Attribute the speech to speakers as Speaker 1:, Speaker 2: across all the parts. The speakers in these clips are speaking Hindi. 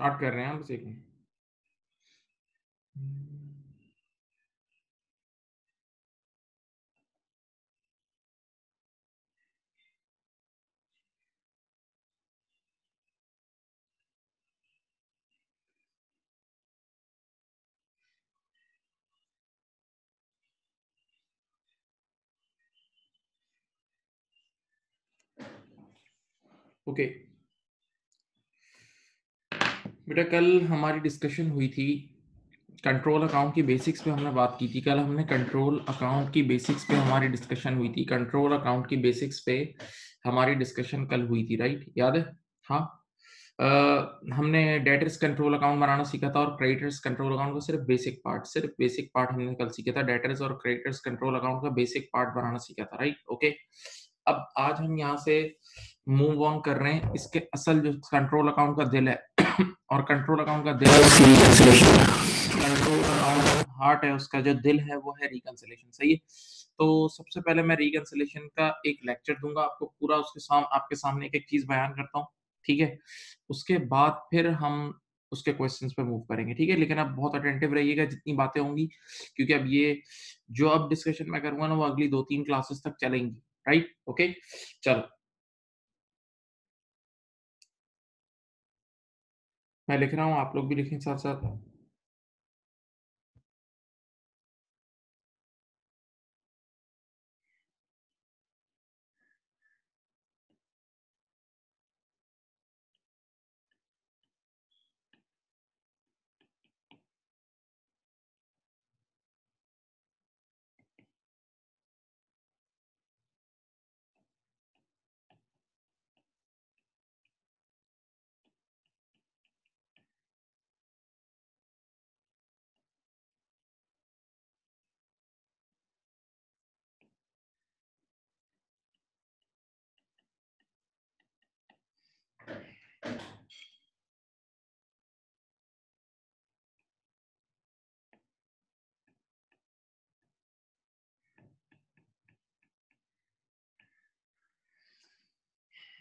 Speaker 1: स्टार्ट कर रहे हैं बस एक ओके बेटा कल हमारी डिस्कशन हुई थी कंट्रोल अकाउंट की बेसिक्स पे हमने बात की थी। कल हमने कंट्रोल अकाउंट की बेसिक्स पे हमारी डिस्कशन हुई थी। कंट्रोल अकाउंट की बेसिक्स पे हमारी डिस्कशन कल हुई थी राइट याद है? हाँ। Uh, हमने डेटर्स कंट्रोल अकाउंट बनाना सीखा था और क्रेडिटर्स कंट्रोल अकाउंट का सिर्फ़ बेसिक पार्ट सिर्फ़ बेसिक पार्ट हमने कल सीखा था। डेटर्स और क्रेडिटर्स कंट्रोल अकाउंट का बेसिक पार्ट बनाना सीखा था राइट ओके अब आज हम यहाँ से मूव ऑन कर रहे हैं। इसके असल जो कंट्रोल अकाउंट का दिल है और कंट्रोल अकाउंट का दिल कंट्रोल अकाउंट हार्ट है उसका जो दिल है वो है रिकंसिलेशन सही है? तो सबसे पहले मैं रिकंसिलेशन का एक लेक्चर दूँगा आपको पूरा उसके साम आपके सामने एक एक चीज़ बयान करता हूँ ठीक है? उसके बाद फिर हम उसके क्वेश्चंस पे मूव करेंगे ठीक है? लेकिन अब बहुत अटेंटिव रहिएगा जितनी बातें होंगी क्योंकि अब ये जो अब डिस्कशन मैं करूँगा ना वो अगली दो तीन क्लासेस तक चलेंगी राइट ओके चलो मैं लिख रहा हूँ आप लोग भी लिखें साथ साथ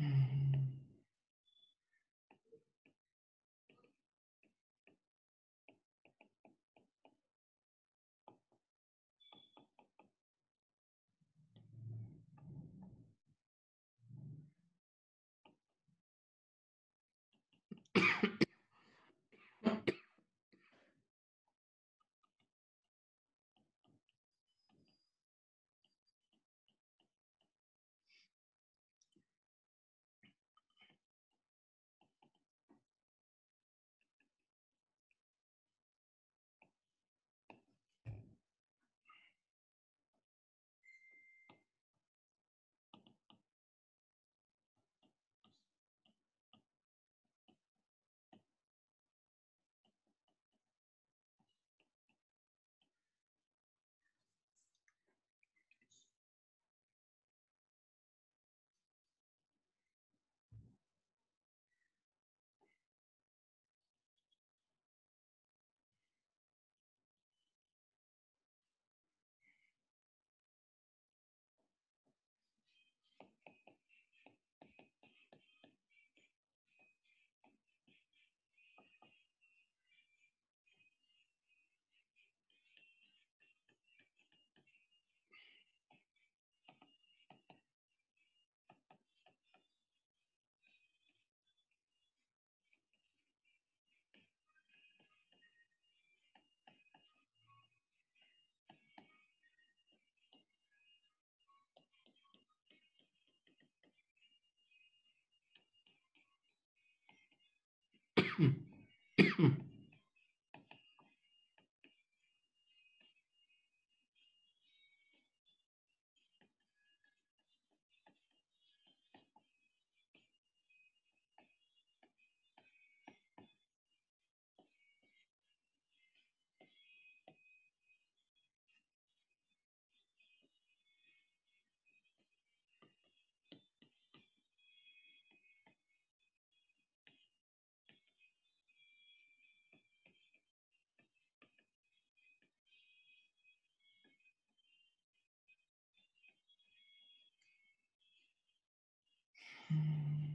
Speaker 1: Mm-hmm. 嗯。嗯 Mm-hmm.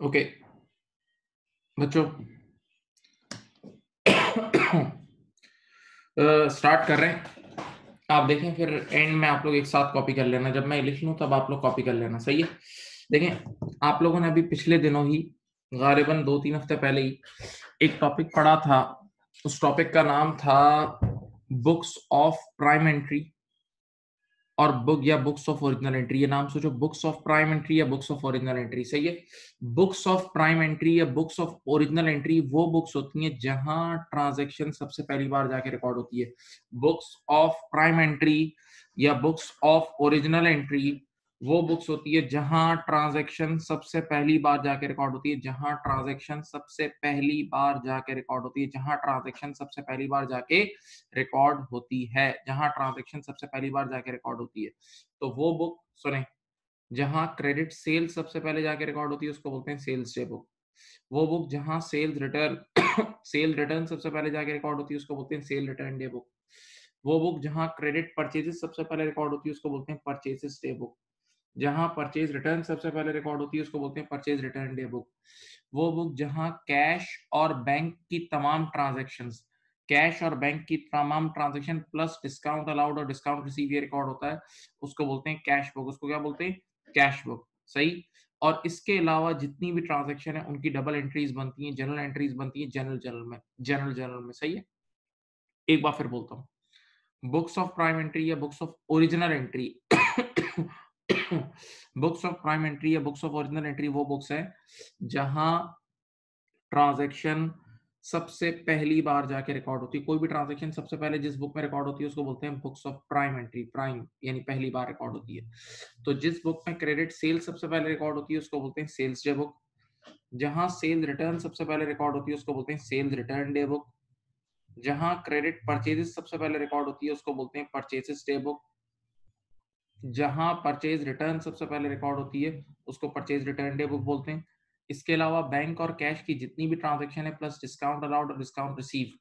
Speaker 1: ओके बच्चों स्टार्ट कर रहे हैं। आप देखें, फिर एंड में आप लोग एक साथ कॉपी कर लेना। जब मैं लिख लूँ, तब आप लोग कॉपी कर लेना। सही है? देखें, आप लोगों ने अभी पिछले दिनों ही गालिबन दो तीन हफ़्ते पहले ही, एक टॉपिक पढ़ा था। उस टॉपिक का नाम था बुक्स ऑफ़ प्राइम एंट्री और बुक या बुक्स ऑफ़ ओरिजिनल एंट्री ये नाम सोचो बुक्स ऑफ़ प्राइम एंट्री या बुक्स ऑफ़ ओरिजिनल एंट्री सही है? बुक्स ऑफ़ प्राइम एंट्री या बुक्स ऑफ़ ओरिजिनल एंट्री वो बुक्स होती हैं जहाँ ट्रांजैक्शन सबसे पहली बार जाके रिकॉर्ड होती है। बुक्स ऑफ़ प्राइम एंट्री या बुक्स ऑफ़ ओरिजिनल एंट्री वो बुक्स होती है जहाँ ट्रांजैक्शन सबसे पहली बार जाके रिकॉर्ड होती है, जहाँ ट्रांजैक्शन सबसे पहली बार जाके रिकॉर्ड होती है, जहाँ ट्रांजैक्शन सबसे पहली बार जाके रिकॉर्ड होती है, जहाँ ट्रांजैक्शन सबसे पहली बार जाके रिकॉर्ड होती है। तो वो बुक, सुने, जहाँ क्रेडिट सेल्स सबसे पहले जाके रिकॉर्ड होती है, उसको बोलते हैं सेल्स डे बुक। वो बुक जहाँ सेल्स रिटर्न सेल रिटर्न सबसे पहले जाके रिकॉर्ड होती है, उसको बोलते हैं सेल रिटर्न डे बुक। वो बुक जहाँ क्रेडिट परचेजेस सबसे पहले रिकॉर्ड होती है, उसको बोलते हैं परचेजेस डे बुक। जहाँ परचेज रिटर्न सबसे पहले रिकॉर्ड होती है, उसको बोलते हैं परचेज रिटर्न डे बुक वो बुक जहाँ कैश और बैंक की तमाम ट्रांजेक्शन कैश और बैंक की तमाम ट्रांजेक्शन प्लस डिस्काउंट अलाउड और डिस्काउंट रिसीव ये रिकॉर्ड होता है, उसको बोलते हैं कैश बुक उसको क्या बोलते हैं? कैश बुक सही? और इसके अलावा जितनी भी ट्रांजेक्शन है, उनकी डबल एंट्रीज बनती हैं जनरल एंट्रीज बनती हैं जनरल जनरल में जनरल जनरल में। सही है? एक बार फिर बोलता हूँ। बुक्स ऑफ़ प्राइम एंट्री या books of original entry books of prime entry या बुक्स ऑफ़ ओरिजिनल एंट्री वो बुक्स है, जहाँ ट्रांजेक्शन सबसे पहली बार जाके रिकॉर्ड होती है। कोई भी ट्रांजेक्शन सबसे पहले जिस बुक में रिकॉर्ड होती है, उसको बोलते हैं books of prime entry prime यानी पहली बार रिकॉर्ड होती है। तो जिस बुक में क्रेडिट सेल्स सबसे पहले रिकॉर्ड होती है, उसको बोलते हैं सेल्स डे बुक जहाँ सेल रिटर्न सबसे पहले रिकॉर्ड होती है, उसको बोलते हैं सेल्स रिटर्न डे बुक जहाँ क्रेडिट परचेजेस सबसे पहले रिकॉर्ड होती है, उसको बोलते हैं परचेजेस डे बुक जहाँ परचेज रिटर्न सबसे पहले रिकॉर्ड होती है, उसको परचेज रिटर्न डे बुक बोलते हैं। इसके अलावा बैंक और कैश की जितनी भी ट्रांजेक्शन है प्लस डिस्काउंट अलाउड और डिस्काउंट रिसीव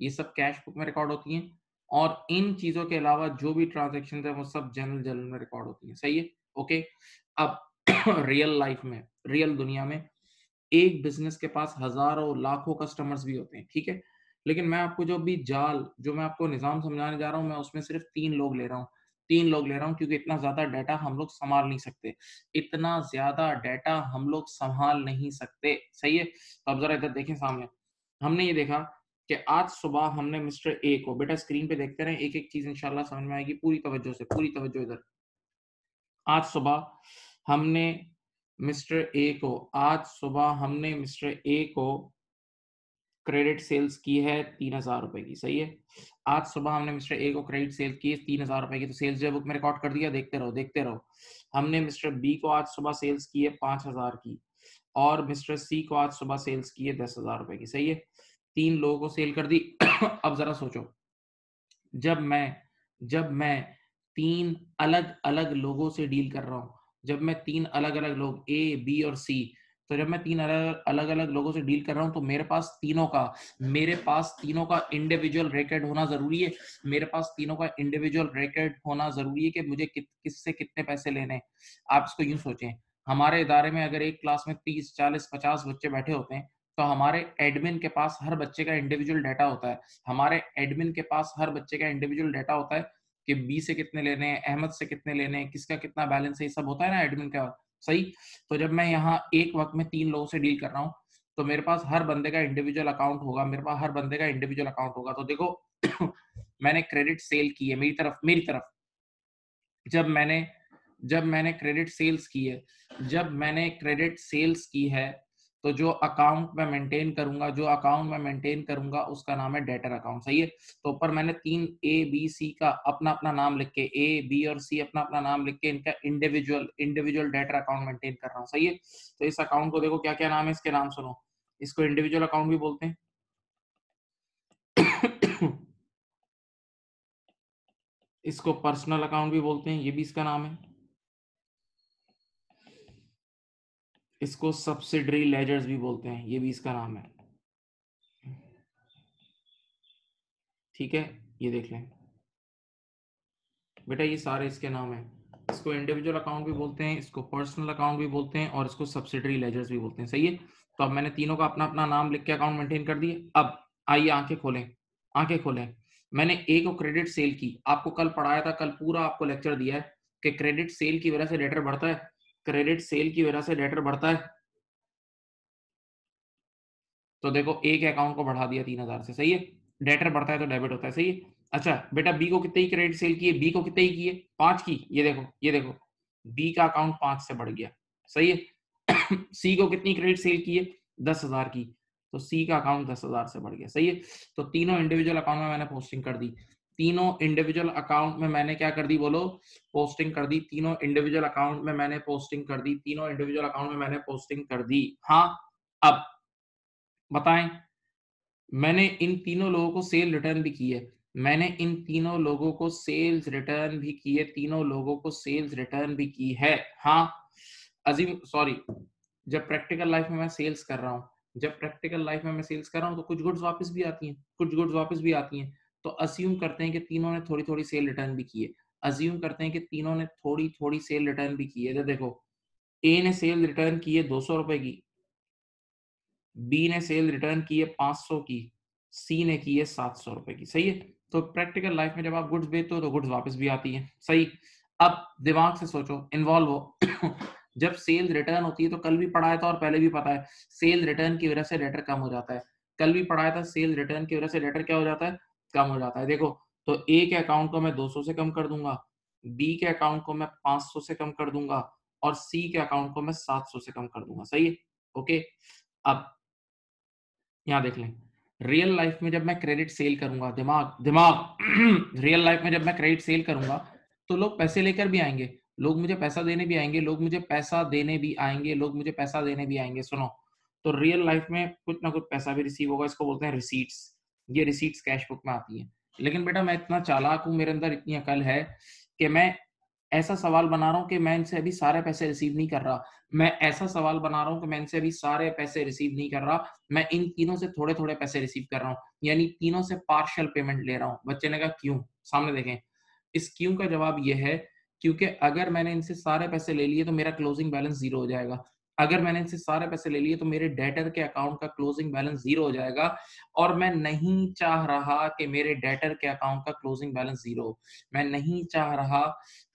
Speaker 1: ये सब कैश बुक में रिकॉर्ड होती हैं। और इन चीज़ों के अलावा जो भी ट्रांजेक्शन है, वो सब जनरल जनरल में रिकॉर्ड होती है। सही है? ओके अब रियल लाइफ में रियल दुनिया में, एक बिज़नेस के पास हज़ारों, लाखों कस्टमर्स भी होते हैं, ठीक है? लेकिन मैं आपको जो भी जाल, जो मैं आपको निज़ाम समझाने जा रहा हूँ, मैं उसमें सिर्फ़ तीन लोग ले रहा हूँ। तीन लोग ले रहा हूँ, क्योंकि इतना ज़्यादा डाटा हम लोग संभाल नहीं सकते। इतना ज़्यादा डाटा हम लोग संभाल नहीं सकते। सही है? तो अब जरा इधर देखें सामने। हमने ये देखा कि आज सुबह हमने मिस्टर ए को, बेटा स्क्रीन पे देखते रहे एक एक चीज़ इंशाल्लाह समझ में आएगी, पूरी तवज्जो से, पूरी तवज्जो इधर। आज सुबह हमने मिस्टर ए को, आज सुबह हमने मिस्टर ए को क्रेडिट सेल्स की है तीन हज़ार रुपए की, सही है? आज सुबह हमने मिस्टर ए को क्रेडिट सेल की तीन हज़ार रुपए की तो सेल्स जो बुक में रिकॉर्ड कर दिया, देखते रहो देखते रहो। हमने मिस्टर बी को आज सुबह सेल्स की है पाँच हज़ार की और मिस्टर सी को आज सुबह सेल्स की है दस हज़ार रुपए की, सही है? तीन लोगों को सेल कर दी। अब जरा सोचो, जब मैं जब मैं तीन अलग अलग लोगों से डील कर रहा हूँ, जब मैं तीन अलग अलग लोग ए बी और सी तो जब मैं तीन अलग अलग अलग लोगों से डील कर रहा हूँ तो मेरे पास तीनों का मेरे पास तीनों का इंडिविजुअल रिकॉर्ड होना ज़रूरी है। मेरे पास तीनों का इंडिविजुअल रिकॉर्ड होना ज़रूरी है कि मुझे कि, किससे कितने पैसे लेने आप इसको यूँ सोचें हमारे इदारे में अगर एक क्लास में तीस चालीस पचास बच्चे बैठे होते हैं तो हमारे एडमिन के पास हर बच्चे का इंडिविजुअल डाटा होता है। हमारे एडमिन के पास हर बच्चे का इंडिविजुअल डाटा होता है कि बी से कितने लेने हैं अहमद से कितने लेने हैं किसका कितना बैलेंस है ये सब होता है ना एडमिन का। सही? तो जब मैं यहाँ एक वक्त में तीन लोगों से डील कर रहा हूँ तो मेरे पास हर बंदे का इंडिविजुअल अकाउंट होगा, मेरे पास हर बंदे का इंडिविजुअल अकाउंट होगा। तो देखो, मैंने क्रेडिट सेल की है, मेरी तरफ़ मेरी तरफ़। जब मैंने जब मैंने क्रेडिट सेल्स की है, जब मैंने क्रेडिट सेल्स की है तो जो अकाउंट मैं मेंटेन करूँगा, जो अकाउंट मैं मेंटेन करूँगा, उसका नाम है डेटर अकाउंट सही है? तो ऊपर मैंने तीन ए बी सी का अपना अपना नाम लिख के ए बी और सी अपना अपना नाम लिख के इनका individual individual debtor account maintain कर रहा हूँ, सही है? तो इस अकाउंट को देखो क्या क्या नाम है, इसके नाम सुनो। इसको इंडिविजुअल अकाउंट भी बोलते हैं। इसको पर्सनल अकाउंट भी बोलते हैं, ये भी इसका नाम है। इसको सब्सिडरी लेजर्स भी बोलते हैं, ये भी इसका नाम है। ठीक है, ये देख लें। बेटा ये सारे इसके नाम है। इसको इंडिविजुअल अकाउंट भी बोलते हैं, इसको पर्सनल अकाउंट भी बोलते हैं और इसको सब्सिडरी लेजर्स भी बोलते हैं। सही है? तो अब मैंने तीनों का अपना अपना नाम लिख के अकाउंट मेंटेन कर दिए। अब आइए आँखें खोलें आँखें खोलें। मैंने ए को क्रेडिट सेल की। आपको कल पढ़ाया था, कल पूरा आपको लेक्चर दिया है कि क्रेडिट सेल की वजह से डेटर बढ़ता है। क्रेडिट सेल की वजह से डेटर बढ़ता है। तो देखो ए के अकाउंट को बढ़ा दिया तीन हज़ार से, सही है? डेटर बढ़ता है तो डेबिट होता है, सही है? अच्छा बेटा बी को कितने ही क्रेडिट सेल किए बी को कितने ही? किए पाँच की। ये देखो ये देखो बी का अकाउंट पाँच से बढ़ गया, सही है? सी को कितनी क्रेडिट सेल किए दस हज़ार की। तो सी का अकाउंट दस हज़ार से बढ़ गया, सही है? तो तीनों इंडिविजुअल अकाउंट में मैंने पोस्टिंग कर दी। तीनों इंडिविजुअल अकाउंट में मैंने क्या कर दी, बोलो पोस्टिंग कर दी। तीनों इंडिविजुअल अकाउंट में मैंने पोस्टिंग कर दी। तीनों इंडिविजुअल अकाउंट में मैंने पोस्टिंग कर दी। हाँ अब बताएँ, मैंने इन तीनों लोगों को सेल रिटर्न भी की है। मैंने इन तीनों लोगों को सेल्स रिटर्न भी की है। तीनों लोगों को सेल्स रिटर्न भी की है। हाँ अजीम सॉरी जब प्रैक्टिकल लाइफ में मैं सेल्स कर रहा हूँ, जब प्रैक्टिकल लाइफ में मैं सेल्स कर रहा हूँ तो कुछ गुड्स वापस भी आती हैं, कुछ गुड्स वापस भी आती हैं। तो अज्यूम करते हैं कि तीनों ने थोड़ी थोड़ी सेल रिटर्न भी की है। अज्यूम करते हैं कि तीनों ने थोड़ी थोड़ी सेल रिटर्न भी की है। तो देखो ए ने सेल रिटर्न की है दो सौ रुपए की बी ने सेल रिटर्न की है पाँच सौ की सी ने की है सात सौ रुपए की। सही है? तो प्रैक्टिकल लाइफ में जब आप गुड्स बेचते हो तो गुड्स वापस भी आती है। सही? अब दिमाग से सोचो इन्वॉल्व हो। जब सेल रिटर्न होती है तो कल भी पढ़ाया था और पहले भी पता है। सेल रिटर्न की वजह से डेटर कम हो जाता है। कल भी पढ़ाया था सेल रिटर्न की वजह से डेटर क्या हो जाता है? कम हो जाता है। देखो तो ए के अकाउंट को मैं 200 से कम कर दूँगा बी के अकाउंट को मैं 500 से कम कर दूँगा और सी के अकाउंट को मैं 700 से कम कर दूँगा। सही है? ओके अब, यहाँ देख लें। रियल लाइफ में जब मैं क्रेडिट सेल करूँगा, दिमाग दिमाग रियल लाइफ में जब मैं क्रेडिट सेल करूँगा तो लोग पैसे लेकर भी आएँगे। लोग मुझे पैसा देने भी आएँगे, लोग मुझे पैसा देने भी आएँगे, लोग मुझे पैसा देने भी आएँगे। सुनो तो रियल लाइफ में कुछ ना कुछ पैसा भी रिसीव होगा, इसको बोलते हैं रिसीट्स ये रिसीट्स कैश बुक में आती है। लेकिन बेटा मैं इतना चालाक हूँ, मेरे अंदर इतनी अकल है कि मैं ऐसा सवाल बना रहा हूँ कि मैं इनसे अभी सारे पैसे रिसीव नहीं कर रहा। मैं ऐसा सवाल बना रहा हूँ कि मैं इनसे अभी सारे पैसे रिसीव नहीं कर रहा। मैं इन तीनों से थोड़े थोड़े पैसे रिसीव कर रहा हूँ। यानी तीनों से पार्शियल पेमेंट ले रहा हूँ। बच्चे ने कहा, क्यों? सामने देखें। इस क्यों का जवाब यह है, क्योंकि अगर मैंने इनसे सारे पैसे ले लिए तो मेरा क्लोजिंग बैलेंस ज़ीरो हो जाएगा। अगर मैंने इनसे सारे पैसे ले लिए तो मेरे डेटर के अकाउंट का क्लोजिंग बैलेंस ज़ीरो हो जाएगा और मैं नहीं चाह रहा कि मेरे डेटर के अकाउंट का क्लोजिंग बैलेंस ज़ीरो मैं नहीं चाह रहा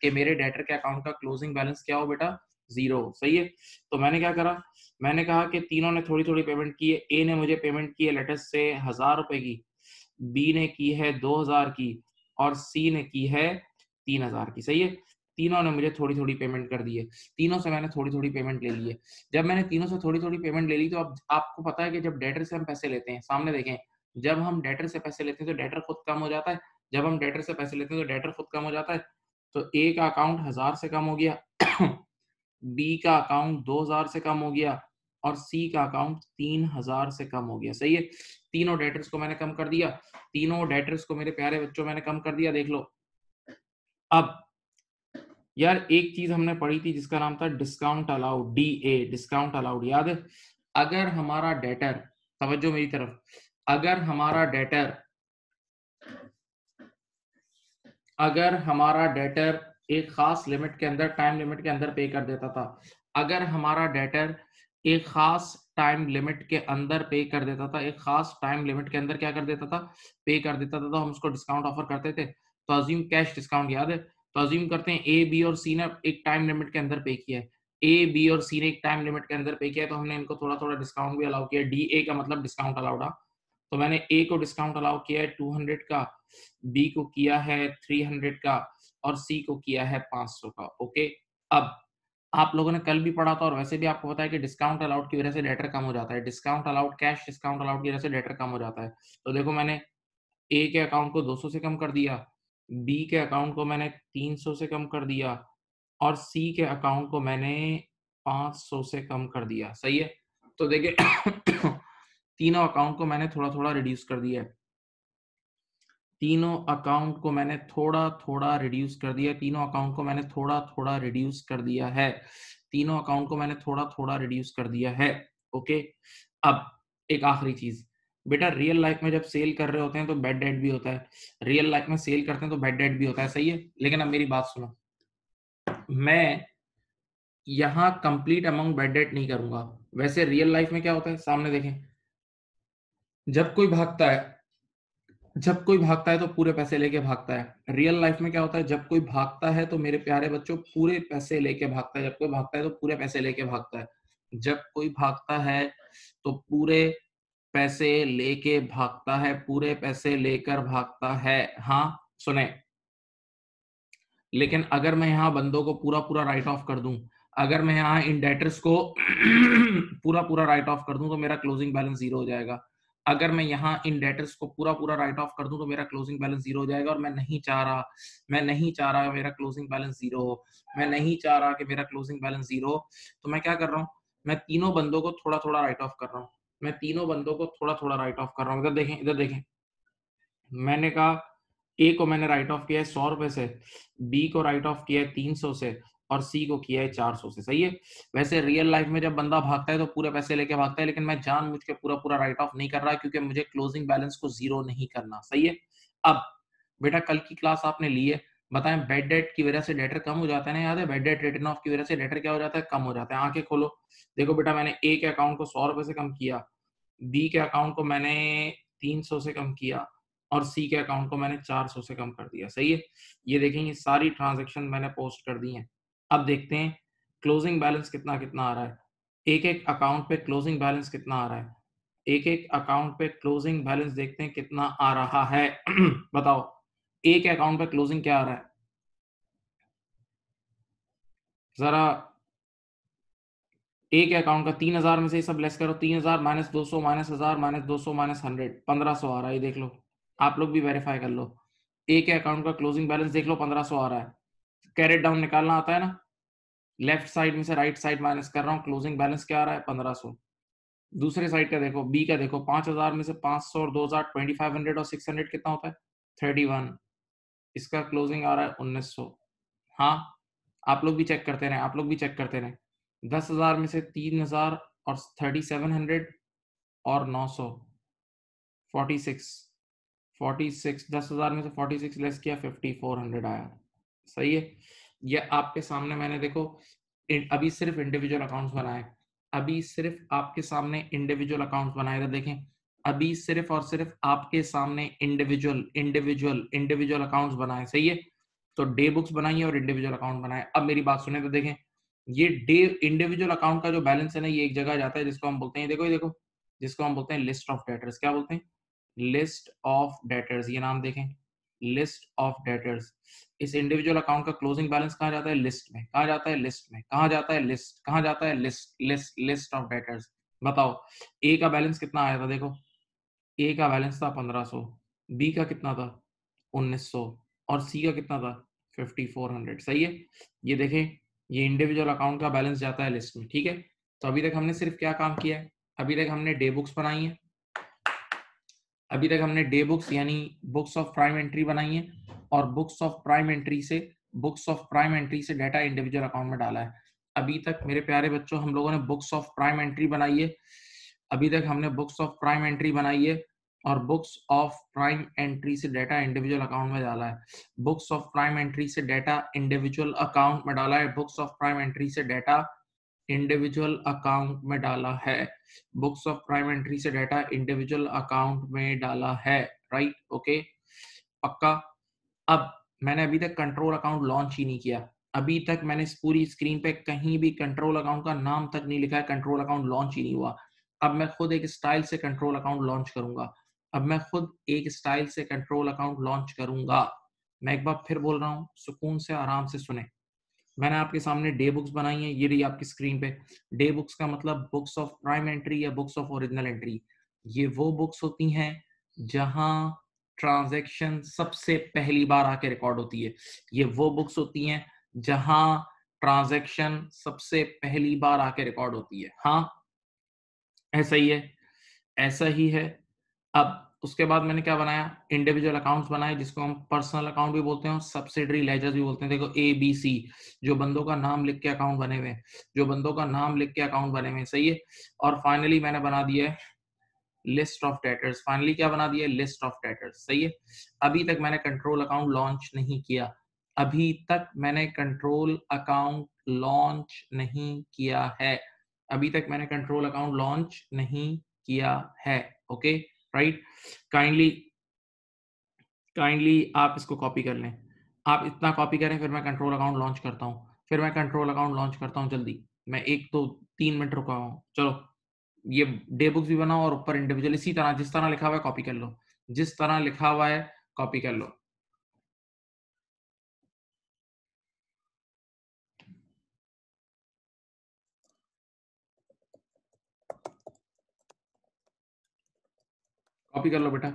Speaker 1: कि मेरे डेटर के अकाउंट का क्लोजिंग बैलेंस क्या हो बेटा? ज़ीरो सही है? तो मैंने क्या करा? मैंने कहा कि तीनों ने थोड़ी थोड़ी पेमेंट की है। ए ने मुझे पेमेंट की है लेटेस्ट से हज़ार रुपए की। बी ने की है दो हज़ार की और सी ने की है तीन हज़ार की। सही है? तीनों ने मुझे थोड़ी थोड़ी पेमेंट कर दी है। तीनों से मैंने थोड़ी थोड़ी पेमेंट ले ली है। जब मैंने तीनों से थोड़ी थोड़ी पेमेंट ले ली तो अब आपको पता है कि जब डेटर से हम पैसे लेते हैं, सामने देखें, जब हम डेटर से पैसे लेते हैं तो डेटर खुद कम हो जाता है। जब हम डेटर से पैसे लेते हैं तो डेटर खुद कम हो जाता है। तो ए का अकाउंट हज़ार से कम हो गया। बी का अकाउंट दो हज़ार से कम हो गया और सी का अकाउंट तीन हज़ार से कम हो गया। सही है? तीनों डेटर्स को मैंने कम कर दिया। तीनों डेटर्स को मेरे प्यारे बच्चों मैंने कम कर दिया, देख लो। अब यार एक चीज़ हमने पढ़ी थी जिसका नाम था discount allowed D A discount allowed याद है? अगर हमारा डेटर तवज्जो मेरी तरफ़, अगर हमारा डेटर अगर हमारा डेटर एक खास लिमिट के अंदर टाइम लिमिट के अंदर पे कर देता था, अगर हमारा डेटर एक खास टाइम लिमिट के अंदर पे कर देता था, एक खास टाइम लिमिट के अंदर क्या कर देता था? पे कर देता था तो हम उसको डिस्काउंट ऑफ़र करते थे। तो अज्यूम कैश डिस्काउंट याद है? तो अज्यूम करते हैं ए बी और सी ने एक टाइम लिमिट के अंदर पे किया है। ए बी और सी ने एक टाइम लिमिट के अंदर पे किया है तो हमने इनको थोड़ा थोड़ा डिस्काउंट भी अलाउ किया डी ए का मतलब डिस्काउंट अलाउड तो मैंने ए को डिस्काउंट अलाउ किया है टू हंड्रेड का बी को किया है थ्री हंड्रेड का और सी को किया है पाँच सौ का ओके अब, आप लोगों ने कल भी पढ़ा था और वैसे भी आपको पता है कि डिस्काउंट अलाउड की वजह से डेटर कम हो जाता है। Discount allowed cash discount allowed की वजह से डेटर कम हो जाता है। तो देखो मैंने ए के अकाउंट को 200 से कम कर दिया बी के अकाउंट को मैंने 300 से कम कर दिया और सी के अकाउंट को मैंने 500 से कम कर दिया, सही है? तो देखिए तीनों अकाउंट को मैंने थोड़ा थोड़ा रिड्यूस कर दिया तीनों अकाउंट को मैंने थोड़ा थोड़ा रिड्यूस कर दिया तीनों अकाउंट को मैंने थोड़ा थोड़ा रिड्यूस कर दिया है, तीनों अकाउंट को मैंने थोड़ा थोड़ा रिड्यूस कर दिया है, ओके? अब एक आखिरी चीज़ बेटा रियल लाइफ में जब सेल कर रहे होते हैं तो बेड डेट भी होता है। रियल लाइफ में सेल करते हैं तो बेड डेट भी होता है। सही है? लेकिन अब मेरी बात सुनो। मैं यहाँ कंप्लीट अमाउंट बेड डेड नहीं करूँगा। वैसे रियल लाइफ में क्या होता है? सामने देखें। जब कोई भागता है, जब कोई भागता है तो पूरे पैसे लेके भागता है। रियल लाइफ में क्या होता है? जब कोई भागता है तो मेरे प्यारे बच्चों, पूरे पैसे लेके भागता है। जब कोई भागता है तो पूरे पैसे लेके भागता है। जब कोई भागता है तो पूरे पैसे लेके भागता है, पूरे पैसे लेकर भागता है। हाँ सुने। लेकिन अगर मैं यहाँ बंदों को पूरा पूरा राइट ऑफ़ कर दूँ, अगर मैं यहाँ इन डेटर्स को पूरा पूरा राइट ऑफ़ कर दूँ तो मेरा क्लोजिंग बैलेंस ज़ीरो हो जाएगा। अगर मैं यहाँ इन डेटर्स को पूरा पूरा राइट ऑफ़ कर दूँ तो मेरा क्लोजिंग बैलेंस ज़ीरो हो जाएगा और मैं नहीं चाह रहा, मैं नहीं चाह रहा मेरा क्लोजिंग बैलेंस ज़ीरो हो। मैं नहीं चाह रहा कि मेरा क्लोजिंग बैलेंस ज़ीरो हो। तो मैं क्या कर रहा हूँ? मैं तीनों बंदों को थोड़ा थोड़ा राइट ऑफ़ कर रहा हूँ। मैं तीनों बंदों को थोड़ा थोड़ा राइट ऑफ़ कर रहा हूँ। इधर देखें इधर देखें। मैंने कहा ए को मैंने राइट ऑफ़ किया है सौ रुपए से बी को राइट ऑफ़ किया है तीन सौ से और सी को किया है चार सौ से। सही है? वैसे रियल लाइफ में जब बंदा भागता है तो पूरे पैसे लेके भागता है, लेकिन मैं जान मुझ के पूरा पूरा राइट ऑफ़ नहीं कर रहा क्योंकि मुझे क्लोजिंग बैलेंस को ज़ीरो नहीं करना। सही है? अब, बेटा कल की क्लास आपने ली है बताएँ बेड डेट की वजह से डेटर कम हो जाता है ना, याद है? बेड डेट रिटर्न ऑफ़ की वजह से डेटर क्या हो जाता है? कम हो जाता है। आँखें खोलो। देखो बेटा, मैंने ए के अकाउंट को सौ रुपए से कम किया, बी के अकाउंट को मैंने तीन सौ से कम किया और सी के अकाउंट को मैंने चार सौ से कम कर दिया। सही है? ये देखें, ये सारी ट्रांजेक्शन मैंने पोस्ट कर दी है। अब देखते हैं क्लोजिंग बैलेंस कितना कितना आ रहा है। एक एक अकाउंट पे क्लोजिंग बैलेंस कितना आ रहा है? एक एक अकाउंट पे क्लोजिंग बैलेंस देखते हैं कितना आ रहा है। बताओ। एक अकाउंट पे क्लोजिंग क्या आ रहा है? जरा एक अकाउंट का तीन हज़ार में से सब लेस करो। तीन हज़ार माइनस दो सौ माइनस हज़ार माइनस दो सौ माइनस हंड्रेड पंद्रह सौ आ रहा है देख लो। आप लोग भी वेरीफाई कर लो। एक अकाउंट का क्लोजिंग बैलेंस देख लो, पंद्रह सौ आ रहा है। कैरेट डाउन निकालना आता है ना? लेफ़्ट साइड में से राइट साइड माइनस कर रहा हूँ क्लोजिंग बैलेंस क्या आ रहा है? पंद्रह दूसरे साइड का देखो बी का देखो, पाँच में से पाँच और दो हज़ार और सिक्स कितना होता है? थर्टी इसका क्लोजिंग आ रहा है उन्नीस सौ। हाँ आप लोग भी चेक करते रहे, आप लोग भी चेक करते रहे। दस हज़ार में से तीन हज़ार और थर्टी सेवन हंड्रेड और नौ सौ। फोर्टी सिक्स फोर्टी सिक्स दस हज़ार में से फोर्टी सिक्स लेस किया फिफ्टी फोर हंड्रेड आया। सही है? ये आपके सामने मैंने देखो अभी सिर्फ़ इंडिविजुअल अकाउंट्स बनाए। अभी सिर्फ़ आपके सामने इंडिविजुअल अकाउंट्स बनाए। देखें अभी सिर्फ़ और सिर्फ़ आपके सामने इंडिविजुअल इंडिविजुअल इंडिविजुअल अकाउंट्स बनाए, सही है? तो डे बुक्स बनाइए और इंडिविजुअल अकाउंट बनाए। अब मेरी बात सुने तो देखें, ये डे इंडिविजुअल अकाउंट का जो बैलेंस है ना, ये एक जगह जाता है जिसको हम बोलते हैं देखो, ये देखो, जिसको हम बोलते हैं लिस्ट ऑफ़ डेटर्स क्या बोलते हैं? लिस्ट ऑफ़ डेटर्स ये नाम देखें। लिस्ट ऑफ़ डेटर्स इस इंडिविजुअल अकाउंट का क्लोजिंग बैलेंस कहा जाता है? लिस्ट में। कहा जाता है? लिस्ट में। कहा जाता है? लिस्ट कहा जाता है? List list list of debtors बताओ ए का बैलेंस कितना आया था देखो ए का बैलेंस था 1500 बी का कितना था? 1900 और सी का कितना था? 5400 सही है? ये देखें, ये इंडिविजुअल अकाउंट का बैलेंस जाता है लिस्ट में, ठीक है? तो अभी तक हमने सिर्फ़ क्या काम किया है? अभी तक हमने डे बुक्स बनाई है। अभी तक हमने डे बुक्स यानी बुक्स ऑफ़ प्राइम एंट्री बनाई है और बुक्स ऑफ़ प्राइम एंट्री से बुक्स ऑफ़ प्राइम एंट्री से डाटा इंडिविजुअल अकाउंट में डाला है। अभी तक, मेरे प्यारे बच्चों, हम लोगों ने बुक्स ऑफ़ प्राइम एंट्री बनाई है। अभी तक हमने बुक्स ऑफ़ प्राइम एंट्री बनाई है। और बुक्स ऑफ़ प्राइम एंट्री से डाटा इंडिविजुअल अकाउंट में डाला है। बुक्स ऑफ़ प्राइम एंट्री से डाटा इंडिविजुअल अकाउंट में डाला है। बुक्स ऑफ़ प्राइम एंट्री से डाटा इंडिविजुअल अकाउंट में डाला है। बुक्स ऑफ़ प्राइम एंट्री से डाटा इंडिविजुअल अकाउंट में डाला है। राइट ओके पक्का? अब मैंने अभी तक कंट्रोल अकाउंट लॉन्च ही नहीं किया। अभी तक मैंने इस पूरी स्क्रीन पे कहीं भी कंट्रोल अकाउंट का नाम तक नहीं लिखा है। कंट्रोल अकाउंट लॉन्च ही नहीं हुआ। अब मैं खुद एक स्टाइल से कंट्रोल अकाउंट लॉन्च करूँगा। अब मैं खुद एक स्टाइल से कंट्रोल अकाउंट लॉन्च करूँगा। मैं एक बार फिर बोल रहा हूँ, सुकून से आराम से सुने। मैंने आपके सामने डे बुक्स बनाई है, ये रही आपकी स्क्रीन पे। डे बुक्स का मतलब बुक्स ऑफ़ प्राइम एंट्री या बुक्स ऑफ़ ओरिजिनल एंट्री। ये वो बुक्स होती हैं, जहाँ ट्रांजैक्शन सबसे पहली बार आके रिकॉर्ड होती है। ये वो बुक्स होती हैं, जहाँ ट्रांजैक्शन सबसे पहली बार आके रिकॉर्ड होती है। हाँ ऐसा ही है, ऐसा ही है। अब उसके बाद मैंने क्या बनाया? इंडिविजुअल अकाउंट्स बनाए, जिसको हम पर्सनल अकाउंट भी बोलते हैं सब्सिडरी लेजर्स भी बोलते हैं। देखो ए बी सी जो बंदों का नाम लिख के अकाउंट बने हुए जो बंदों का नाम लिख के अकाउंट बने हुए सही है? और फाइनली मैंने बना दिया है लिस्ट ऑफ़ डेटर्स फाइनली क्या बना दिया लिस्ट ऑफ़ डेटर्स सही है? अभी तक मैंने कंट्रोल अकाउंट लॉन्च नहीं किया। अभी तक मैंने कंट्रोल अकाउंट लॉन्च नहीं किया है। अभी तक मैंने कंट्रोल अकाउंट लॉन्च नहीं किया है okay okay? Right kindly kindly आप इसको कॉपी कर लें। आप इतना कॉपी करें, फिर मैं कंट्रोल अकाउंट लॉन्च करता हूँ। फिर मैं कंट्रोल अकाउंट लॉन्च करता हूँ जल्दी। मैं एक तो तीन मिनट रुका हूँ। चलो, ये डे बुक्स भी बनाओ और ऊपर इंडिविजुअल इसी तरह जिस तरह लिखा हुआ है कॉपी कर लो। जिस तरह लिखा हुआ है कॉपी कर लो। कॉपी कर लो बेटा।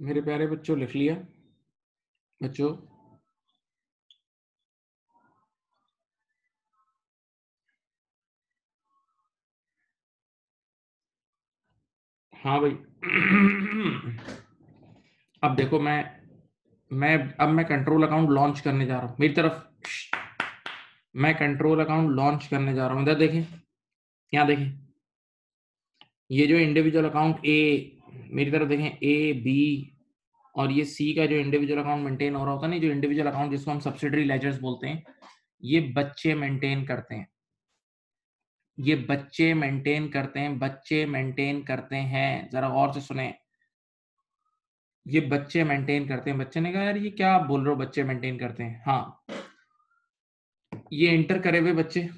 Speaker 1: मेरे प्यारे बच्चों, लिख लिया। बच्चों। हाँ भाई। अब देखो मैं मैं, अब मैं कंट्रोल अकाउंट लॉन्च करने जा रहा हूँ। मेरी तरफ़, मैं कंट्रोल अकाउंट लॉन्च करने जा रहा हूँ। इधर देखें। यहाँ देखें। ये जो इंडिविजुअल अकाउंट ए मेरी तरफ़ देखें ए बी और ये सी का जो इंडिविजुअल अकाउंट मेंटेन हो रहा होता है ना जो इंडिविजुअल अकाउंट जिसको हम सब्सिडरी लेजर्स बोलते हैं, ये बच्चे मेंटेन करते हैं। ये बच्चे मेंटेन करते हैं, बच्चे मेंटेन करते हैं, जरा गौर से सुने। ये बच्चे मेंटेन करते हैं। बच्चे ने कहा, यार, ये क्या बोल रहे हो? बच्चे मेंटेन करते हैं। हाँ। ये इंटर करे हुए बच्चे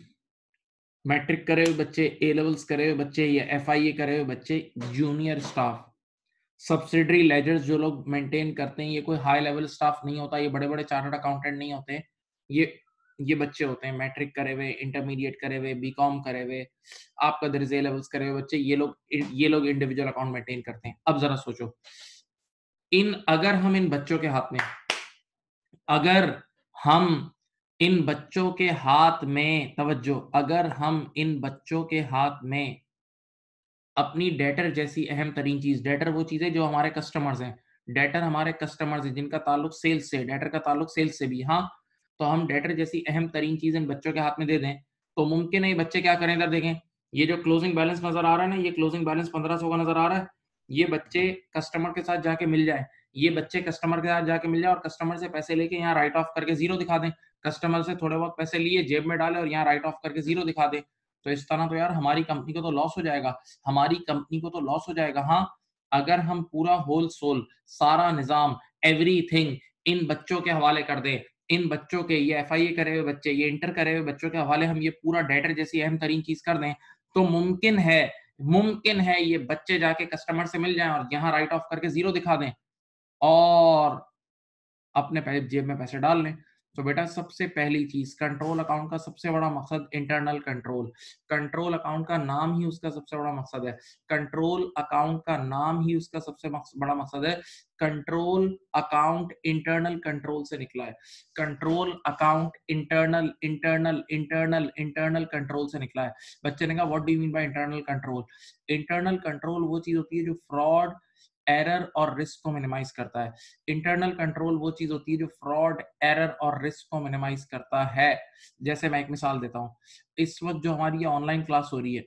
Speaker 1: मैट्रिक करे हुए बच्चे ए लेवल्स करे हुए बच्चे, या एफ़ आई ए करे हुए बच्चे जूनियर स्टाफ सब्सिडरी लेजर्स जो लोग मेंटेन करते हैं, ये कोई हाई लेवल स्टाफ नहीं होता, ये बड़े बड़े चार्टर्ड अकाउंटेंट नहीं होते, ये ये बच्चे होते हैं मैट्रिक करे हुए इंटरमीडिएट करे हुए बी कॉम करे हुए, आपका दर्जे लेवल्स करे हुए बच्चे, ये लोग ये लोग इंडिविजुअल अकाउंट मेंटेन करते हैं। अब जरा सोचो, इन, अगर हम इन बच्चों के हाथ में, अगर हम इन बच्चों के हाथ में, तवज्जो, अगर हम इन बच्चों के हाथ में अपनी डेटर जैसी अहम तरीन चीज़। डेटर वो चीज़ है जो हमारे कस्टमर्स हैं। डेटर हमारे कस्टमर्स हैं, जिनका ताल्लुक सेल्स से डेटर का ताल्लुक सेल्स से भी। हाँ तो हम डेटर जैसी अहम तरीन चीज़ इन बच्चों के हाथ में दे दें। तो मुमकिन है बच्चे क्या करें इधर देखें। ये जो क्लोजिंग बैलेंस नज़र आ रहा है ना, ये क्लोजिंग बैलेंस पंद्रह सौ का नज़र आ रहा है। ये बच्चे कस्टमर के साथ जाके मिल जाए। ये बच्चे कस्टमर के साथ जाके मिल जाए और कस्टमर से पैसे लेके यहाँ राइट ऑफ़ करके ज़ीरो दिखा दें। कस्टमर से थोड़े बहुत पैसे लिए, जेब में डाले और यहाँ राइट ऑफ़ करके ज़ीरो दिखा दें। तो इस तरह तो यार हमारी कंपनी को तो लॉस हो जाएगा। हमारी कंपनी को तो लॉस हो जाएगा हाँ। अगर हम पूरा होल सोल सारा निज़ाम एवरीथिंग इन बच्चों के हवाले कर दें, इन बच्चों के ये एफ़ आई ए करे हुए बच्चे, ये इंटर करे हुए बच्चों के हवाले हम ये पूरा डेटर जैसी अहम तरीन चीज़ कर दें तो मुमकिन है मुमकिन है ये बच्चे जाके कस्टमर से मिल जाएँ और यहाँ राइट ऑफ़ करके ज़ीरो दिखा दें और अपने जेब में पैसे डाल लें। तो बेटा सबसे पहली चीज़ कंट्रोल अकाउंट का सबसे बड़ा मकसद इंटरनल कंट्रोल कंट्रोल अकाउंट का नाम ही उसका सबसे बड़ा मकसद है। कंट्रोल अकाउंट का नाम ही उसका सबसे बड़ा मकसद है। कंट्रोल अकाउंट इंटरनल कंट्रोल से निकला है। Control account internal internal internal internal control से निकला है। बच्चे ने कहा what do you mean by internal control internal control वो चीज़ होती है जो फ्रॉड एरर और रिस्क को मिनिमाइज करता है। इंटरनल कंट्रोल वो चीज़ होती है जो फ्रॉड, एरर और रिस्क को मिनिमाइज करता है। जैसे मैं एक मिसाल देता हूँ, इस वक्त जो हमारी ऑनलाइन क्लास हो रही है,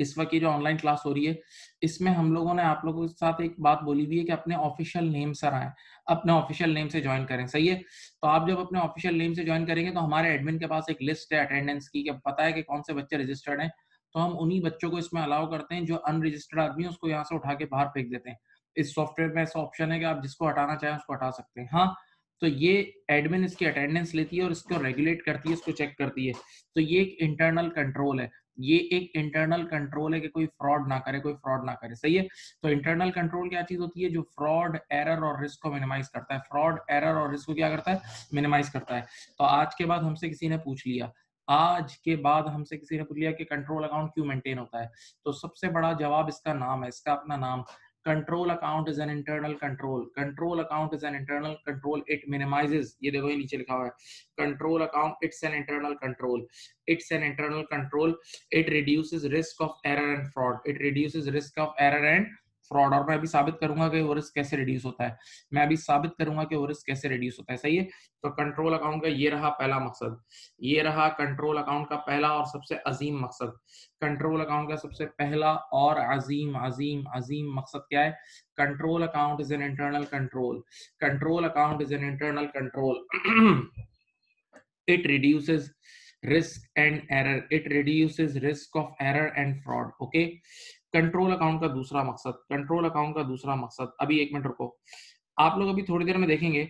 Speaker 1: इस वक्त ये जो ऑनलाइन क्लास हो रही है, इसमें हम लोगों ने आप लोगों के साथ एक बात बोली हुई है कि अपने ऑफिशियल नेम से आए, अपने ऑफिशियल नेम से ज्वाइन करें, सही है? तो आप जब अपने ऑफिशियल नेम से ज्वाइन करेंगे तो हमारे एडमिन के पास एक लिस्ट है अटेंडेंस की कि पता है कि कौन से बच्चे रजिस्टर्ड हैं। तो हम उन्हीं बच्चों को इसमें अलाउ करते हैं, जो अनरजिस्टर्ड आदमी है, उसको यहाँ से उठा के बाहर फेंक देते हैं। इस सॉफ्टवेयर में ऐसा ऑप्शन है कि आप जिसको हटाना चाहें, उसको हटा सकते हैं। हाँ तो ये एडमिन इसकी अटेंडेंस लेती है और इसको रेगुलेट करती है, इसको चेक करती है। तो ये एक इंटरनल कंट्रोल है। ये एक इंटरनल कंट्रोल है कि कोई फ्रॉड ना करे, कोई फ्रॉड ना करे। सही है? तो इंटरनल कंट्रोल क्या चीज़ होती है? जो फ्रॉड एरर और रिस्क को मिनिमाइज करता है। फ्रॉड एरर और रिस्क को क्या करता है? मिनिमाइज करता है। तो आज के बाद हमसे किसी ने पूछ लिया। आज के बाद हमसे किसी ने पूछ लिया कि कंट्रोल अकाउंट क्यों मेंटेन होता है? तो सबसे बड़ा जवाब इसका नाम है, इसका अपना नाम। Control account is an internal control control account is an internal control it minimizes ये देखो ये नीचे लिखा हुआ है। Control account it's an internal control it's an internal control it reduces risk of error and fraud it reduces risk of error and fraud, और मैं अभी साबित करूँगा कि वो रिस्क कैसे रिड्यूस होता है। मैं अभी साबित करूँगा कि वो रिस्क कैसे रिड्यूस होता है, सही है? तो कंट्रोल अकाउंट का ये रहा पहला मकसद। ये रहा कंट्रोल अकाउंट का पहला और सबसे अजीम मकसद। कंट्रोल अकाउंट का सबसे पहला और अजीम अजीम अजीम मकसद क्या है? Control account is an internal control control account is an internal control it reduces risk and error. It reduces risk of error and fraud, okay? Control account का दूसरा मकसद कंट्रोल अकाउंट का दूसरा मकसद। अभी एक मिनट रुको। आप लोग अभी थोड़ी देर में देखेंगे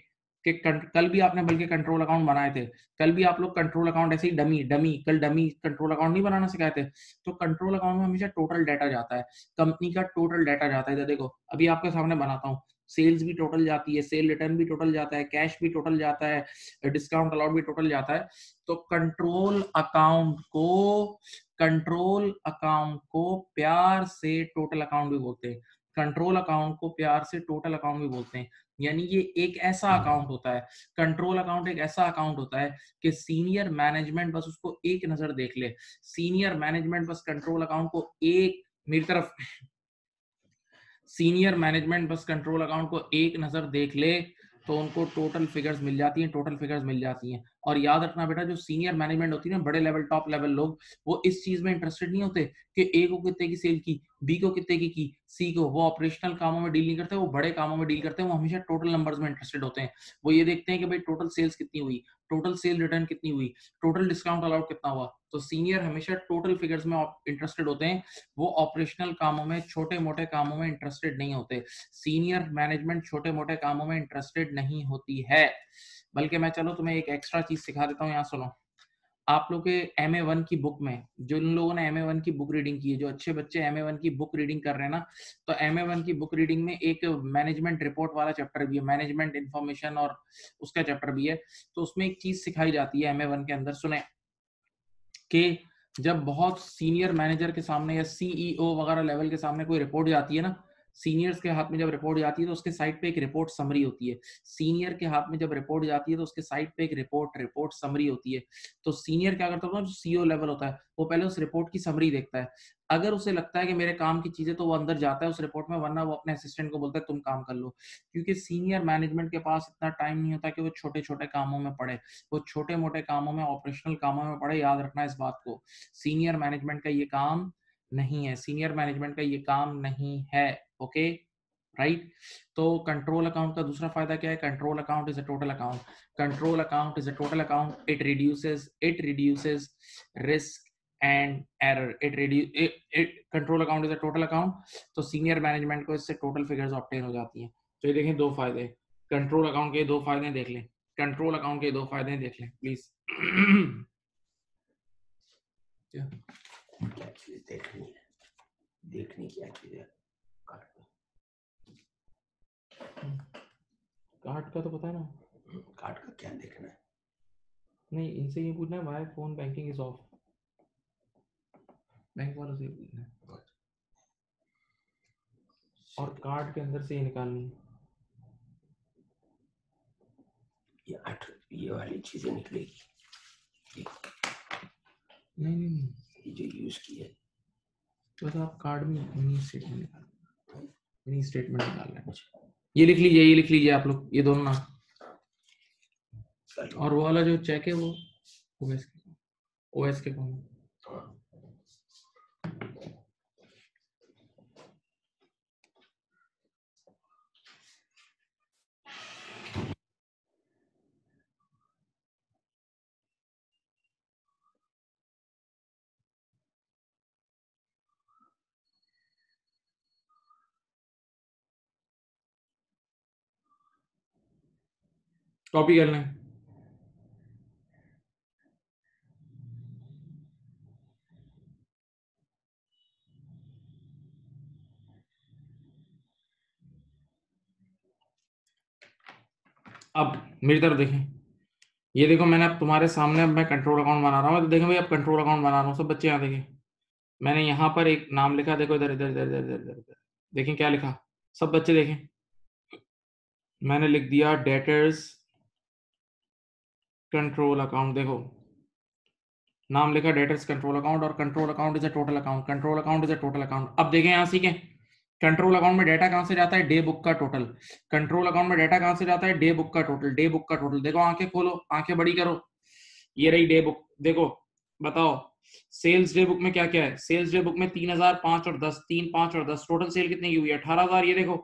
Speaker 1: कि कल भी आपने बल्कि कंट्रोल अकाउंट बनाए थे। कल भी आप लोग कंट्रोल अकाउंट ऐसे ही डमी डमी कल डमी कंट्रोल अकाउंट नहीं बनाना सिखाए थे। तो कंट्रोल अकाउंट में हमेशा टोटल डाटा जाता है। कंपनी का टोटल डाटा जाता है। देखो, अभी आपके सामने बनाता हूँ। सेल्स भी टोटल जाती है सेल रिटर्न भी टोटल जाता है कैश भी टोटल जाता है डिस्काउंट अलाउट भी टोटल जाता है। तो कंट्रोल अकाउंट को कंट्रोल अकाउंट को प्यार से टोटल अकाउंट भी बोलते हैं। कंट्रोल अकाउंट को प्यार से टोटल अकाउंट भी बोलते हैं। यानी ये एक ऐसा अकाउंट हम्म। होता है कंट्रोल अकाउंट एक ऐसा अकाउंट होता है कि सीनियर मैनेजमेंट बस उसको एक नज़र देख ले। सीनियर मैनेजमेंट बस कंट्रोल अकाउंट को एक मेरी तरफ़ सीनियर मैनेजमेंट बस कंट्रोल अकाउंट को एक नज़र देख ले तो उनको टोटल फिगर्स मिल जाती हैं टोटल फिगर्स मिल जाती हैं। और याद रखना बेटा, जो सीनियर मैनेजमेंट होती है ना, बड़े लेवल टॉप लेवल लोग, वो इस चीज़ में इंटरेस्टेड नहीं होते कि ए को कितने की सेल की बी को कितने की की सी को। वो ऑपरेशनल कामों में डील नहीं करते, वो बड़े कामों में डील करते हैं, वो हमेशा टोटल नंबर्स में इंटरेस्टेड होते हैं। वो ये देखते हैं कि भाई टोटल सेल्स कितनी हुई टोटल सेल रिटर्न कितनी हुई टोटल डिस्काउंट अलाउड कितना हुआ। तो सीनियर हमेशा टोटल फिगर्स में इंटरेस्टेड होते हैं। वो ऑपरेशनल कामों में छोटे मोटे कामों में इंटरेस्टेड नहीं होते। सीनियर मैनेजमेंट छोटे मोटे कामों में इंटरेस्टेड नहीं होती है। बल्कि मैं चलो तुम्हें एक एक्स्ट्रा चीज़ सिखा देता हूँ, यहाँ सुनो। आप लोग के एम ए वन की बुक में जो इन लोगों ने एम ए वन की बुक रीडिंग की है, जो अच्छे बच्चे एम ए वन की बुक रीडिंग कर रहे हैं ना तो एम ए वन की बुक रीडिंग में एक मैनेजमेंट रिपोर्ट वाला चैप्टर भी है मैनेजमेंट इन्फॉर्मेशन और उसका चैप्टर भी है। तो उसमें एक चीज़ सिखाई जाती है एम ए वन के अंदर। सुने कि जब बहुत सीनियर मैनेजर के सामने या सीईओ वगैरह लेवल के सामने कोई रिपोर्ट जाती है ना सीनियर्स के हाथ में जब रिपोर्ट जाती है तो उसके साइड पे एक रिपोर्ट समरी होती है। सीनियर के हाथ में जब रिपोर्ट जाती है तो उसके साइड पे एक रिपोर्ट रिपोर्ट समरी होती है। तो सीनियर क्या करता है जो सीओ लेवल होता है, वो पहले उस रिपोर्ट की समरी देखता है। अगर उसे लगता है कि मेरे काम की चीज़ें तो वो अंदर जाता है उस रिपोर्ट में, वरना वो अपने असिस्टेंट को बोलता है, तुम काम कर लो। क्योंकि सीनियर मैनेजमेंट के पास इतना टाइम नहीं होता कि वो छोटे छोटे कामों में पड़े वो छोटे मोटे कामों में ऑपरेशनल कामों में पड़े याद रखना इस बात को। सीनियर मैनेजमेंट का ये काम नहीं है। सीनियर मैनेजमेंट का ये काम नहीं है। Okay, right? तो कंट्रोल अकाउंट का दूसरा फ़ायदा क्या है? Control account is a total account control account is a total account it reduces it reduces risk and error it it control account is a total account तो सीनियर मैनेजमेंट को इससे टोटल फिगर्स ऑप्टेन हो जाती हैं। तो ये देखें दो फ़ायदे। कंट्रोल अकाउंट के दो फ़ायदे देख लें। कंट्रोल अकाउंट के दो फ़ायदे देख लें प्लीज़
Speaker 2: क्या चीज़ देखनी है? देखनी क्या चीज़ है?
Speaker 1: कार्ड का तो पता है ना?
Speaker 2: कार्ड का क्या देखना है?
Speaker 1: नहीं इनसे ये पूछना है why phone banking is off bank वालों से पूछना है। और कार्ड के अंदर से ये निकालनी
Speaker 2: ये आठ ये वाली चीज़ें निकलेगी।
Speaker 1: नहीं नहीं
Speaker 2: ये जो यूज़ की है।
Speaker 1: तो आप कार्ड में स्टेटमेंट निकाल। मिनी स्टेटमेंट निकाल रहे हैं। ये लिख लीजिए ये लिख लीजिए आप लोग ये दोनों ना। और वो वाला जो चेक है वो ओएस के ओएस के कौन कॉपी कर लें। अब मेरी तरफ़ देखें। ये देखो मैंने अब तुम्हारे सामने अब मैं कंट्रोल अकाउंट बना रहा हूँ। तो देखें भाई, अब कंट्रोल अकाउंट बना रहा हूँ। सब बच्चे यहाँ देखें। मैंने यहाँ पर एक नाम लिखा, देखो इधर इधर इधर इधर इधर इधर। देखें क्या लिखा? सब बच्चे देखें। मैंने लिख दिया डेटर्स कंट्रोल अकाउंट देखो। नाम लिखा डेटर्स कंट्रोल अकाउंट और control account is a total account control account is a total account अब देखें यहाँ सीखें। कंट्रोल अकाउंट में डेटा कहाँ से जाता है? डे बुक का टोटल कंट्रोल अकाउंट में डेटा कहाँ से जाता है? डे बुक का टोटल डे बुक का टोटल देखो, आँखें खोलो। आँखें बड़ी करो। ये रही डे बुक देखो, बताओ। सेल्स डे बुक में क्या क्या है? सेल्स डे बुक में तीन हज़ार पाँच और दस। तीन, पाँच और दस। टोटल सेल कितनी की हुई है? अठारह हज़ार। ये देखो।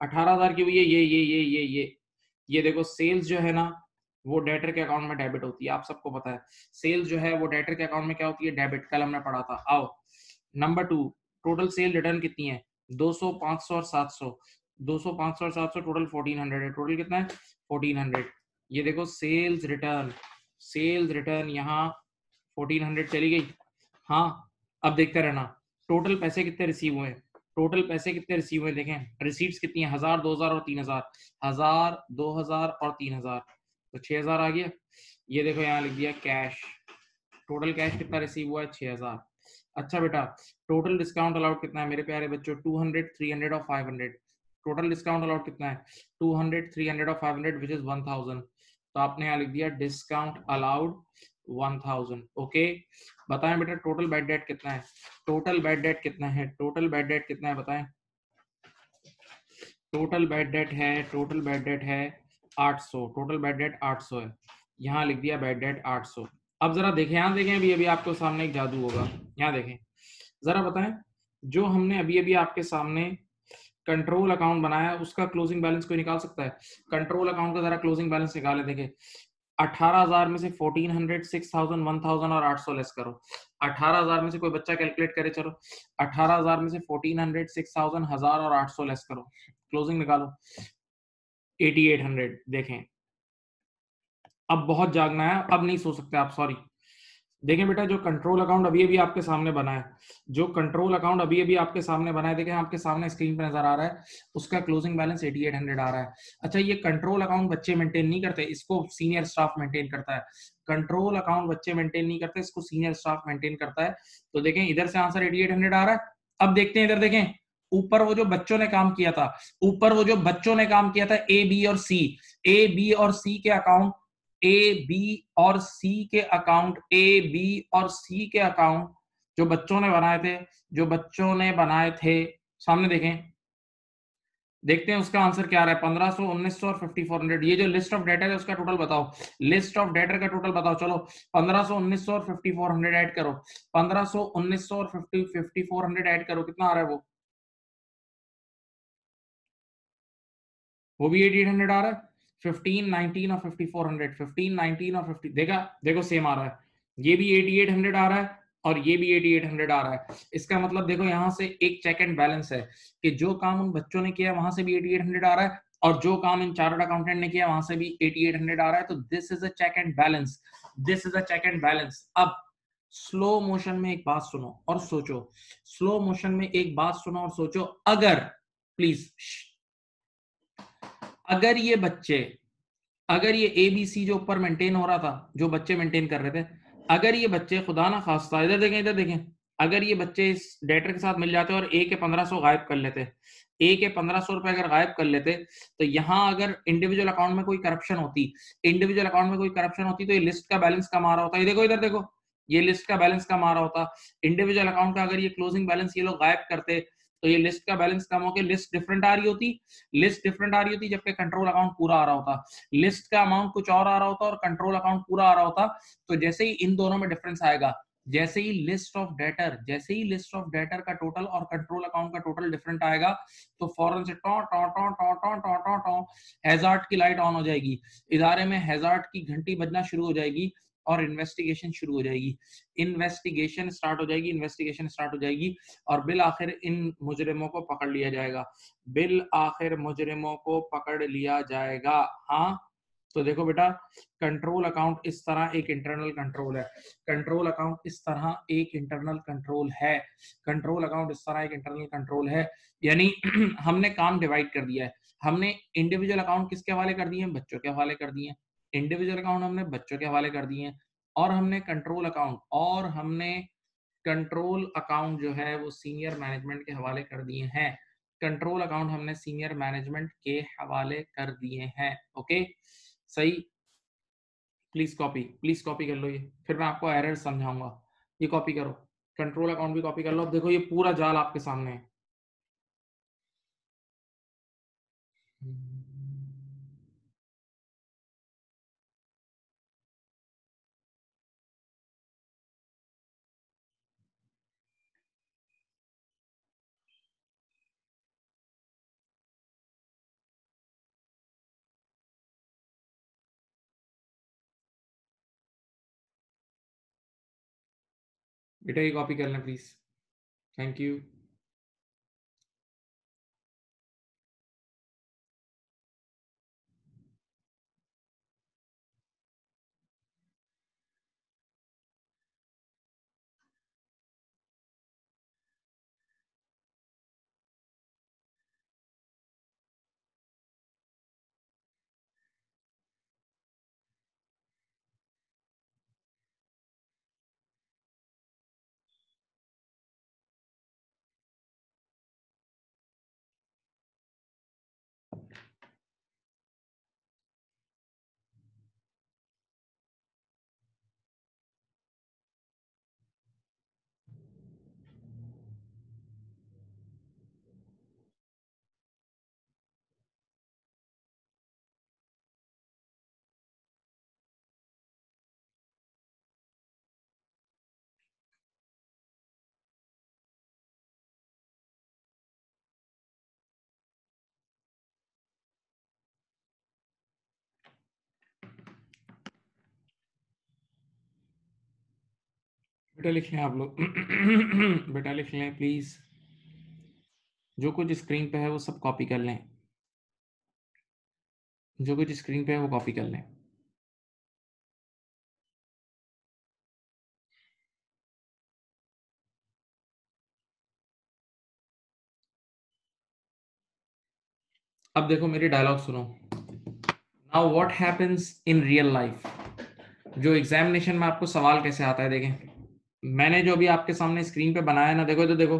Speaker 1: अठारह हज़ार की हुई है। ये ये ये ये ये। ये देखो सेल्स जो है ना वो डेटर के अकाउंट में डेबिट होती है, आप सबको पता है। सेल्स जो है, वो डेटर के अकाउंट में क्या होती है? डेबिट कल हमने पढ़ा था। आओ number two total sale return कितनी है? 200 500 और 700 200 500 और 700 टोटल 1400 है। टोटल कितना है? 1400 ये देखो सेल्स रिटर्न सेल्स रिटर्न यहाँ 1400 चली गई। हाँ अब देखते रहना। टोटल पैसे कितने रिसीव हुए टोटल पैसे कितने रिसीव हुए देखें रिसीट्स कितनी है? हज़ार, दो हज़ार और तीन हज़ार। हज़ार, दो हज़ार और तीन हज़ार। तो छह हज़ार आ गया। ये देखो यहाँ लिख दिया कैश टोटल कैश कितना रिसीव हुआ है? छह हज़ार। अच्छा बेटा टोटल डिस्काउंट अलाउड कितना है? मेरे प्यारे बच्चों 200 300 और 500 टोटल डिस्काउंट अलाउड कितना है? 200 300 और 500 विच इज़ 1000 तो आपने यहाँ लिख दिया डिस्काउंट अलाउड 1000 ओके बताएँ बेटा टोटल बेड डेट कितना है? टोटल बेड डेट कितना है? टोटल बेड डेट कितना है? बताएँ। टोटल बेड डेट है टोटल बेड डेट है। 800 टोटल बेड डेट 800 है। यहाँ लिख दिया बेड डेट 800 अब जरा देखें यहाँ देखें, अभी अभी आपके सामने एक जादू होगा। यहाँ देखें। जरा बताएँ, जो हमने अभी अभी आपके सामने कंट्रोल अकाउंट बनाया उसका क्लोजिंग बैलेंस कोई निकाल सकता है? कंट्रोल अकाउंट का जरा क्लोजिंग बैलेंस निकाले, देखे। अठारह हज़ार में से fourteen hundred six thousand one thousand और आठ सौ लेस करो। अठारह हज़ार में से कोई बच्चा कैलकुलेट करे, चलो। अठारह हज़ार में से फोर्टीन हंड्रेड सिक्स थाउज़ेंड हज़ार और आठ सौ लेस करो। क्लोजिंग निकालो। एटी एट हंड्रेड, देखें। अब बहुत जागना है, अब नहीं सो सकते आप सॉरी देखें बेटा, जो कंट्रोल अकाउंट अभी अभी आपके सामने बना है, जो कंट्रोल अकाउंट अभी अभी आपके सामने बना है, देखें, आपके सामने स्क्रीन पे नज़र आ रहा है, उसका क्लोजिंग बैलेंस 8800 आ रहा है। अच्छा ये कंट्रोल अकाउंट बच्चे मेंटेन नहीं करते, इसको सीनियर स्टाफ मेंटेन करता है। कंट्रोल अकाउंट बच्चे मेंटेन नहीं करते, इसको सीनियर स्टाफ मेंटेन करता है। तो देखें, इधर से आंसर एटी आ रहा है, अब देखते हैं, इधर देखें। ऊपर वो जो बच्चों ने काम किया था, ऊपर वो जो बच्चों ने काम किया था ए बी और सी ए बी और सी के अकाउंट ए बी और सी के अकाउंट ए बी और सी के अकाउंट जो बच्चों ने बनाए थे, जो बच्चों ने बनाए थे। सामने देखें। देखते हैं उसका आंसर क्या आ रहा है। पंद्रह सौ, उन्नीस सौ और फिफ्टी फोर हंड्रेड ये जो लिस्ट ऑफ़ डेटर है, उसका टोटल बताओ। लिस्ट ऑफ़ डेटर का टोटल बताओ। चलो, पंद्रह सौ, उन्नीस सौ और फिफ्टी फोर हंड्रेड एड करो। पंद्रह सौ, उन्नीस सौ और fifty fifty four hundred add करो। कितना आ रहा है वो? वो भी एट हंड्रेड आ रहा है। फिफ्टीन नाइनटीन और fifty four hundred fifteen nineteen और फिफ्टी देखा, देखो सेम आ रहा है। ये भी एटी एट हंड्रेड आ रहा है और ये भी एटी एट हंड्रेड आ रहा है। इसका मतलब देखो यहाँ से एक चेक एंड बैलेंस है कि जो काम उन बच्चों ने किया वहाँ से भी एटी एट हंड्रेड आ रहा है और जो काम इन चार्टर्ड अकाउंटेंट ने किया वहाँ से भी एटी एट हंड्रेड आ रहा है। तो this is a check and balance this is a check and balance अब स्लो मोशन में एक बात सुनो और सोचो। स्लो मोशन में एक बात सुनो और सोचो। अगर प्लीज़ अगर ये बच्चे, अगर ये ए बी सी जो ऊपर मेंटेन हो रहा था, जो बच्चे मेंटेन कर रहे थे, अगर ये बच्चे खुदा ना खास्ता, इधर देखें इधर देखें, अगर ये बच्चे इस डेटर के साथ मिल जाते और ए के पंद्रह सौ गायब कर लेते ए के पंद्रह सौ रुपए अगर गायब कर लेते तो यहाँ अगर इंडिविजुअल अकाउंट में कोई करप्शन होती इंडिविजुअल अकाउंट में कोई करप्शन होती तो ये लिस्ट का बैलेंस कम आ रहा होता। ये देखो, इधर देखो, ये लिस्ट का बैलेंस कम आ रहा होता। इंडिविजुअल अकाउंट का अगर ये क्लोजिंग बैलेंस ये लोग गायब करते तो ये लिस्ट का बैलेंस कम होकर लिस्ट डिफरेंट आ रही होती। लिस्ट डिफरेंट आ रही होती जबकि कंट्रोल अकाउंट पूरा आ रहा होता। लिस्ट का अमाउंट कुछ और आ रहा होता और कंट्रोल अकाउंट पूरा आ रहा होता। तो जैसे ही इन दोनों में डिफरेंस आएगा, जैसे ही लिस्ट ऑफ़ डेटर जैसे ही लिस्ट ऑफ़ डेटर का टोटल और कंट्रोल अकाउंट का टोटल डिफरेंट आएगा तो फ़ौरन से टो टो टो टो टो टो टो टो हैजार्ड की लाइट ऑन हो जाएगी। इदारे में हैजार्ड की घंटी बजना शुरू हो जाएगी। और इन्वेस्टिगेशन शुरू हो जाएगी। इन्वेस्टिगेशन स्टार्ट हो जाएगी इन्वेस्टिगेशन स्टार्ट हो जाएगी और बिल आखिर इन मुजरिमों को पकड़ लिया जाएगा। बिल आखिर मुजरिमों को पकड़ लिया जाएगा। हाँ तो देखो बेटा कंट्रोल अकाउंट इस तरह एक इंटरनल कंट्रोल है। कंट्रोल अकाउंट इस तरह एक इंटरनल कंट्रोल है। कंट्रोल अकाउंट इस तरह एक इंटरनल कंट्रोल है। यानी हमने काम डिवाइड कर दिया है। हमने इंडिविजुअल अकाउंट किसके हवाले कर दिए हैं? बच्चों के हवाले कर दिए इंडिविजुअल अकाउंट हमने बच्चों के हवाले कर दिए हैं और हमने कंट्रोल अकाउंट और हमने कंट्रोल अकाउंट जो है वो सीनियर मैनेजमेंट के हवाले कर दिए हैं। कंट्रोल अकाउंट हमने सीनियर मैनेजमेंट के हवाले कर दिए हैं ओके सही? प्लीज़ कॉपी प्लीज़ कॉपी कर लो ये। फिर मैं आपको एरर समझाऊँगा। ये कॉपी करो। कंट्रोल अकाउंट भी कॉपी कर लो। अब देखो ये पूरा जाल आपके सामने है। बेटा ये कॉपी कर लें प्लीज़ थैंक यू बेटा लिख लें आप लोग। बेटा लिख लें प्लीज़ जो कुछ स्क्रीन पे है, वो सब कॉपी कर लें। जो कुछ स्क्रीन पे है, वो कॉपी कर लें। अब देखो, मेरी डायलॉग सुनो। Now what happens in real life जो एग्जामिनेशन में आपको सवाल कैसे आता है, देखें। मैंने जो अभी आपके सामने स्क्रीन पे बनाया ना, देखो तो देखो।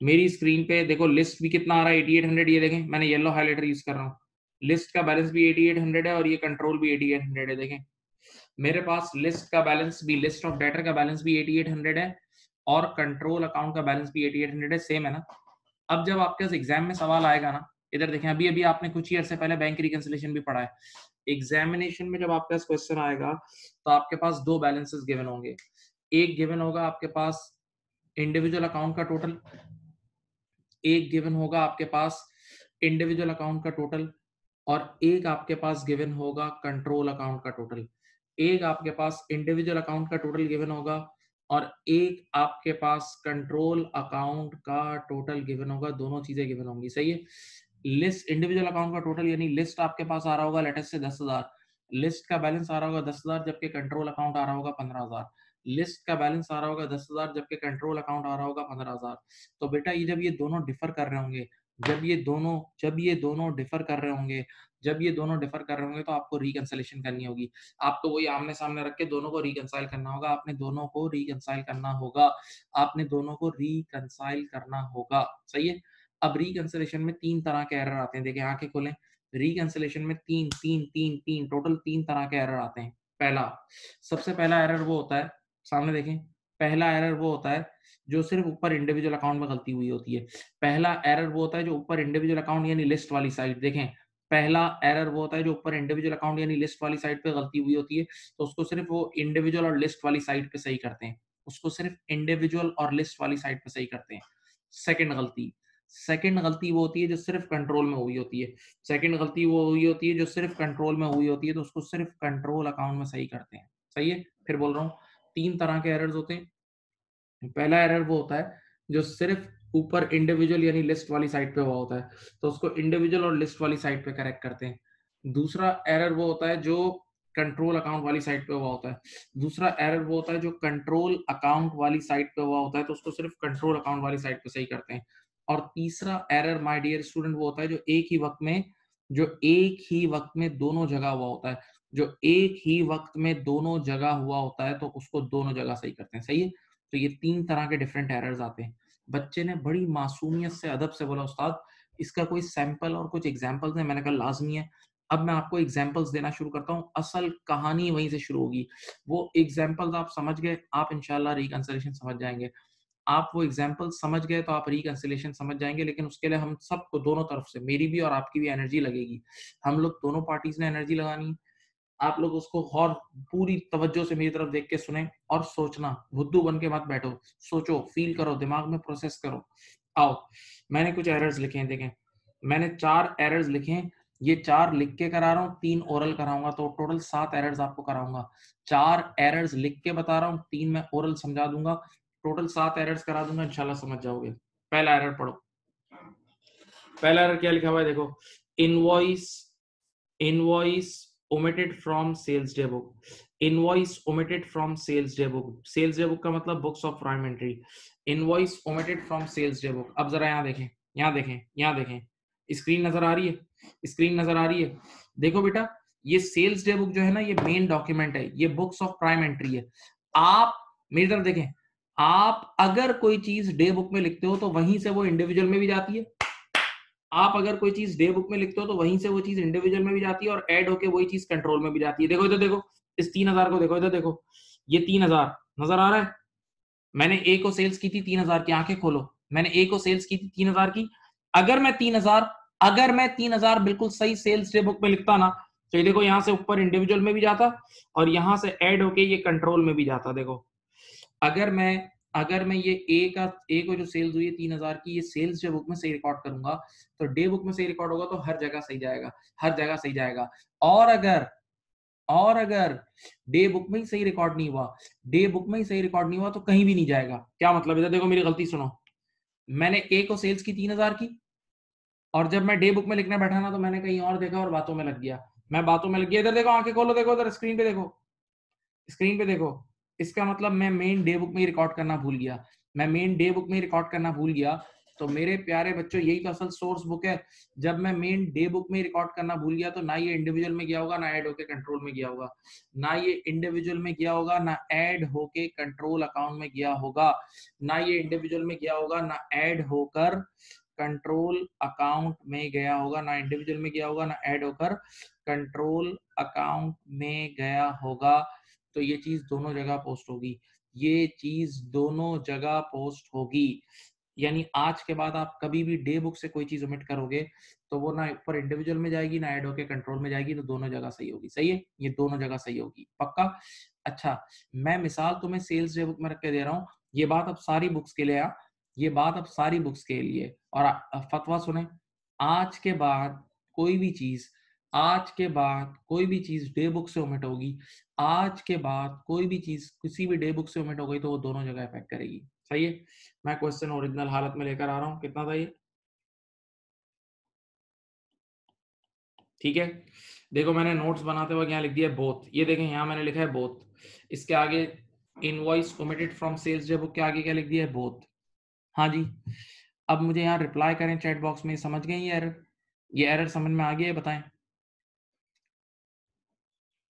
Speaker 1: मेरी स्क्रीन पे देखो लिस्ट भी कितना आ रहा है 8800 ये देखें। मैंने येलो हाईलाइटर यूज़ कर रहा हूँ। लिस्ट का बैलेंस भी 8800 है और ये कंट्रोल भी 8800 है, देखें। मेरे पास लिस्ट का बैलेंस भी लिस्ट ऑफ़ डेटर का बैलेंस भी 8800 है और कंट्रोल अकाउंट का बैलेंस भी 8800 है सेम है ना। अब जब आपके पास एग्ज़ाम में सवाल आएगा ना, इधर देखें, अभी अभी आपने कुछ ईयर से पहले बैंक रिकन्सिलेशन भी पढ़ा है। एग्जामिनेशन में जब आपके पास क्वेश्चन आएगा तो आपके पास दो बैलेंसेस गिवन होंगे। एक गिवन होगा आपके पास इंडिविजुअल अकाउंट का टोटल एक गिवन होगा आपके पास इंडिविजुअल अकाउंट का टोटल और एक आपके पास गिवन होगा कंट्रोल अकाउंट का टोटल एक आपके पास इंडिविजुअल अकाउंट का टोटल गिवन होगा और एक आपके पास कंट्रोल अकाउंट का टोटल गिवन होगा। दोनों चीज़ें गिवन होंगी। सही है? लिस्ट इंडिविजुअल अकाउंट का टोटल यानी लिस्ट आपके पास आ रहा होगा लेटेस्ट से दस हज़ार। लिस्ट का बैलेंस आ रहा होगा दस हज़ार, जबकि कंट्रोल अकाउंट आ रहा होगा पंद्रह हज़ार। लिस्ट का बैलेंस आ रहा होगा, दस हज़ार, जबकि कंट्रोल अकाउंट आ रहा होगा पंद्रह हज़ार। तो बेटा ये जब ये दोनों डिफर कर रहे होंगे, जब ये दोनों, जब ये दोनों डिफर कर रहे होंगे, जब ये दोनों डिफर कर रहे होंगे तो आपको रिकनसलेशन करनी होगी। आपको वही आमने सामने रख के दोनों को रिकनसाइल करना होगा, आपने दोनों को रिकनसाइल करना होगा। आपने दोनों को रिकनसाइल करना होगा। सही है? अब रिकनसलेशन में तीन तरह के एरर आते हैं। देखिए, आँखें खोलें। रिकंसलेशन में तीन तीन तीन तीन टोटल तीन तरह के एरर आते हैं। पहला, सबसे पहला एरर वो होता है सामने देखें, पहला एरर वो होता है, जो सिर्फ़ ऊपर इंडिविजुअल अकाउंट में गलती हुई होती है। पहला एरर वो होता है, जो ऊपर इंडिविजुअल अकाउंट यानी लिस्ट वाली साइड देखें, पहला एरर वो होता है, जो ऊपर इंडिविजुअल अकाउंट यानी लिस्ट वाली साइड पे गलती हुई होती है तो उसको सिर्फ़ वो इंडिविजुअल और लिस्ट वाली साइड पे सही करते हैं। उसको सिर्फ़ इंडिविजुअल और लिस्ट वाली साइड पे सही करते हैं। सेकंड गलती सेकंड गलती वो होती है, जो सिर्फ़ कंट्रोल में हुई होती है। सेकंड गलती वो हुई होती है, जो सिर्फ़ कंट्रोल में हुई होती है तो उसको सिर्फ़ कंट्रोल अकाउंट में सही करते हैं। सही है? फिर बोल रहा हूँ तीन तरह के एरर्स होते हैं। पहला एरर वो होता है जो सिर्फ़ ऊपर इंडिविजुअल यानी लिस्ट वाली साइड पे हुआ होता है तो उसको इंडिविजुअल और लिस्ट वाली साइड पे करेक्ट करते हैं। दूसरा एरर वो होता है जो कंट्रोल अकाउंट वाली साइड पे हुआ होता है। दूसरा एरर वो होता है जो कंट्रोल अकाउंट वाली साइड पे हुआ होता है तो उसको सिर्फ़ कंट्रोल अकाउंट वाली साइड पे सही करते हैं। और तीसरा एरर माय डियर स्टूडेंट वो होता है जो एक ही वक्त में, जो एक ही वक्त में दोनों जगह हुआ होता है। जो एक ही वक्त में दोनों जगह हुआ होता है तो उसको दोनों जगह सही करते हैं। सही है? तो ये तीन तरह के डिफरेंट एरर्स आते हैं। बच्चे ने बड़ी मासूमियत से, अदब से बोला, उस्ताद, इसका कोई सैंपल और कुछ एग्जाम्पल्स है मैंने कहा लाजमी है। अब मैं आपको एग्जाम्पल्स देना शुरू करता हूँ। असल कहानी वहीं से शुरू होगी। वो एग्जाम्पल्स आप समझ गए, आप इनशाला रिकन्सलेशन समझ जाएँगे। आप वो एग्ज़ाम्पल समझ गए तो आप रिकन्सिलेशन समझ जाएँगे, लेकिन उसके लिए हम सबको दोनों तरफ़ से, मेरी भी और आपकी भी एनर्जी लगेगी। हम लोग दोनों पार्टीज़ ने एनर्जी लगानी आप लोग उसको और पूरी तवज्जो से मेरी तरफ़ देख के सुने और सोचना। बुद्धू बन के मत बैठो। सोचो फील करो, दिमाग में प्रोसेस करो। आओ, मैंने कुछ एरर्स लिखे हैं, देखें। मैंने चार एरर्स लिखे हैं। ये चार लिख के करा रहा हूँ, तीन ओरल कराऊँगा तो टोटल सात एरर्स आपको कराऊँगा। चार एरर्स लिख के बता रहा हूँ, तीन मैं ओरल समझा दूँगा। टोटल सात एरर्स करा दूँगा, इंशाल्लाह समझ जाओगे। पहला एरर पढ़ो। पहला एरर क्या लिखा हुआ है, देखो। Invoice invoice omitted from sales day book invoice omitted from sales day book sales day book का मतलब books of prime entry. Invoice omitted from sales day book अब जरा यहाँ देखें यहाँ देखें यहाँ देखें। स्क्रीन नज़र आ रही है? स्क्रीन नज़र आ रही है? देखो बेटा, ये सेल्स डे बुक जो है ना, ये मेन डॉक्यूमेंट है। ये बुक्स ऑफ़ प्राइम एंट्री है। आप, मेरी तरफ़ देखें, आप अगर कोई चीज़ डे बुक में लिखते हो तो वहीं से वो इंडिविजुअल में भी जाती है। आप अगर कोई चीज़ डे बुक में लिखते हो तो वहीं से वो चीज़ इंडिविजुअल में भी जाती है और ऐड होके वही चीज़ कंट्रोल में भी जाती है। देखो इधर देखो, इस तीन हज़ार को देखो, इधर देखो, ये तीन हज़ार, नज़र आ रहा है? मैंने ए को सेल्स की थी, तीन हज़ार की आँखें खोलो। मैंने ए को सेल्स की थी, तीन हज़ार की। अगर मैं तीन हज़ार, अगर मैं तीन हज़ार बिल्कुल सही सेल्स डे बुक में लिखता ना तो ये देखो यहाँ से ऊपर इंडिविजुअल में भी जाता और यहाँ से ऐड होके ये कंट्रोल में भी जाता, देखो। अगर मैं अगर मैं ये ए का ए को जो सेल्स हुई है तीन हज़ार की, ये सेल्स जो बुक में सही रिकॉर्ड करूँगा तो डे बुक में सही रिकॉर्ड होगा तो हर जगह सही जाएगा, हर जगह सही जाएगा। और अगर और अगर डे बुक में ही सही रिकॉर्ड नहीं हुआ डे बुक में ही सही रिकॉर्ड नहीं हुआ तो कहीं भी नहीं जाएगा। क्या मतलब इधर देखो मेरी गलती सुनो। मैंने ए को सेल्स की तीन हज़ार की, और जब मैं डे बुक में लिखने बैठा ना तो मैंने कहीं और देखा और बातों में लग गया। मैं बातों में लग गया। इधर देखो, आँखें खोलो, देखो, इधर स्क्रीन पे देखो। स्क्रीन पे देखो। इसका मतलब मैं मेन डे बुक में रिकॉर्ड करना भूल गया। मैं मेन डे बुक में रिकॉर्ड करना भूल गया। तो मेरे प्यारे बच्चों, यही तो असल सोर्स बुक है। जब मैं मेन डे बुक में रिकॉर्ड करना भूल गया तो ना ये इंडिविजुअल में गया होगा, ना ऐड होके कंट्रोल में गया होगा। ना ये इंडिविजुअल में गया होगा, ना ऐड होके कंट्रोल अकाउंट में गया होगा। ना ये इंडिविजुअल में गया होगा, ना ऐड होकर कंट्रोल अकाउंट में गया होगा। ना इंडिविजुअल में गया होगा, ना ऐड होकर कंट्रोल अकाउंट में गया होगा। तो ये चीज़ दोनों जगह पोस्ट होगी। ये चीज़ दोनों जगह पोस्ट होगी। यानी आज के बाद आप कभी भी डे बुक से कोई चीज़ ओमिट करोगे तो वो ना ऊपर इंडिविजुअल में जाएगी, ना एडो के कंट्रोल में जाएगी तो दोनों जगह सही होगी। सही है? ये दोनों जगह सही होगी। पक्का? अच्छा मैं मिसाल तुम्हें सेल्स डे बुक में रख के दे रहा हूँ। ये बात अब सारी बुक्स के लिए आ ये बात अब सारी बुक्स के लिए। और फतवा सुने, आज के बाद कोई भी चीज़ आज के बाद कोई भी चीज़ डे बुक से ओमिट होगी, आज के बाद कोई भी चीज़ किसी भी डे बुक से ओमिट हो गई तो वो दोनों जगह इफ़ेक्ट करेगी। सही है? मैं क्वेश्चन ओरिजिनल हालत में लेकर आ रहा हूँ। कितना था ये? ठीक है? देखो मैंने नोट्स बनाते हुए यहाँ लिख दिया बोथ ये देखें, यहाँ मैंने लिखा है बोथ इसके आगे invoice omitted from sales day book के आगे क्या लिख दिया है? बोथ हाँ जी। अब मुझे यहाँ रिप्लाई करें चैट बॉक्स में। समझ गए ये एरर ये एरर समझ में आ गया है? बताएँ।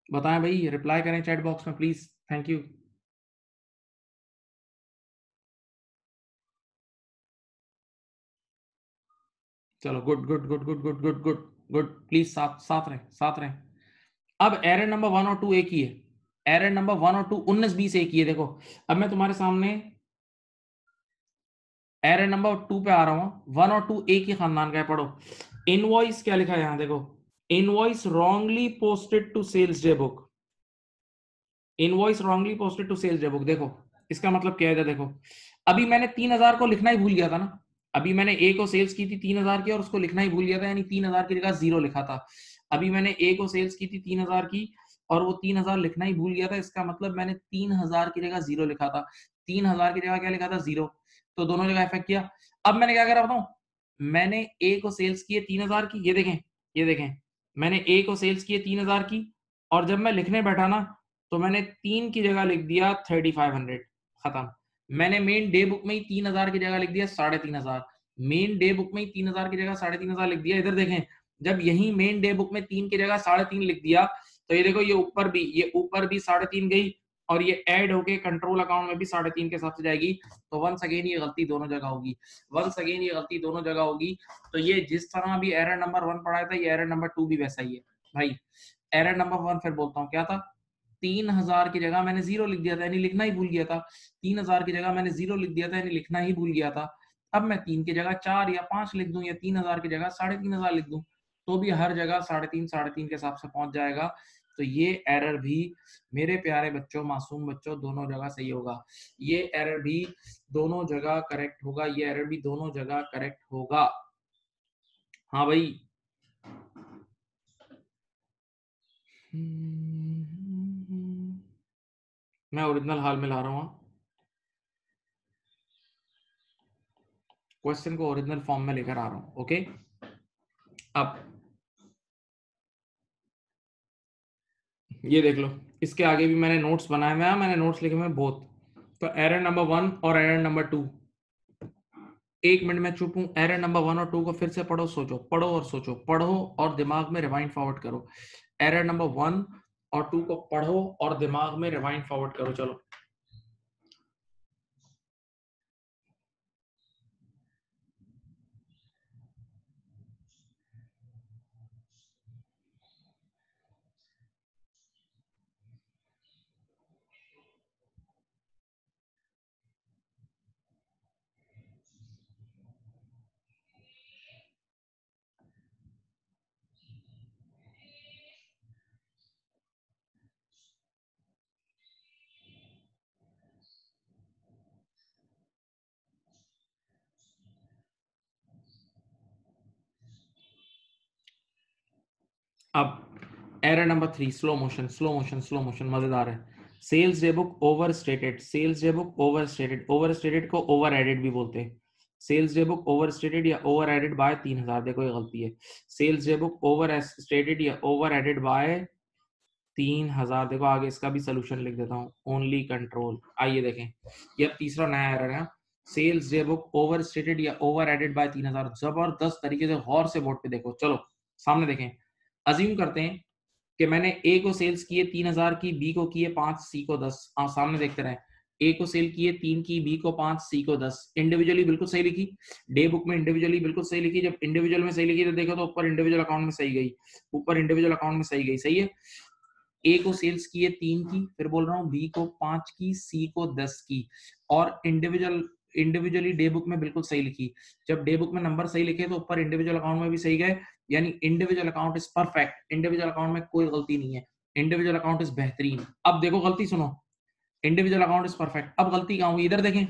Speaker 1: बताएँ भाई रिप्लाई करें चैट बॉक्स में प्लीज़ थैंक यू चलो good good good good good good good good please साथ साथ रहे साथ रहे. अब एरर नंबर वन और टू एक ही है. एरर नंबर वन और टू उन्नीस बीस एक ही है, देखो. अब मैं तुम्हारे सामने एरर नंबर टू पे आ रहा हूँ. वन और टू एक ही खानदान का है, पढ़ो. इनवॉइस क्या लिखा है यहाँ, देखो. Invoice wrongly posted to sales day book invoice wrongly posted to sales day book देखो, इसका मतलब क्या है देखो। अभी मैंने तीन हज़ार को लिखना ही भूल गया था ना। अभी मैंने ए को सेल्स की थी तीन हज़ार की और उसको लिखना ही भूल गया था, यानी तीन हज़ार की जगह ज़ीरो लिखा था। अभी मैंने ए को सेल्स की थी तीन हज़ार की और वो तीन हज़ार लिखना ही भूल गया था, इसका मतलब मैंने तीन हज़ार की जगह ज़ीरो लिखा था। तीन हज़ार की जगह क्या लिखा था? ज़ीरो तो दोनों जगह इफ़ेक्ट किया। अब मैंने क्या करा बताऊ? मैंने ए को सेल्स किए तीन हज़ार की। ये देखें ये देखें। मैंने ए को सेल्स किए तीन हज़ार की और जब मैं लिखने बैठा ना तो मैंने तीन की जगह लिख दिया थर्टी फाइव हंड्रेड खत्म। मैंने मेन डे बुक में ही तीन हज़ार की जगह लिख दिया साढ़े तीन हज़ार। मेन डे बुक में ही तीन हज़ार की जगह साढ़े तीन हज़ार लिख दिया। इधर देखें, जब यही मेन डे बुक में तीन की जगह साढ़े तीन लिख दिया तो ये देखो, ये ऊपर भी, ये ऊपर भी साढ़े तीन गई और ये ऐड होके कंट्रोल अकाउंट में भी साढ़े तीन के साथ जाएगी। तो वंस अगेन ये गलती दोनों जगह होगी। वंस अगेन ये गलती दोनों जगह होगी। तो ये जिस तरह भी एरर नंबर वन पढ़ाया था, ये एरर नंबर टू भी वैसा ही है। भाई एरर नंबर वन फिर बोलता हूँ, क्या था? तीन हज़ार की जगह मैंने ज़ीरो लिख दिया था, यानी लिखना ही भूल गया था। तीन हज़ार की जगह मैंने ज़ीरो लिख दिया था, यानी लिखना ही भूल गया था। अब मैं तीन की जगह चार या पाँच लिख दूँ या तीन हज़ार की जगह साढ़े तीन हज़ार लिख दूँ तो भी हर जगह साढ़े तीन साढ़े तीन के हिसाब से पहुँच जाएगा। तो ये एरर भी मेरे प्यारे बच्चों, मासूम बच्चों, दोनों जगह सही होगा। ये एरर भी दोनों जगह करेक्ट होगा, ये एरर भी दोनों जगह करेक्ट होगा। हाँ भाई। मैं ओरिजिनल हाल में ला रहा हूँ। क्वेश्चन को ओरिजिनल फॉर्म में लेकर आ रहा हूँ ओके अब ये देख लो। इसके आगे भी मैंने नोट्स बनाए हुए हैं, मैंने नोट्स लिखे हुए बहुत। तो एरर नंबर वन और एरर नंबर टू एक मिनट में चुप हूँ। एरर नंबर वन और टू को फिर से पढ़ो, सोचो। पढ़ो और सोचो। पढ़ो और दिमाग में रिवाइंड फॉरवर्ड करो। एरर नंबर वन और टू को पढ़ो और दिमाग में रिवाइंड फॉरवर्ड करो। चलो। अब error number three slow motion slow motion slow motion मज़ेदार है। Sales day book overstated sales day book overstated overstated को ओवर एडेड भी बोलते हैं। Sales day book over stated या ओवर एडेड बाय तीन हज़ार, देखो ये गलती है। Sales day book over stated या ओवर एडेड बाय तीन हज़ार, देखो आगे इसका भी सोल्यूशन लिख देता हूँ। ओनली कंट्रोल आइए देखें। ये अब तीसरा नया एरर है। Sales day book over stated या ओवर एडेड बाय तीन हज़ार, ज़बरदस्त तरीके से गौर से बोर्ड पे देखो। चलो, सामने देखें। अज्यूम करते हैं कि मैंने ए को सेल्स किए, तीन हज़ार की बी को किए, पाँच सी को दस। आप सामने देखते रहे। ए को सेल किए, तीन की बी को पाँच सी को दस। इंडिविजुअली बिल्कुल सही लिखी। डे बुक में इंडिविजुअली बिल्कुल सही लिखी। जब इंडिविजुअल में सही लिखी तो देखो तो ऊपर इंडिविजुअल अकाउंट में सही गई। ऊपर इंडिविजुअल अकाउंट में सही गई। सही है? ए को सेल्स किए, तीन की, फिर बोल रहा हूँ बी को पाँच की सी को दस की। और इंडिविजुअल इंडिविजुअली डे बुक में बिल्कुल सही लिखी। जब डे बुक में नंबर सही लिखे तो ऊपर इंडिविजुअल अकाउंट में भी सही गए। यानी individual account is perfect individual account में कोई गलती नहीं है। इंडिविजुअल अकाउंट इज़ बेहतरीन। अब देखो गलती सुनो। इंडिविजुअल अकाउंट इज़ परफेक्ट अब गलती कहाँ हुई? इधर देखें।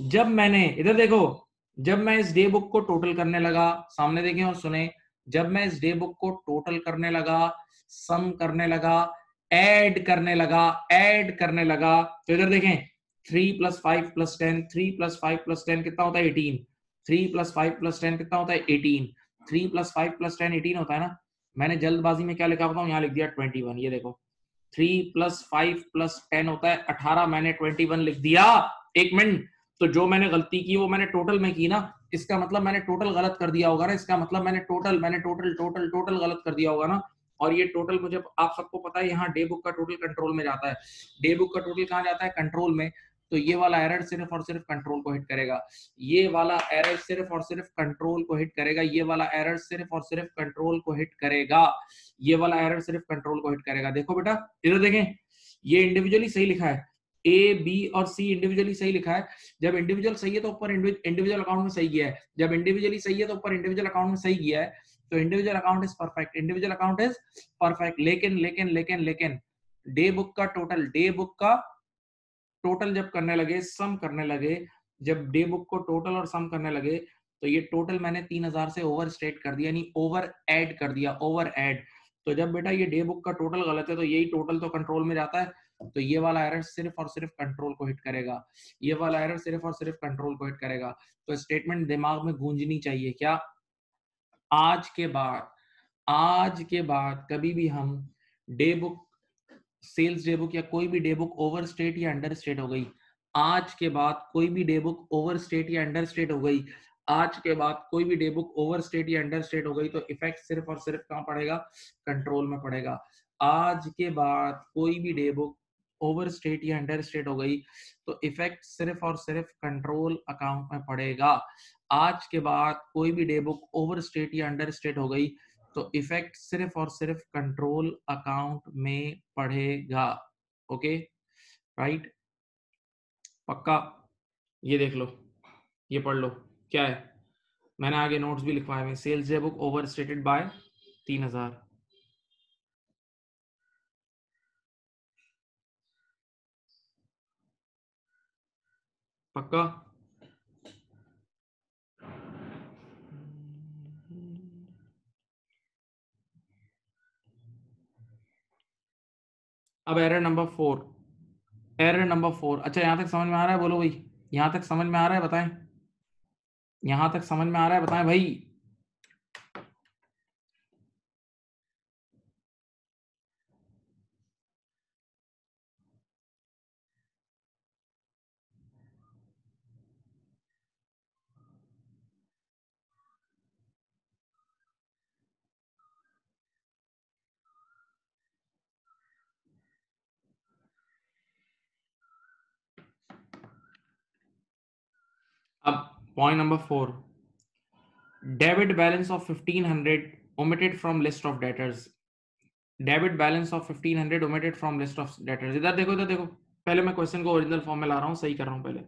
Speaker 1: जब मैंने, इधर देखो, जब मैं इस डे बुक को टोटल करने लगा, सामने देखें और सुने। जब मैं इस डे बुक को टोटल करने लगा सम करने लगा ऐड करने लगा ऐड करने लगा तो इधर देखें। Three plus five plus ten three plus five plus ten कितना होता है? Eighteen three plus five plus ten कितना होता है? Eighteen three plus five plus ten eighteen होता है ना? मैंने जल्दबाजी में क्या लिखा बताऊँ? यहाँ लिख दिया ट्वेंटी वन ये देखो। Three plus five plus ten होता है अठारह, मैंने ट्वेंटी वन लिख दिया। एक मिनट तो जो मैंने गलती की, वो मैंने टोटल में की ना? इसका मतलब मैंने टोटल गलत कर दिया होगा ना? इसका मतलब मैंने टोटल मैंने टोटल टोटल टोटल गलत कर दिया होगा ना? और ये टोटल मुझे, आप सबको पता है, यहाँ डे बुक का टोटल कंट्रोल में जाता है। डे बुक का टोटल कहाँ जाता है? कंट्रोल में। तो ये वाला एरर सिर्फ़ और सिर्फ़ कंट्रोल को हिट करेगा। ये वाला एरर सिर्फ़ और सिर्फ़ कंट्रोल को हिट करेगा। ये वाला एरर सिर्फ़ और सिर्फ़ कंट्रोल को हिट करेगा। ये वाला एरर सिर्फ़ कंट्रोल को हिट करेगा। देखो बेटा, इधर देखें, ये इंडिविजुअली सही लिखा है। ए बी और सी इंडिविजुअली सही लिखा है। जब इंडिविजुअल सही है तो ऊपर इंडिविजुअल अकाउंट में सही गया है। जब इंडिविजुअली सही है तो ऊपर इंडिविजुअल अकाउंट में सही गया है। तो individual account is perfect individual account is perfect लेकिन लेकिन लेकिन लेकिन डे बुक का टोटल डे बुक का टोटल जब करने लगे, सम करने लगे, जब डे बुक को टोटल और सम करने लगे तो ये टोटल मैंने तीन हज़ार से ओवर स्टेट कर दिया, यानी ओवर एड कर दिया, ओवर एड तो जब बेटा ये डे बुक का टोटल गलत है तो यही टोटल तो कंट्रोल में जाता है तो ये वाला एरर सिर्फ़ और सिर्फ़ कंट्रोल को हिट करेगा। ये वाला एरर सिर्फ़ और सिर्फ़ कंट्रोल को हिट करेगा। तो स्टेटमेंट दिमाग में गूंजनी चाहिए, क्या? आज के बाद, आज के बाद कभी भी हम day book sales day book या कोई भी डे बुक ओवर स्टेट या अंडर स्टेट हो गई। आज के बाद कोई भी डे बुक ओवर स्टेट या अंडर स्टेट हो गई। आज के बाद कोई भी डे बुक ओवर स्टेट या अंडर स्टेट हो गई तो इफ़ेक्ट सिर्फ़ और सिर्फ़ कहाँ पड़ेगा? कंट्रोल में पड़ेगा। आज के बाद कोई भी डे बुक ओवर स्टेट या अंडर स्टेट हो गई तो इफ़ेक्ट सिर्फ़ और सिर्फ़ कंट्रोल अकाउंट में पड़ेगा। आज के बाद कोई भी डे बुक ओवर स्टेट या अंडर स्टेट हो गई तो इफ़ेक्ट सिर्फ़ और सिर्फ़ कंट्रोल अकाउंट में पड़ेगा, ओके? राइट? पक्का? ये देख लो, ये पढ़ लो, क्या है? मैंने आगे नोट्स भी लिखवाए हैं। Sales day book overstated by तीन हज़ार। पक्का? अब error number four error number four अच्छा यहाँ तक समझ में आ रहा है? बोलो भाई। यहाँ तक समझ में आ रहा है? बताएँ। यहाँ तक समझ में आ रहा है? बताएँ भाई। Point number four debit balance of 1500 omitted from list of debtors. Debit balance of 1500 omitted from list of debtors. इधर देखो इधर देखो। पहले मैं क्वेश्चन को ओरिजिनल फॉर्म में ला रहा हूँ, सही कर रहा हूँ पहले।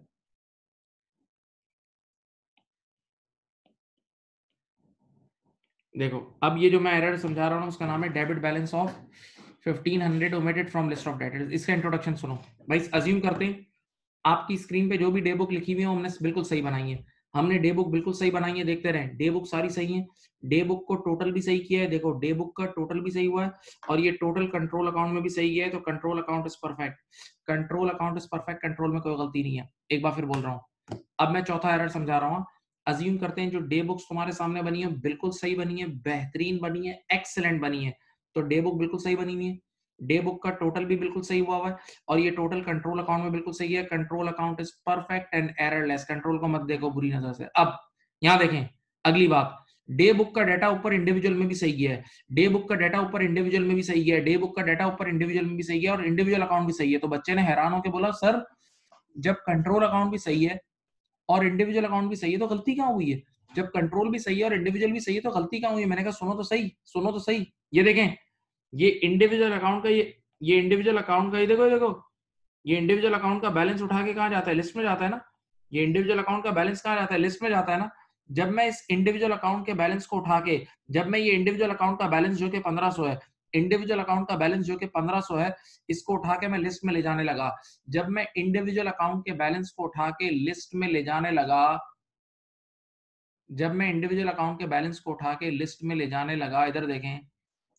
Speaker 1: देखो, अब ये जो मैं एरर समझा रहा हूँ उसका नाम है debit balance of 1500 omitted from list of debtors. इसका इंट्रोडक्शन सुनो। भाई अज्यूम करते हैं, आपकी स्क्रीन पे जो भी डे बुक लिखी हुई है हमने बिल्कुल सही बनाई है। हमने डे बुक बिल्कुल सही बनाई है, देखते रहे। डे बुक सारी सही है। डे बुक को टोटल भी सही किया है। देखो डे बुक का टोटल भी सही हुआ है और ये टोटल कंट्रोल अकाउंट में भी सही है तो control account is perfect control account is perfect control में कोई गलती नहीं है। एक बार फिर बोल रहा हूँ। अब मैं चौथा एरर समझा रहा हूँ। अज्यूम करते हैं जो डे बुक्स तुम्हारे सामने बनी है, बिल्कुल सही बनी है, बेहतरीन बनी है एक्सेलेंट बनी है। तो डे बुक बिल्कुल सही बनी हुई है। डे बुक का टोटल भी बिल्कुल सही हुआ हुआ है, और ये टोटल कंट्रोल अकाउंट में बिल्कुल सही है। Control account is perfect and errorless control को मत देखो बुरी नज़र से। अब, यहाँ देखें, अगली बात। डे बुक का डाटा ऊपर इंडिविजुअल में भी सही है। डे बुक का डाटा ऊपर इंडिविजुअल में भी सही है। डे बुक का डाटा ऊपर इंडिविजुअल में भी सही है, और इंडिविजुअल अकाउंट भी सही है। तो बच्चे ने हैरान होकर बोला, सर, जब कंट्रोल अकाउंट भी सही है, और इंडिविजुअल अकाउंट भी सही है तो गलती क्या हुई है? जब कंट्रोल भी सही है, और इंडिविजुअल भी सही है तो गलती क्या हुई है? मैंने कहा, सुनो तो सही, सुनो तो सही। ये देखें ये इंडिविजुअल अकाउंट का ये ये इंडिविजुअल अकाउंट का, ये देखो देखो। ये इंडिविजुअल अकाउंट का बैलेंस उठा के कहा जाता है? लिस्ट में जाता है ना? ये इंडिविजुअल अकाउंट का बैलेंस कहा जाता है? लिस्ट में जाता है ना? जब मैं इस इंडिविजुअल अकाउंट के बैलेंस को उठा के, जब मैं ये इंडिविजुअल अकाउंट का बैलेंस जो कि 1500 है इंडिविजुअल अकाउंट का बैलेंस जो कि 1500 है, इसको उठा के मैं लिस्ट में ले जाने लगा। जब मैं इंडिविजुअल अकाउंट के बैलेंस को उठा के लिस्ट में ले जाने लगा, जब मैं इंडिविजुअल अकाउंट के बैलेंस को उठा के लिस्ट में ले जाने लगा, इधर देखें।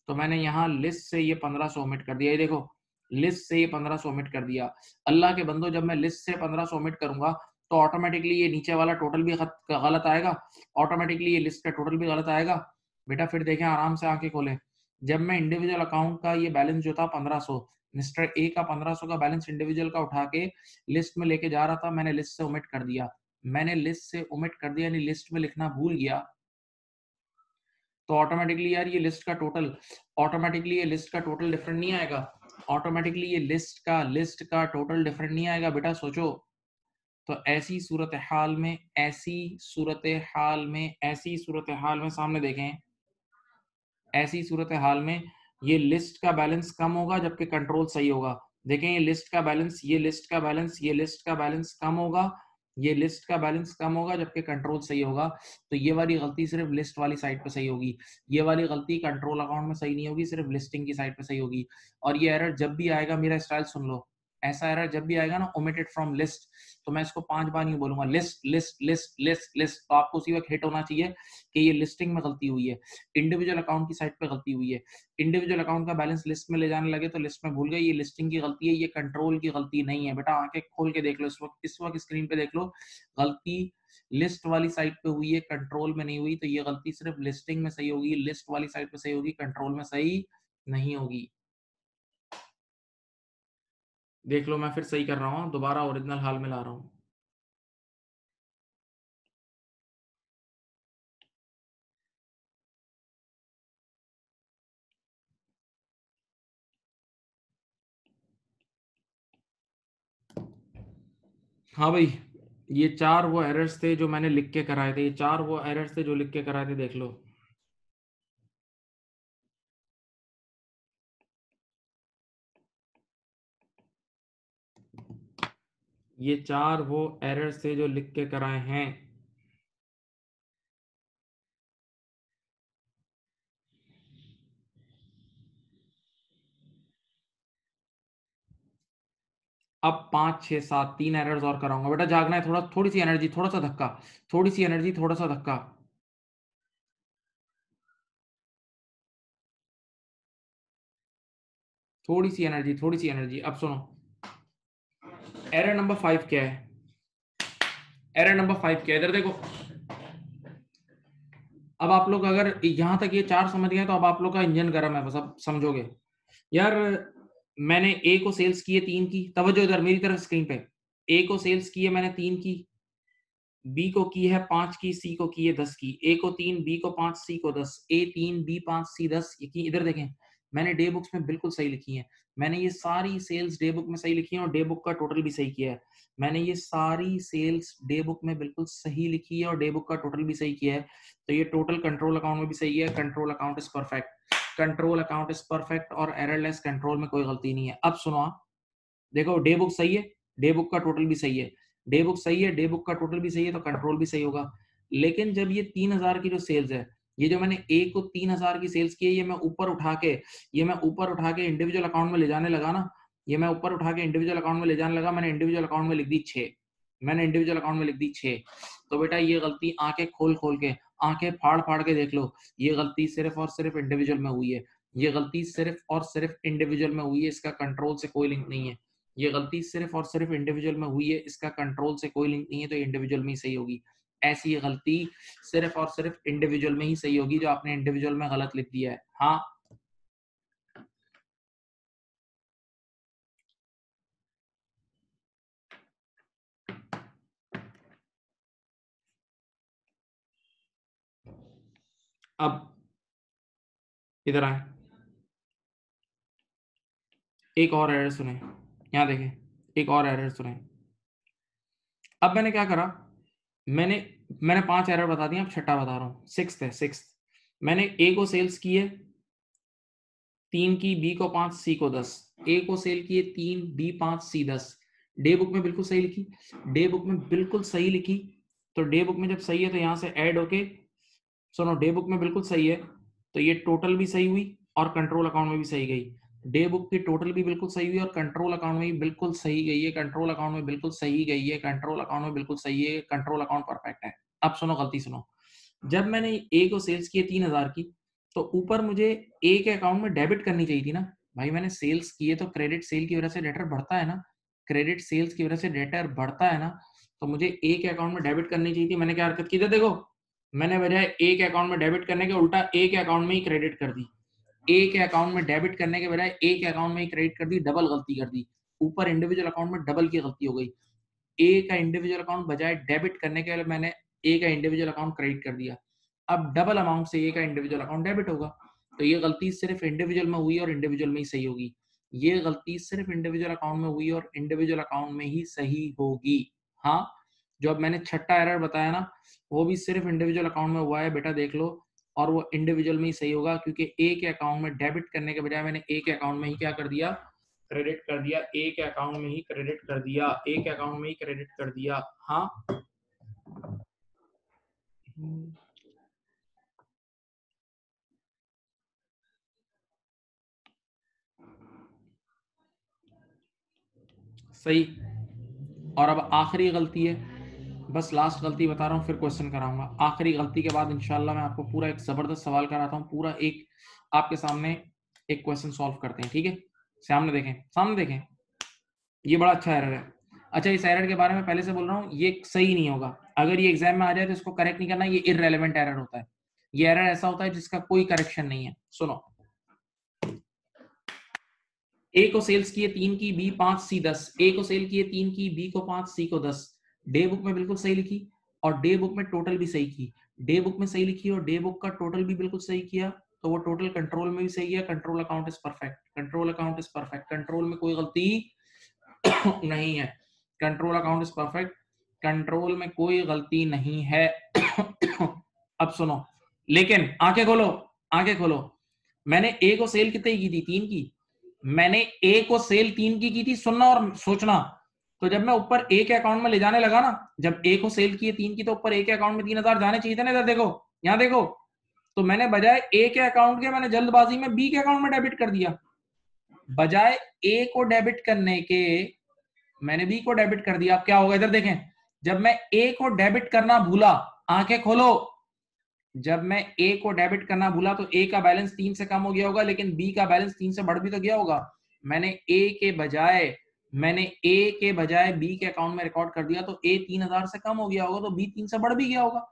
Speaker 1: तो मैंने यहाँ लिस्ट से ये पंद्रह सौ ओमिट कर दिया। ये देखो लिस्ट से ये पंद्रह सौ ओमिट कर दिया। अल्लाह के बंदो, जब मैं लिस्ट से पंद्रह सौ ओमिट करूँगा तो ऑटोमेटिकली ये नीचे वाला टोटल भी गलत आएगा। ऑटोमेटिकली ये लिस्ट का टोटल भी गलत आएगा। बेटा फिर देखें, आराम से आके खोले। जब मैं इंडिविजुअल अकाउंट का ये बैलेंस जो था पंद्रह मिस्टर ए का पंद्रह का बैलेंस इंडिविजुअल का उठा के लिस्ट में लेके जा रहा था, मैंने लिस्ट से ओमिट कर दिया। मैंने लिस्ट से ओमिट कर दिया, यानी लिस्ट में लिखना भूल गया। तो ऑटोमेटिकली यार ये लिस्ट का टोटल ऑटोमेटिकली ये लिस्ट का टोटल डिफरेंट नहीं आएगा। ऑटोमेटिकली ये लिस्ट का लिस्ट का टोटल डिफरेंट नहीं आएगा, बेटा, सोचो। तो ऐसी सूरत हाल में, ऐसी सूरत हाल में, ऐसी सूरत हाल में सामने देखें। ऐसी सूरत हाल में ये लिस्ट का बैलेंस कम होगा जबकि कंट्रोल सही होगा। देखें, ये लिस्ट का बैलेंस ये लिस्ट का बैलेंस ये लिस्ट का बैलेंस कम होगा। ये लिस्ट का बैलेंस कम होगा जबकि कंट्रोल सही होगा। तो ये वाली गलती सिर्फ़ लिस्ट वाली साइड पे सही होगी। ये वाली गलती कंट्रोल अकाउंट में सही नहीं होगी, सिर्फ़ लिस्टिंग की साइड पे सही होगी। और ये एरर जब भी आएगा, मेरा स्टाइल सुन लो। ऐसा एरर जब भी आएगा ना ओमिटेड फ्रॉम लिस्ट तो मैं इसको पाँच बार नहीं बोलूँगा list list list list list तो आपको उसी वक्त हिट होना चाहिए कि ये लिस्टिंग में गलती हुई है। इंडिविजुअल अकाउंट की साइड पे गलती हुई है। इंडिविजुअल अकाउंट का बैलेंस लिस्ट में ले जाने लगे तो लिस्ट में भूल गए, ये लिस्टिंग की गलती है, ये कंट्रोल की गलती नहीं है। बेटा, आँखें खोल के देख लो इस वक्त इस वक्त स्क्रीन पे देख लो, गलती लिस्ट वाली साइड पे हुई है कंट्रोल में नहीं हुई तो ये गलती सिर्फ़ लिस्टिंग में सही होगी लिस्ट वाली साइड पे सही होगी कंट्रोल में सही नहीं होगी। देख लो मैं फिर सही कर रहा हूँ, दोबारा ओरिजिनल हाल में ला रहा हूँ। हाँ भाई, ये चार वो एरर्स थे जो मैंने लिख के कराए थे, ये चार वो एरर्स थे जो लिख के कराए थे, देख लो। ये चार वो एरर थे जो लिख के कराए हैं। अब पाँच, छह, सात, तीन एरर्स और कराऊँगा। बेटा जागना है थोड़ा, थोड़ी सी एनर्जी थोड़ा सा धक्का, थोड़ी सी एनर्जी थोड़ा सा धक्का। थोड़ी सी एनर्जी थोड़ी सी एनर्जी अब सुनो एरर नंबर फाइव क्या है? एरर नंबर फाइव क्या है? इधर देखो। अब आप लोग अगर यहाँ तक ये चार समझ गए तो अब आप लोग का इंजन गर्म है, बस अब समझोगे। यार, मैंने ए को सेल्स किए तीन की। तवज्जो इधर, मेरी तरफ़ स्क्रीन पे। ए को सेल्स किए मैंने तीन की। बी को की है पाँच की सी को की है दस की। ए को तीन बी को पाँच सी को दस। ए तीन बी पाँच सी दस। इधर देखें। मैंने डे बुक्स में बिल्कुल सही लिखी है। मैंने ये सारी सेल्स डे बुक में सही लिखी है और डे बुक का टोटल भी सही किया है। मैंने ये सारी सेल्स डे बुक में बिल्कुल सही लिखी है और डे बुक का टोटल भी सही किया है। तो ये टोटल कंट्रोल अकाउंट में भी सही है। Control account is perfect control account is perfect और एररलेस कंट्रोल में कोई गलती नहीं है। अब सुनो देखो डे बुक सही है डे बुक का टोटल भी सही है। डे बुक सही है डे बुक का टोटल भी सही है तो कंट्रोल भी सही होगा। लेकिन जब ये तीन हज़ार की जो सेल्स है ये जो मैंने ए को तीन हज़ार की सेल्स की है, ये मैं ऊपर उठा के, ये मैं ऊपर उठा के इंडिविजुअल अकाउंट में ले जाने लगा ना, ये मैं ऊपर उठा के इंडिविजुअल अकाउंट में ले जाने लगा, मैंने इंडिविजुअल अकाउंट में लिख दी छे मैंने इंडिविजुअल अकाउंट में लिख दी छे तो बेटा ये गलती आँखें खोल खोल के, आँखें फाड़ फाड़ के देख लो, ये गलती सिर्फ़ और सिर्फ़ इंडिविजुअल में हुई है। ये गलती सिर्फ़ और सिर्फ़ इंडिविजुअल में हुई है, इसका कंट्रोल से कोई लिंक नहीं है। ये गलती सिर्फ़ और सिर्फ़ इंडिविजुअल में हुई है, इसका कंट्रोल से कोई लिंक नहीं है तो इंडिविजुअल में ही सही होगी। ऐसी गलती सिर्फ़ और सिर्फ़ इंडिविजुअल में ही सही होगी जो आपने इंडिविजुअल में गलत लिख दिया है। हाँ? अब इधर आए। एक और एरर सुने। यहाँ देखें। एक और एरर सुने। अब मैंने क्या करा? मैंने मैंने पाँच एरर बता दिया अब छठा बता रहा हूँ। सिक्स है सिक्स मैंने ए को सेल्स किए, तीन की बी को पाँच सी को दस। ए को सेल किए, तीन बी पाँच सी दस। डे बुक में बिल्कुल सही लिखी। डे बुक में बिल्कुल सही लिखी। तो डे बुक में जब सही है तो यहाँ से ऐड होके, सुनो डे बुक में बिल्कुल सही है। तो ये टोटल भी सही हुई और कंट्रोल अकाउंट में भी सही गई। डे बुक की टोटल भी बिल्कुल सही हुई और कंट्रोल अकाउंट में भी बिल्कुल सही गई है, कंट्रोल अकाउंट में बिल्कुल सही गई है, कंट्रोल अकाउंट में बिल्कुल सही है, कंट्रोल अकाउंट परफेक्ट है। अब सुनो, गलती सुनो। जब मैंने ए को सेल्स किए तीन हज़ार की तो ऊपर मुझे ए के अकाउंट में डेबिट करनी चाहिए थी ना। भाई, मैंने सेल्स किए तो क्रेडिट सेल की वजह से डेटर बढ़ता है ना। क्रेडिट सेल्स की वजह से डेटर बढ़ता है ना तो मुझे ए के अकाउंट में डेबिट करनी चाहिए थी। मैंने क्या हरकत की थी? देखो, मैंने बजाय ए के अकाउंट में डेबिट करने के उल्टा ए के अकाउंट में ही क्रेडिट कर दी। ए के अकाउंट में डेबिट करने के बजाय ए के अकाउंट में क्रेडिट कर दी डबल गलती कर दी। ऊपर इंडिविजुअल अकाउंट में डबल की गलती हो गई। ए का इंडिविजुअल अकाउंट बजाय डेबिट करने के मैंने ए का इंडिविजुअल अकाउंट क्रेडिट कर दिया। अब डबल अमाउंट से ए का इंडिविजुअल अकाउंट डेबिट होगा। तो ये गलती सिर्फ़ इंडिविजुअल में हुई और इंडिविजुअल में ही सही होगी। ये गलती सिर्फ़ इंडिविजुअल अकाउंट में हुई और इंडिविजुअल अकाउंट में ही सही होगी। हाँ जो अब मैंने छठा एरर बताया ना, वो भी सिर्फ़ इंडिविजुअल अकाउंट में हुआ है। बेटा देख लो और वो इंडिविजुअल में ही सही होगा, क्योंकि ए के अकाउंट में डेबिट करने के बजाय मैंने ए के अकाउंट में ही क्या कर दिया? क्रेडिट कर दिया। ए के अकाउंट में ही क्रेडिट कर दिया। ए के अकाउंट में ही क्रेडिट कर दिया। हाँ? सही। और अब आखिरी गलती है। बस लास्ट गलती बता रहा हूँ, फिर क्वेश्चन कराऊँगा। आखिरी गलती के बाद इंशाल्लाह मैं आपको पूरा एक ज़बरदस्त सवाल कराता हूँ, पूरा एक आपके सामने एक क्वेश्चन सॉल्व करते हैं, ठीक है? सामने देखें सामने देखें। ये बड़ा अच्छा एरर है। अच्छा इस एरर के बारे में पहले से बोल रहा हूँ, ये सही नहीं होगा। अगर ये एग्ज़ाम में आ जाए तो इसको करेक्ट नहीं करना, ये इरेलीवेंट एरर होता है। ये एरर ऐसा होता है जिसका कोई करेक्शन नहीं है। सुनो। ए को सेल्स किए तीन की बी पाँच सी दस। ए को सेल किए तीन की बी को पाँच सी को दस। डे बुक में बिल्कुल सही लिखी और डे बुक में टोटल भी सही की। डे बुक में सही लिखी और डे बुक का टोटल भी बिल्कुल सही किया तो वो टोटल कंट्रोल में भी सही है control account is perfect. Control account is perfect. Control में कोई गलती नहीं है। Control account is perfect. Control में कोई गलती नहीं है। अब सुनो। लेकिन आँखें खोलो। आँखें खोलो। मैंने ए को सेल कितने की थी? तीन की। मैंने ए को सेल तीन की की थी। सुनना और सोचना। तो जब मैं ऊपर ए के अकाउंट में ले जाने लगा ना, जब ए को सेल किए, तीन की तो ऊपर ए के अकाउंट में तीन हज़ार जाने चाहिए थे ना इधर देखो, यहाँ देखो। तो मैंने बजाय ए के अकाउंट के, मैंने जल्दबाजी में बी के अकाउंट में डेबिट कर दिया। बजाय ए को डेबिट करने के, मैंने बी को डेबिट कर दिया। अब क्या होगा? इधर देखें। जब मैं ए को डेबिट करना भूला, आँखें खोलो। जब मैं ए को डेबिट करना भूला तो ए का बैलेंस तीन से कम हो गया होगा, लेकिन बी का बैलेंस तीन से बढ़ भी तो गया होगा। मैंने ए के बजाय मैंने ए के बजाय बी के अकाउंट में रिकॉर्ड कर दिया तो ए तीन हज़ार से कम हो गया होगा तो बी तीन से बढ़ भी गया होगा।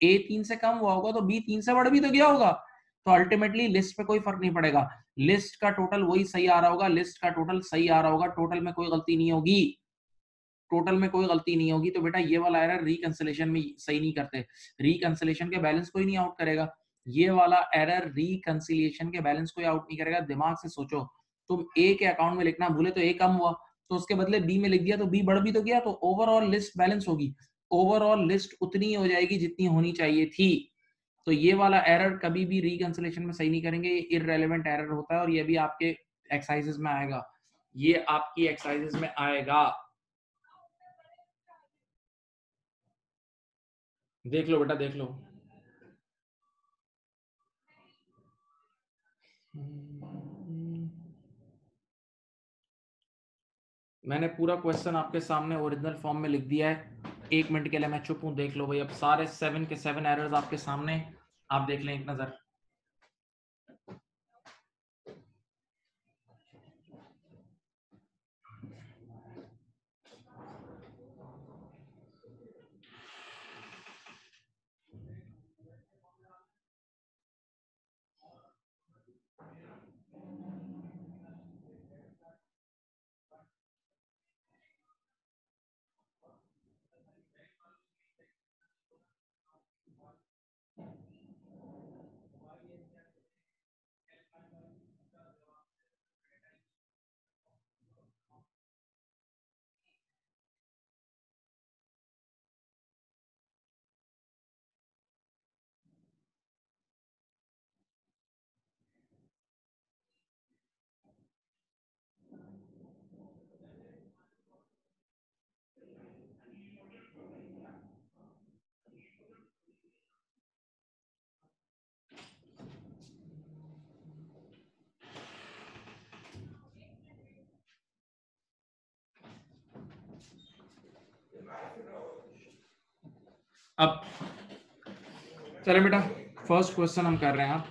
Speaker 1: ए तीन से कम हुआ होगा तो बी तीन से बढ़ भी तो गया होगा। तो अल्टीमेटली लिस्ट पे कोई फ़र्क नहीं पड़ेगा। लिस्ट का टोटल वही सही आ रहा होगा लिस्ट का टोटल सही आ रहा होगा टोटल में कोई गलती नहीं होगी। टोटल में कोई गलती नहीं होगी तो बेटा ये वाला एरर रिकंसिलेशन में सही नहीं करते। रिकंसिलेशन के बैलेंस कोई नहीं आउट करेगा। ये वाला एरर रिकंसिलिएशन के बैलेंस कोई आउट नहीं करेगा। दिमाग से सोचो, तुम ए के अकाउंट में लिखना भूले तो ए कम हुआ। तो उसके बदले बी में लिख दिया तो बी बढ़ भी तो गया तो ओवरऑल लिस्ट बैलेंस होगी। ओवरऑल लिस्ट उतनी हो जाएगी जितनी होनी चाहिए थी। तो ये वाला एरर कभी भी रिकंसिलेशन में सही नहीं करेंगे ये इरेलीवेंट एरर होता है और ये भी आपके एक्सरसाइजेस में आएगा। ये आपकी एक्सरसाइजेस में आएगा। देख लो बेटा, देख लो। मैंने पूरा क्वेश्चन आपके सामने ओरिजिनल फॉर्म में लिख दिया है। एक मिनट के लिए मैं चुप हूँ, देख लो भाई। अब सारे सेवन के सेवन एरर्स आपके सामने। आप देख लें एक नज़र। अब चले बेटा फ़र्स्ट क्वेश्चन हम कर रहे हैं आप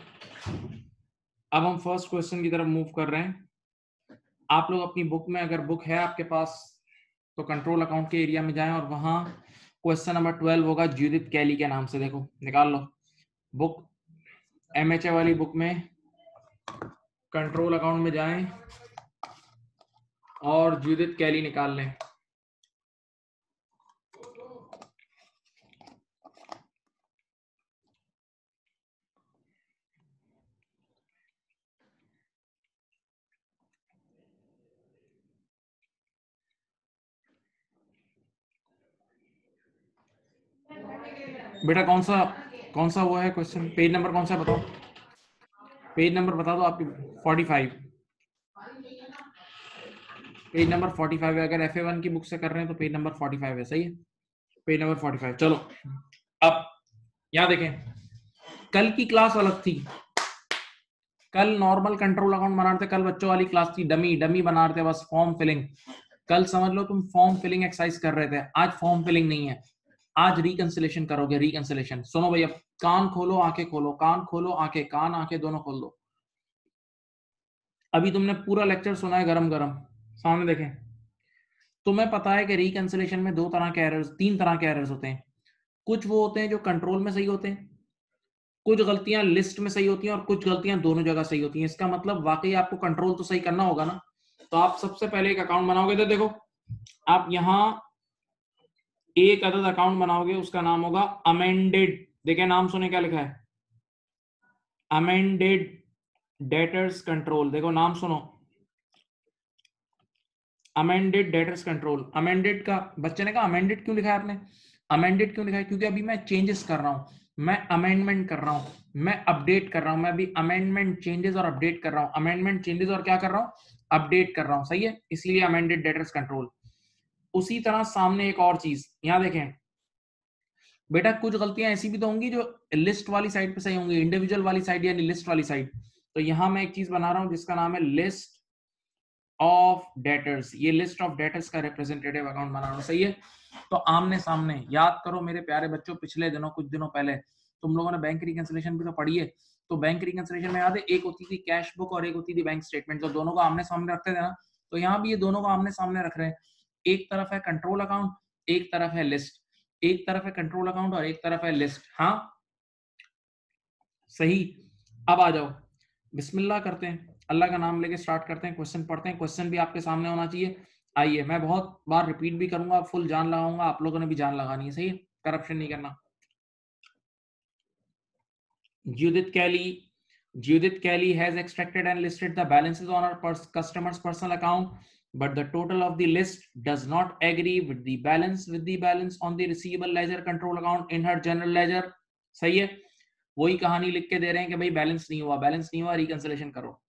Speaker 1: अब हम फ़र्स्ट क्वेश्चन की तरफ़ मूव कर रहे हैं। आप लोग अपनी बुक में अगर बुक है आपके पास तो कंट्रोल अकाउंट के एरिया में जाएँ और वहाँ क्वेश्चन नंबर ट्वेल्व होगा जूदित कैली के नाम से, देखो, निकाल लो। बुक एम वाली बुक में कंट्रोल अकाउंट में जाएँ और जूदित कैली निकाल लें। बेटा कौन सा कौन सा वो है क्वेश्चन पेज नंबर कौन सा बताओ? पेज नंबर बता दो आपकी forty five page number forty five है, अगर एफ़ वन की बुक से कर रहे हैं तो पेज नंबर फोर्टी फाइव है, सही है? पेज नंबर फोर्टी फाइव चलो। अब, यहाँ देखें। कल की क्लास अलग थी। कल नॉर्मल कंट्रोल अकाउंट बना रहे थे, कल बच्चों वाली क्लास थी। डमी डमी बना रहे थे, बस फॉर्म फिलिंग कल समझ लो तुम फॉर्म फिलिंग एक्सरसाइज कर रहे थे। आज फॉर्म फिलिंग नहीं है। आज रिकंसिलेशन करोगे रिकंसिलेशन सुनो भैया, कान खोलो, आँखें खोलो, कान खोलो, आँखें, कान, आँखें दोनों खोल दो। अभी तुमने पूरा लेक्चर सुना है गरम गरम सामने देखें। तुम्हें पता है कि रिकंसिलेशन में दो तरह के एरर्स तीन तरह के एरर्स होते हैं। कुछ वो होते हैं जो कंट्रोल में सही होते हैं। कुछ गलतियाँ लिस्ट में सही होती हैं और कुछ गलतियाँ दोनों जगह सही होती हैं। इसका मतलब वाकई आपको कंट्रोल तो सही करना होगा ना? तो आप सबसे पहले एक अकाउंट बनाओगे। तो देखो, आप यहाँ एक अदद अकाउंट बनाओगे, उसका नाम होगा अमेंडेड देखे नाम सुने क्या लिखा है? अमेंडेड डेटर्स कंट्रोल देखो, नाम सुनो। अमेंडेड डेटर्स कंट्रोल अमेंडेड का, बच्चे ने कहा अमेंडेड क्यों लिखा है आपने? अमेंडेड क्यों लिखा है? क्योंकि अभी मैं चेंजेस कर रहा हूँ। मैं अमेंडमेंट कर रहा हूँ। मैं अपडेट कर रहा हूँ। मैं अभी अमेंडमेंट चेंजेस और अपडेट कर रहा हूँ। अमेंडमेंट चेंजेस और क्या कर रहा हूँ? अपडेट कर रहा हूँ। सही है? इसलिए अमेंडेड डेटर्स कंट्रोल उसी तरह सामने एक और चीज़, यहाँ देखें। बेटा, कुछ गलतियाँ ऐसी भी तो होंगी जो लिस्ट वाली साइड पे सही होंगी इंडिविजुअल वाली साइड यानी लिस्ट वाली साइड तो यहाँ मैं एक चीज़ बना रहा हूँ जिसका नाम है लिस्ट ऑफ़ डेटर्स ये लिस्ट ऑफ़ डेटर्स का रिप्रेजेंटेटिव अकाउंट बना रहा हूँ, सही है? तो आमने सामने याद करो मेरे प्यारे बच्चों, पिछले दिनों, कुछ दिनों पहले, तुम लोगों ने बैंक रिकंसिलेशन भी तो पढ़ी है तो बैंक रिकंसिलेशन में याद है, एक होती थी कैश बुक और एक होती थी बैंक स्टेटमेंट तो दोनों को आमने सामने रखते थे ना तो यहाँ भी ये दोनों को आमने सामने रख रहे हैं। एक तरफ़ है कंट्रोल अकाउंट एक तरफ़ है लिस्ट एक तरफ़ है कंट्रोल अकाउंट और एक तरफ़ है लिस्ट हाँ? सही। अब आ जाओ। बिस्मिल्लाह करते हैं। अल्लाह का नाम लेके स्टार्ट करते हैं क्वेश्चन पढ़ते हैं। क्वेश्चन भी आपके सामने होना चाहिए। आइए, मैं बहुत बार रिपीट भी करूँगा फुल जान लगाऊँगा। आप लोगों ने भी जान लगानी है, सही करप्शन नहीं करना। Judith Kelly Judith Kelly has extracted and listed the balances on her customer's personal account. But the total of the list does not agree with the balance with the balance on the receivable ledger control account in her general ledger सही है वही कहानी लिख के दे रहे हैं कि भाई बैलेंस नहीं हुआ बैलेंस नहीं हुआ रिकंसिलेशन करो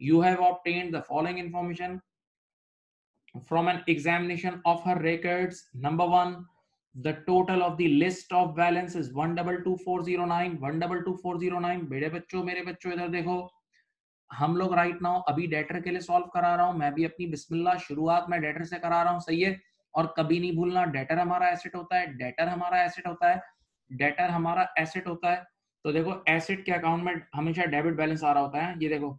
Speaker 1: you have obtained the following information from an examination of her records number one the total of the list of balance is 122409 122409 बेटे बच्चों मेरे बच्चों इधर देखो हम लोग राइट नाउ अभी डेटर के लिए सॉल्व करा रहा हूँ, मैं भी अपनी बिस्मिल्ला शुरुआत में डेटर से करा रहा हूँ, सही है? और कभी नहीं भूलना डेटर हमारा एसेट होता है डेटर हमारा एसेट होता है डेटर हमारा एसेट होता है। तो देखो एसेट के अकाउंट में हमेशा डेबिट बैलेंस आ रहा होता है, ये देखो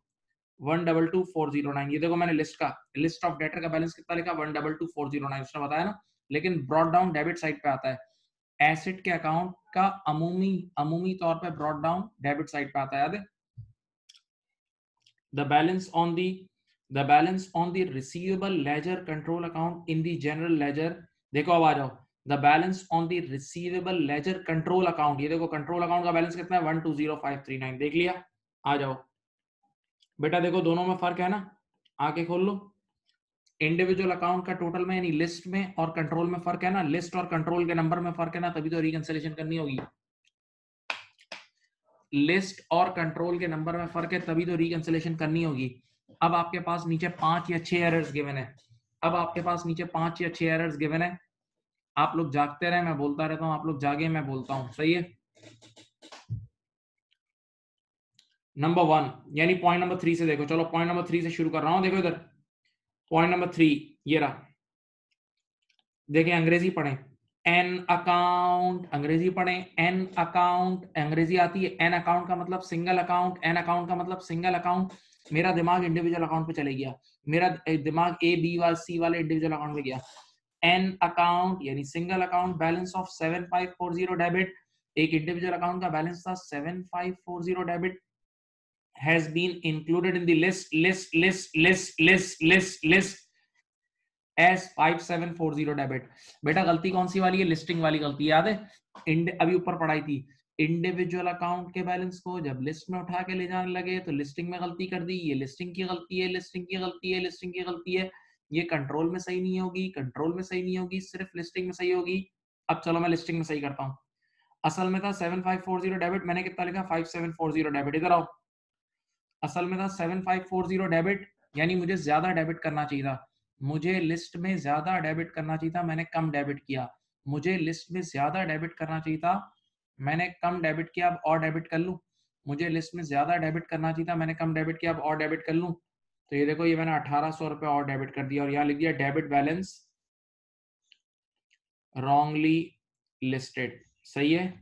Speaker 1: one double two four zero nine ये देखो मैंने लिस्ट का लिस्ट ऑफ़ डेटर का बैलेंस कितना लिखा one double two four zero nine उसने बताया ना? लेकिन ब्रॉड डाउन डेबिट साइड पे आता है। एसेट के अकाउंट का अमूमी अमूमी तौर पे ब्रॉड डाउन डेबिट साइड पे आता है, याद है? The balance on the the balance on the receivable ledger control account in the general ledger देखो अब आ जाओ the balance on the receivable ledger control account ये देखो control account का बैलेंस कितना है one two zero five three nine देख लिया आ जाओ बेटा देखो दोनों में फ़र्क है ना आके खोल लो इंडिविजुअल अकाउंट का टोटल में यानी लिस्ट में और कंट्रोल में फ़र्क है ना लिस्ट और कंट्रोल के नंबर में फ़र्क है ना तभी तो रिकंसिलेशन करनी होगी लिस्ट और कंट्रोल के नंबर में फ़र्क है, तभी तो रिकंसिलेशन करनी होगी। अब आपके पास नीचे पाँच या छह एरर्स गिवन है। अब आपके पास नीचे पाँच या छह एरर्स गिवन है। आप लोग जागते रहे, मैं बोलता रहता हूँ, आप लोग जागे, मैं बोलता हूँ। सही है? नंबर वन यानी पॉइंट नंबर थ्री से देखो। चलो पॉइंट नंबर थ्री से शुरू कर रहा हूँ, देखो इधर। पॉइंट नंबर थ्री ये रहा। देखें, अंग्रेज़ी पढ़ें। एन अकाउंट अंग्रेज़ी पढ़े एन अकाउंट अंग्रेज़ी आती है एन अकाउंट का मतलब सिंगल अकाउंट एन अकाउंट का मतलब सिंगल अकाउंट मेरा दिमाग इंडिविजुअल अकाउंट पे चले गया, मेरा दिमाग ए बी वाले सी वाले इंडिविजुअल अकाउंट पे गया। एन अकाउंट यानी single account balance of seven five four zero debit एक इंडिविजुअल अकाउंट का बैलेंस था seven five four zero debit been included in the list list list list list list list as five seven four zero debit बेटा, गलती कौन सी वाली है? लिस्टिंग वाली गलती याद है? अभी ऊपर पढ़ाई थी। इंडिविजुअल अकाउंट के बैलेंस को जब लिस्ट में उठा के ले जाने लगे तो लिस्टिंग में गलती कर दी। ये लिस्टिंग की गलती है लिस्टिंग की गलती है लिस्टिंग की गलती है। ये कंट्रोल में सही नहीं होगी कंट्रोल में सही नहीं होगी, सिर्फ़ लिस्टिंग में सही होगी। अब चलो मैं लिस्टिंग में सही करता हूँ। असल में था seven five four zero debit मैंने कितना लिखा? Five seven four zero debit इधर आओ। असल में था seven five four zero debit यानी मुझे ज़्यादा डेबिट करना चाहिए था। मुझे लिस्ट में ज़्यादा डेबिट करना चाहिए था, मैंने कम डेबिट किया। मुझे लिस्ट में ज़्यादा डेबिट करना चाहिए था, मैंने कम डेबिट किया, अब और डेबिट कर लूँ। मुझे लिस्ट में ज़्यादा डेबिट करना चाहिए था, मैंने कम डेबिट किया, अब और डेबिट कर लूँ। तो ये देखो, ये मैंने अठारह सौ रुपए और डेबिट कर दिया और यहाँ लिख दिया डेबिट बैलेंस रॉन्गली लिस्टेड। सही है?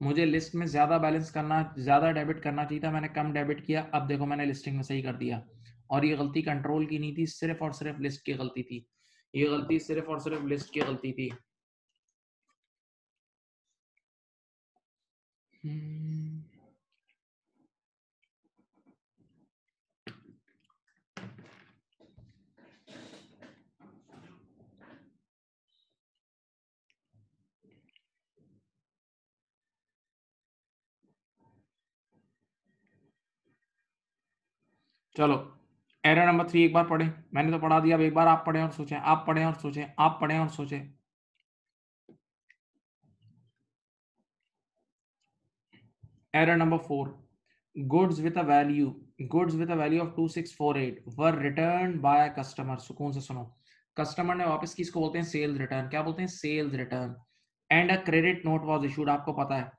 Speaker 1: मुझे लिस्ट में ज़्यादा बैलेंस करना, ज़्यादा डेबिट करना चाहिए था, मैंने कम डेबिट किया, अब देखो मैंने लिस्टिंग में सही कर दिया। और ये गलती कंट्रोल की नहीं थी, सिर्फ़ और सिर्फ़ लिस्ट की गलती थी ये गलती सिर्फ़ और सिर्फ़ लिस्ट की गलती थी। चलो एरर नंबर थ्री एक बार पढ़े। मैंने तो पढ़ा दिया, अब एक बार आप पढ़े और सोचें, आप पढ़े और सोचें, आप पढ़े और सोचें। Error number four goods with a value goods with a value of 2648 were return by customer सुकून से सुनो। कस्टमर ने वापस की इसको बोलते हैं? सेल्स रिटर्न क्या बोलते हैं? Sales return and a credit note was issued आपको पता है।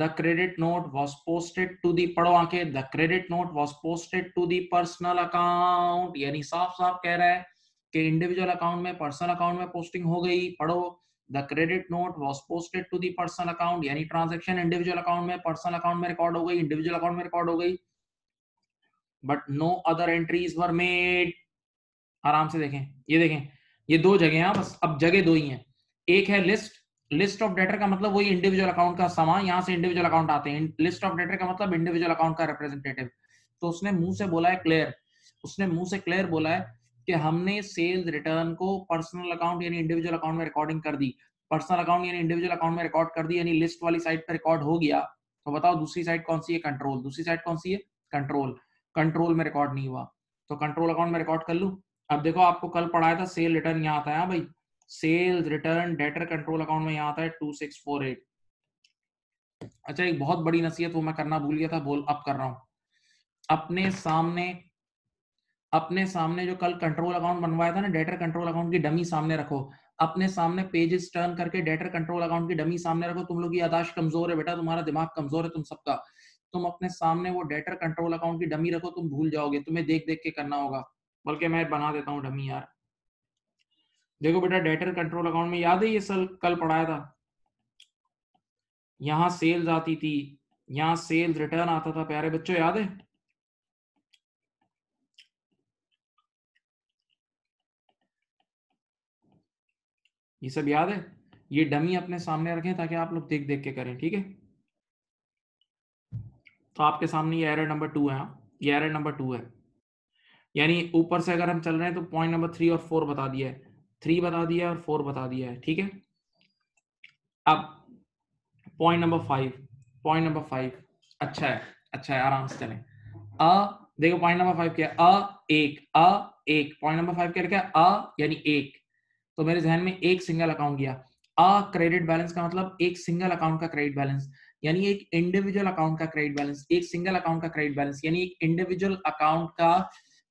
Speaker 1: The credit note was posted to the, पढ़ो आके the credit note was posted to the personal account. यानी साफ़ साफ़ कह रहा है कि इंडिविजुअल अकाउंट में पर्सनल अकाउंट में पोस्टिंग हो गई, पढ़ो। The credit note was posted to the personal account यानी ट्रांजैक्शन इंडिविजुअल अकाउंट में पर्सनल अकाउंट में रिकॉर्ड हो गई इंडिविजुअल अकाउंट में रिकॉर्ड हो गई। But no other entries were made आराम से देखें। ये देखें। ये दो जगह हैं, बस अब जगह दो ही हैं। एक है लिस्ट लिस्ट ऑफ़ डेटर का मतलब वही इंडिविजुअल अकाउंट का समा, यहाँ से इंडिविजुअल अकाउंट आते हैं। लिस्ट ऑफ़ डेटर का मतलब इंडिविजुअल अकाउंट का रिप्रेजेंटेटिव तो उसने मुँह से बोला है क्लियर उसने मुँह से क्लियर बोला है कि हमने सेल्स रिटर्न को पर्सनल अकाउंट यानी इंडिविजुअल अकाउंट में रिकॉर्डिंग कर दी। पर्सनल अकाउंट यानी इंडिविजुअल अकाउंट में रिकॉर्ड कर दी, यानी लिस्ट वाली साइड पर रिकॉर्ड हो गया। तो बताओ, दूसरी साइड कौन सी है? कंट्रोल दूसरी साइड कौन सी है? कंट्रोल कंट्रोल में रिकॉर्ड नहीं हुआ। तो कंट्रोल अकाउंट में रिकॉर्ड कर लू। अब देखो, आपको कल पढ़ाया था सेल रिटर्न यहाँ आता है हाँ भाई? Sales, return, debtor control account में यहाँ आता है टू सिक्स फोर एट अच्छा एक बहुत बड़ी नसीहत वो मैं करना भूल गया था, बोल, अब कर रहा हूँ। अपने सामने अपने सामने जो कल कंट्रोल अकाउंट बनवाया था ना, डेटर कंट्रोल अकाउंट की डमी सामने रखो। अपने सामने पेजेस टर्न करके डेटर कंट्रोल अकाउंट की डमी सामने रखो। तुम लोग की यादाश कमज़ोर है बेटा, तुम्हारा दिमाग कमज़ोर है तुम सबका। तुम अपने सामने वो डेटर कंट्रोल अकाउंट की डमी रखो, तुम भूल जाओगे। तुम्हें देख देख के करना होगा। बल्कि मैं बना देता हूँ डमी यार। देखो बेटा डेटर कंट्रोल अकाउंट में याद है ये सल कल पढ़ाया था? यहाँ सेल्स आती थी, यहाँ सेल्स रिटर्न आता था, प्यारे बच्चों, याद है? ये सब याद है? ये डमी अपने सामने रखें ताकि आप लोग देख देख के करें, ठीक है? तो आपके सामने ये एरर नंबर टू है हाँ। ये एरर नंबर टू है। यानी ऊपर से अगर हम चल रहे हैं तो पॉइंट नंबर थ्री और फोर बता दिया है। थ्री बता दिया और फोर बता दिया है, ठीक है? अब point number five point number five अच्छा है अच्छा है, आराम से चलें। अ, देखो पॉइंट नंबर फाइव क्या है? अ, एक अ, एक पॉइंट नंबर फाइव क्या लिखा अ, यानी एक। तो मेरे जहन में एक सिंगल अकाउंट गया। अ क्रेडिट बैलेंस का मतलब एक सिंगल अकाउंट का क्रेडिट बैलेंस यानी एक इंडिविजुअल अकाउंट का क्रेडिट बैलेंस एक सिंगल अकाउंट का क्रेडिट बैलेंस यानी एक इंडिविजुअल अकाउंट का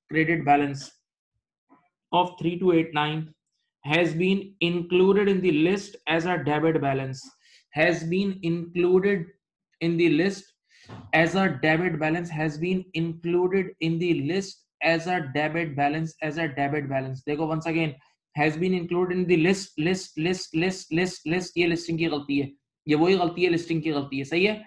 Speaker 1: credit balance of 3289 has been included in the list as a debit balance has been included in the list as a debit balance has been included in the list as a debit balance as a debit balance देखो once again has been included in the list list list list list list ये listing की गलती है ये वही गलती है लिस्टिंग की गलती है सही है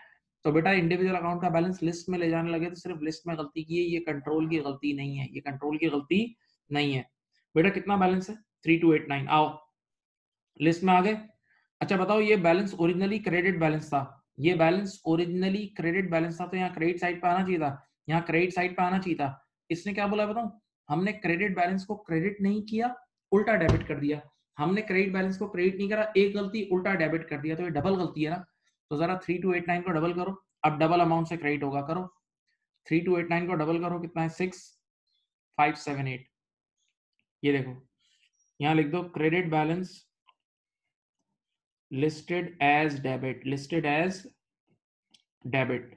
Speaker 1: तो बेटा इंडिविजुअल अकाउंट का बैलेंस लिस्ट में ले जाने लगे तो सिर्फ़ लिस्ट में गलती की है ये कंट्रोल की गलती नहीं है ये कंट्रोल की गलती नहीं है बेटा कितना बैलेंस है थ्री टू एट नाइन आओ लिस्ट में आ गए? अच्छा बताओ, ये बैलेंस ओरिजिनली क्रेडिट बैलेंस था। ये बैलेंस ओरिजिनली क्रेडिट बैलेंस था तो यहाँ क्रेडिट साइड पे आना चाहिए था। यहाँ क्रेडिट साइड पे आना चाहिए था। इसने क्या बोला बताऊँ? हमने क्रेडिट बैलेंस को क्रेडिट नहीं किया, उल्टा डेबिट कर दिया। हमने क्रेडिट बैलेंस को क्रेडिट नहीं करा, एक गलती, उल्टा डेबिट कर दिया। तो ये डबल गलती है ना? तो जरा थ्री टू एट नाइन को डबल करो। अब डबल अमाउंट से क्रेडिट होगा, करो। थ्री टू एट नाइन को डबल करो, कितना है? सिक्स फाइव सेवन एट ये देखो यहाँ लिख दो credit balance listed as debit listed as debit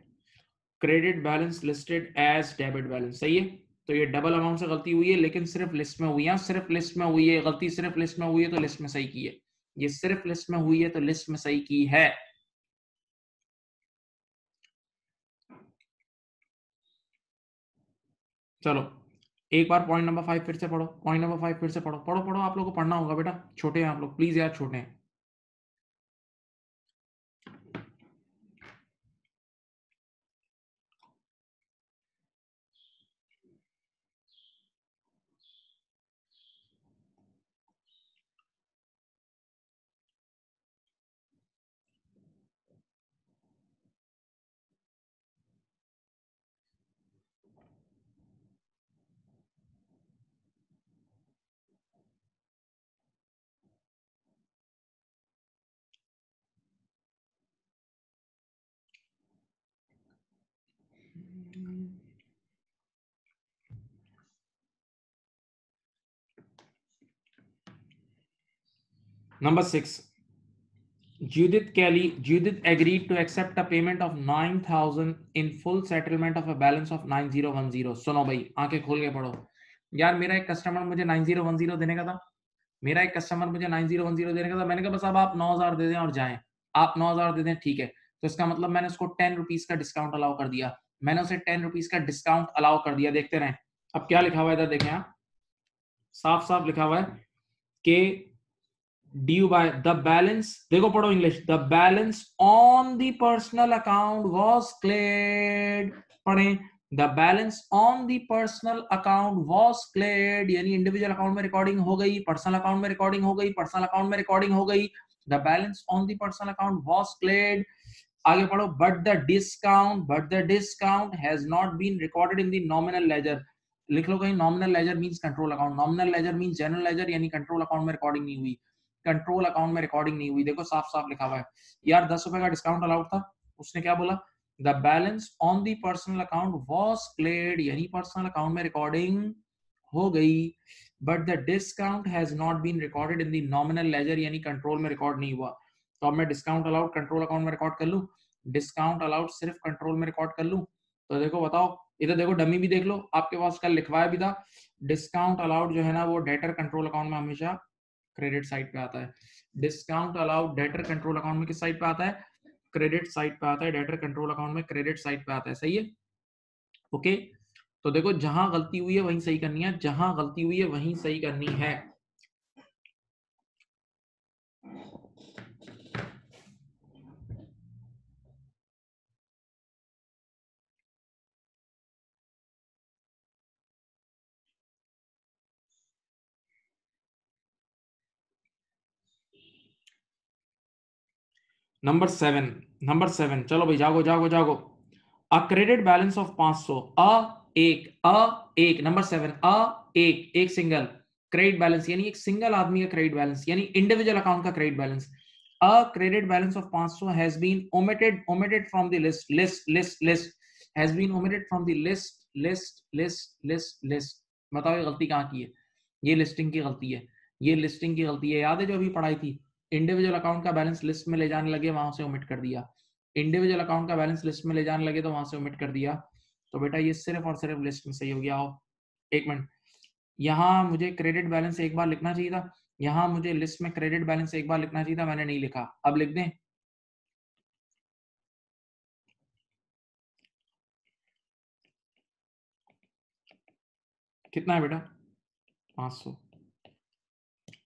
Speaker 1: credit balance listed as debit balance सही है? तो ये डबल अमाउंट से गलती हुई है, लेकिन सिर्फ़ लिस्ट में हुई है। सिर्फ़ लिस्ट में हुई है, गलती सिर्फ़ लिस्ट में हुई है तो लिस्ट में सही की है। ये सिर्फ़ लिस्ट में हुई है तो लिस्ट में सही की है। चलो। एक बार पॉइंट नंबर फाइव फिर से पढ़ो पॉइंट नंबर फाइव फिर से पढ़ो। पढ़ो पढ़ो, आप लोगों को पढ़ना होगा बेटा। छोटे हैं आप लोग प्लीज़ यार, छोटे हैं। Number six, Judith Kelly, Judith agreed to accept a payment of 9000 in full settlement of a balance of 9010. सुनो भाई आँखें खोल के पढ़ो। यार मेरा एक कस्टमर मुझे 9010 देने का था। मेरा एक कस्टमर मुझे 9010 देने का था। मैंने कहा बस अब आप 9000 दे दें और जाएँ। आप 9000 दे दें ठीक है। तो इसका मतलब मैंने उसको 10 रुपीस का डिस्काउंट अलाउ कर दिया। मैंने उसे 10 रुपीस का डिस्काउंट अलाउ कर दिया। देखते रहें। अब क्या लिखा हुआ है इधर देखें आप साफ़ साफ़ लिखा हुआ है। कि ड्यू बाय द बैलेंस देखो, पढ़ो English the balance on the personal account was cleared पढ़े. The balance on the personal account was cleared यानी इंडिविजुअल अकाउंट में रिकॉर्डिंग हो गई पर्सनल अकाउंट में रिकॉर्डिंग हो गई पर्सनल अकाउंट में रिकॉर्डिंग हो गई. The balance on the personal account was cleared आगे पढ़ो. But the discount but the discount has not been recorded in the nominal ledger लिख लो कहीं nominal ledger mean control account nominal ledger mean general ledger यानी कंट्रोल अकाउंट में रिकॉर्डिंग नहीं हुई. कंट्रोल अकाउंट में रिकॉर्डिंग नहीं हुई। देखो साफ़ साफ़ लिखा हुआ है। यार, दस रुपए का डिस्काउंट अलाउड था? उसने क्या बोला? The balance on the personal account was clear यानी पर्सनल अकाउंट में रिकॉर्डिंग हो गई। But the discount has not been recorded in the nominal ledger यानी कंट्रोल में रिकॉर्ड नहीं हुआ। तो अब मैं डिस्काउंट अलाउड कंट्रोल अकाउंट में रिकॉर्ड कर लू? डिस्काउंट अलाउड सिर्फ़ कंट्रोल में रिकॉर्ड कर लू? तो देखो, बताओ। इधर देखो डमी भी देख लो। आपके पास कल लिखवाया भी था। डिस्काउंट अलाउड जो है ना, वो डेटर कंट्रोल अकाउंट में हमेशा क्रेडिट साइड पे आता है। Discount allowed debtor control account में किस साइड पे आता है? क्रेडिट साइड पे आता है, डेटर कंट्रोल अकाउंट में क्रेडिट साइड पे आता है। सही है? ओके? okay? तो देखो, जहाँ गलती हुई है, वहीं सही करनी है। जहाँ गलती हुई है, वहीं सही करनी है। नंबर सेवन नंबर सेवन चलो भाई, जागो जागो जागो। A credit balance of 500 a, एक। अ, एक। नंबर सेवन अ, एक। एक सिंगल क्रेडिट बैलेंस यानी एक सिंगल आदमी का क्रेडिट बैलेंस यानी इंडिविजुअल अकाउंट का credit balance a credit balance of 500 has been omitted omitted from the list list list list has been omitted from the list list list list list बताओ ये गलती कहाँ की है? ये लिस्टिंग की गलती है। ये लिस्टिंग की गलती है। याद है जो अभी पढ़ाई थी? इंडिविजुअल अकाउंट का बैलेंस लिस्ट में ले जाने लगे, वहाँ से ओमिट कर दिया। इंडिविजुअल अकाउंट का बैलेंस लिस्ट में ले जाने लगे तो वहाँ से ओमिट कर दिया। तो बेटा ये सिर्फ़ और सिर्फ़ लिस्ट में सही हो गया। हो एक मिनट यहाँ मुझे क्रेडिट बैलेंस एक बार लिखना चाहिए था। यहाँ मुझे लिस्ट में क्रेडिट बैलेंस एक बार लिखना चाहिए था, मैंने नहीं लिखा। अब लिख दें। कितना है बेटा? पाँच सौ।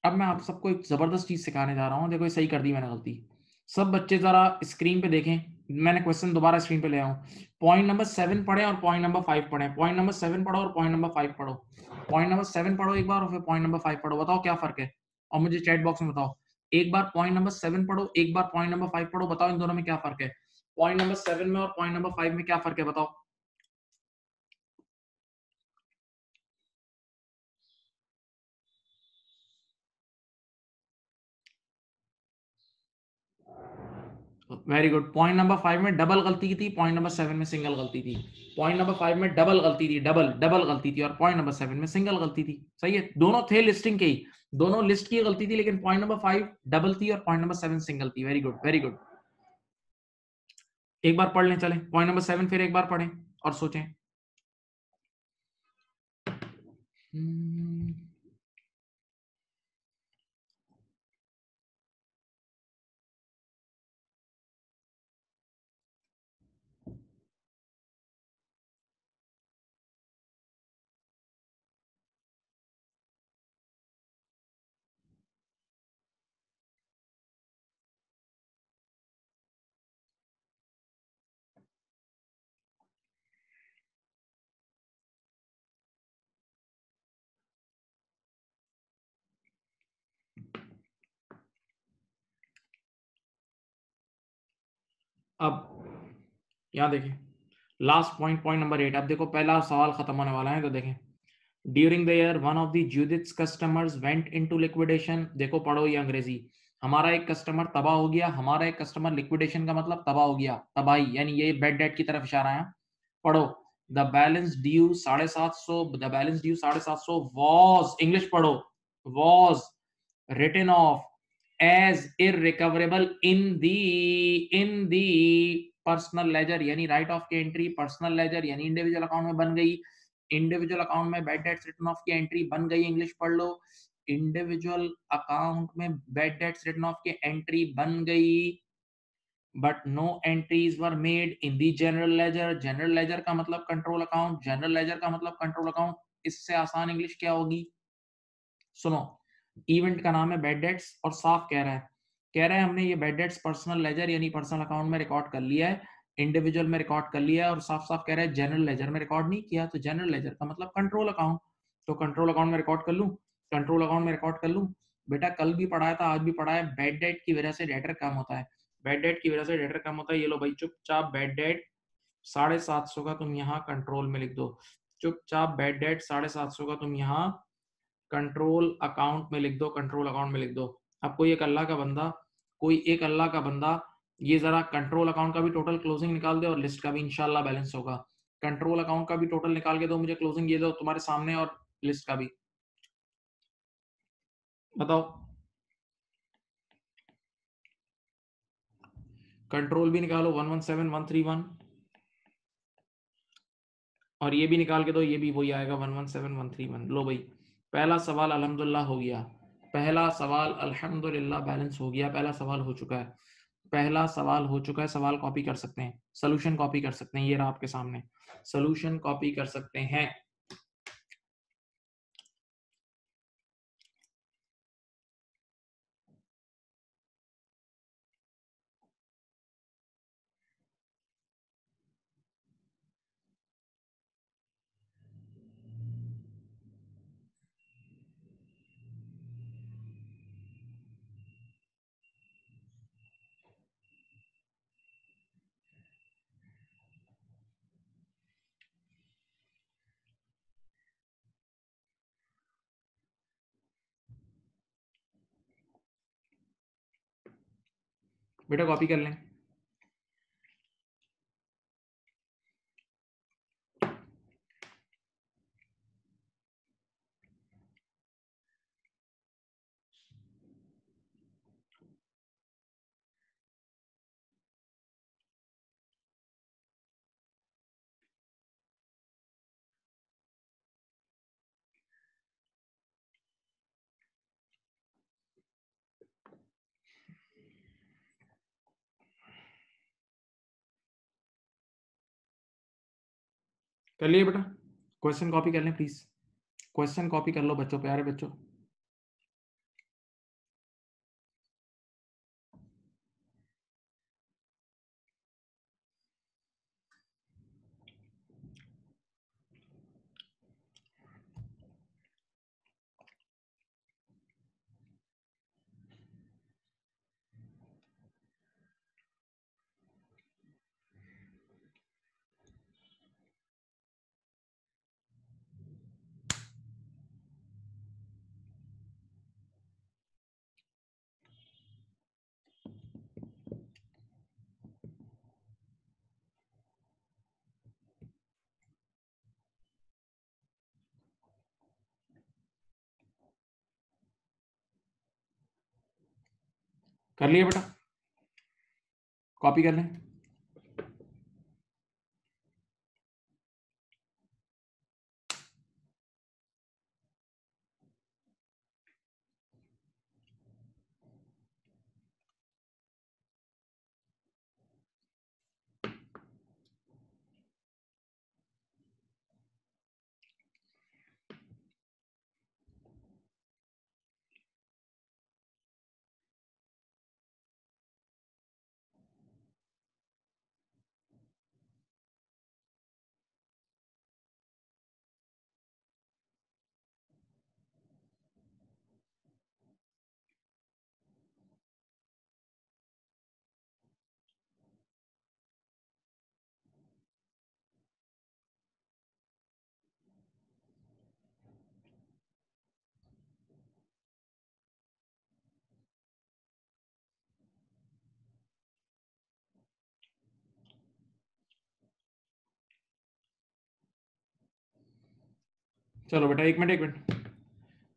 Speaker 1: अब मैं आप सबको एक ज़बरदस्त चीज़ सिखाने जा रहा हूँ। देखो सही कर दी मैंने गलती। सब बच्चे जरा स्क्रीन पे देखें। मैंने क्वेश्चन दोबारा स्क्रीन पे ले आऊँ। पॉइंट नंबर सेवन पढ़े और पॉइंट नंबर फाइव पढ़े। पॉइंट नंबर सेवन पढ़ो और पॉइंट नंबर फाइव पढ़ो। पॉइंट नंबर सेवन पढ़ो एक बार और फिर पॉइंट नंबर फाइव पढ़ो। बताओ क्या फ़र्क है? और मुझे चैट बॉक्स में बताओ। एक बार पॉइंट नंबर सेवन पढ़ो, एक बार पॉइंट नंबर फाइव पढ़ो। बताओ इन दोनों में क्या फ़र्क है? पॉइंट नंबर सेवन में और पॉइंट नंबर फाइव में क्या फ़र्क है? बताओ। Very good point number five में डबल गलती की थी पॉइंट नंबर सेवन में सिंगल गलती थी. पॉइंट नंबर फाइव में डबल गलती थी डबल डबल गलती थी और पॉइंट नंबर सेवन में सिंगल गलती थी. सही है? दोनों थे लिस्टिंग के ही. दोनों लिस्ट की गलती थी, लेकिन पॉइंट नंबर फाइव डबल थी और पॉइंट नंबर सेवन सिंगल थी. वेरी गुड वेरी गुड एक बार पढ़ लें, चले. पॉइंट नंबर सेवन फिर एक बार पढ़ें और सोचें. Hmm. अब, यहाँ देखें। Last point point number eight अब देखो, पहला सवाल खत्म होने वाला है तो देखें। During the year one of the Judith's customers went into liquidation देखो, पढ़ो ये अंग्रेज़ी। हमारा एक कस्टमर तबाह हो गया। हमारा एक कस्टमर लिक्विडेशन का मतलब तबाह हो गया। तबाही, यानी ये बेड डेट की तरफ़ इशारा है। पढ़ो। द बैलेंस ड्यू साढ़े सात सौ द बैलेंस ड्यू साढ़े सात सौ वॉज़ इंग्लिश पढ़ो। Was return off as irrecoverable in the in the personal ledger यानी राइट ऑफ़ की एंट्री पर्सनल लेजर यानी इंडिविजुअल अकाउंट में बन गई। इंडिविजुअल अकाउंट में बैड डेट्स रिटर्न ऑफ़ की एंट्री बन गई इंग्लिश पढ़ लो। इंडिविजुअल अकाउंट में बैड डेट्स रिटर्न ऑफ़ की एंट्री बन गई। But no entries were made in the general ledger general ledger का मतलब कंट्रोल अकाउंट जनरल लेजर का मतलब कंट्रोल अकाउंट इससे आसान इंग्लिश क्या होगी? सुनो। इवेंट का नाम है बेड डेट्स और साफ़ कह रहा है। कह रहा है हमने ये बेड डेट्स पर्सनल लेजर यानी पर्सनल अकाउंट में रिकॉर्ड कर लिया है इंडिविजुअल में रिकॉर्ड कर लिया है और साफ़ साफ़ कह रहा है जनरल लेजर में रिकॉर्ड नहीं किया तो जनरल लेजर का मतलब कंट्रोल अकाउंट तो कंट्रोल अकाउंट में रिकॉर्ड कर लूँ कंट्रोल अकाउंट में रिकॉर्ड कर लूँ। बेटा कल भी पढ़ाया था आज भी पढ़ा है बेड डेट की वजह से डेटर कम होता है। बेड डेट की वजह से डेटर कम होता है, ये लो भाई चुपचाप बेड डेट साढ़े सात सौ का तुम यहाँ कंट्रोल में लिख दो। चुपचाप बेड डेट साढ़े सात सौ का तुम यहाँ कंट्रोल अकाउंट में लिख दो कंट्रोल अकाउंट में लिख दो। अब कोई एक अल्लाह का बंदा, कोई एक अल्लाह का बंदा, ये जरा कंट्रोल अकाउंट का भी टोटल क्लोजिंग निकाल दे और लिस्ट का भी इंशाल्लाह बैलेंस होगा। कंट्रोल अकाउंट का भी टोटल निकाल के दो, मुझे क्लोजिंग ये दो तुम्हारे सामने और लिस्ट का भी। बताओ। कंट्रोल भी निकालो one one seven one three one और ये भी निकाल के दो, ये भी वही आएगा one one seven one three one लो भाई। पहला सवाल अलहमदुल्ला हो गया। पहला सवाल अल्हम्दुलिल्लाह बैलेंस हो गया। पहला सवाल हो चुका है। पहला सवाल हो चुका है। सवाल कॉपी कर सकते हैं। सोल्यूशन कॉपी कर सकते हैं। ये रहा आपके सामने। सोल्यूशन कॉपी कर सकते हैं। बेटा कॉपी कर लें। कर लिए बेटा क्वेश्चन कॉपी कर लें प्लीज़ क्वेश्चन कॉपी कर लो बच्चों, प्यारे बच्चों. कर लिया बेटा? कॉपी कर लें। चलो बेटा, एक मिनट एक मिनट।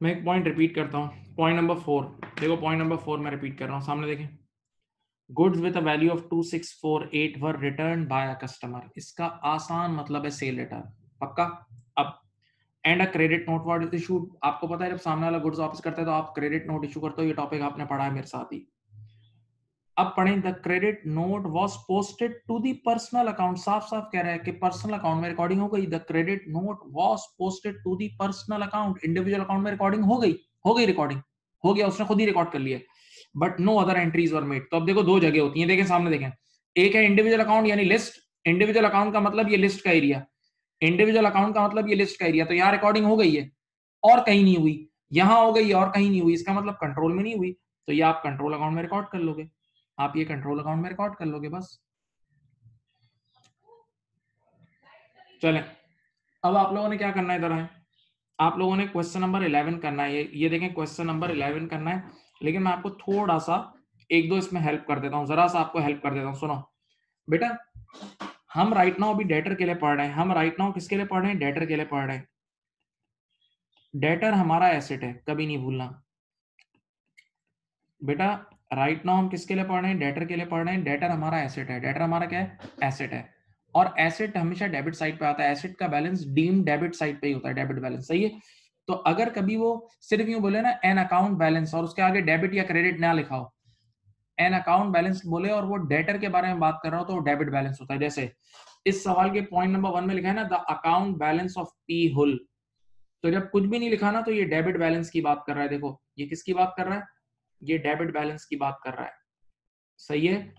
Speaker 1: मैं एक पॉइंट रिपीट करता हूँ। पॉइंट नंबर फोर देखो पॉइंट नंबर फोर मैं रिपीट कर रहा हूँ। सामने देखें। Goods with a value of two six four eight were return by a customer इसका आसान मतलब है सेल लेटर पक्का? अब। And a credit note word issued आपको पता है, जब सामने वाला गुड्स वापस करते हैं तो आप क्रेडिट नोट इशू करते हो। ये टॉपिक आपने पढ़ा है मेरे साथ ही। अब पढ़ें the credit note was posted to the personal account साफ़ साफ़ कह रहा है कि पर्सनल अकाउंट में रिकॉर्डिंग हो गई। The credit note was posted to the personal account individual account में रिकॉर्डिंग हो गई। हो गई रिकॉर्डिंग हो गया, उसने खुद ही रिकॉर्ड कर लिया but no other entries were made तो अब देखो, दो जगह होती है। देखें, सामने देखें। एक है इंडिविजुअल अकाउंट यानी लिस्ट इंडिविजुअल अकाउंट का मतलब ये लिस्ट का एरिया इंडिविजुअल अकाउंट का मतलब ये लिस्ट का एरिया तो यहाँ रिकॉर्डिंग हो गई है। और कहीं नहीं हुई। यहाँ हो गई और कहीं नहीं हुई। इसका मतलब कंट्रोल में नहीं हुई। तो ये आप कंट्रोल अकाउंट में रिकॉर्ड कर लोगे। आप ये कंट्रोल अकाउंट में रिकॉर्ड कर लोगे बस। चले, अब आप लोगों ने क्या करना है इधर है आप लोगों ने क्वेश्चन नंबर इलेवन करना है। ये ये देखें क्वेश्चन नंबर इलेवन करना है। लेकिन मैं आपको थोड़ा सा एक दो इसमें हेल्प कर देता हूँ। जरा सा आपको हेल्प कर देता हूँ, सुनो। बेटा, हम राइट नाउ अभी डेटर के लिए पढ़ रहे हैं। हम राइट नाउ किसके लिए पढ़ रहे हैं? डेटर के लिए पढ़ रहे हैं। डेटर हमारा एसेट है, कभी नहीं भूलना। बेटा राइट नाउ हम किसके लिए पढ़ रहे हैं? डेटर के लिए पढ़ रहे हैं। डेटर हमारा एसेट है। डेटर हमारा क्या है? एसेट है। और एसेट हमेशा डेबिट साइड पे आता है। एसेट का बैलेंस डीम डेबिट साइड पे ही होता है डेबिट बैलेंस सही है? तो अगर कभी वो सिर्फ़ यूँ बोले ना एन अकाउंट बैलेंस और उसके आगे डेबिट या क्रेडिट ना लिखाओ। एन अकाउंट बैलेंस बोले और वो डेटर के बारे में बात कर रहा हो तो डेबिट बैलेंस होता है। जैसे इस सवाल के पॉइंट नंबर वन में लिखा है ना the account balance of P Hull तो जब कुछ भी नहीं लिखा ना तो ये डेबिट बैलेंस की बात कर रहा है। देखो, ये किसकी बात कर रहा है? ये डेबिट बैलेंस की बात कर रहा है। सही है?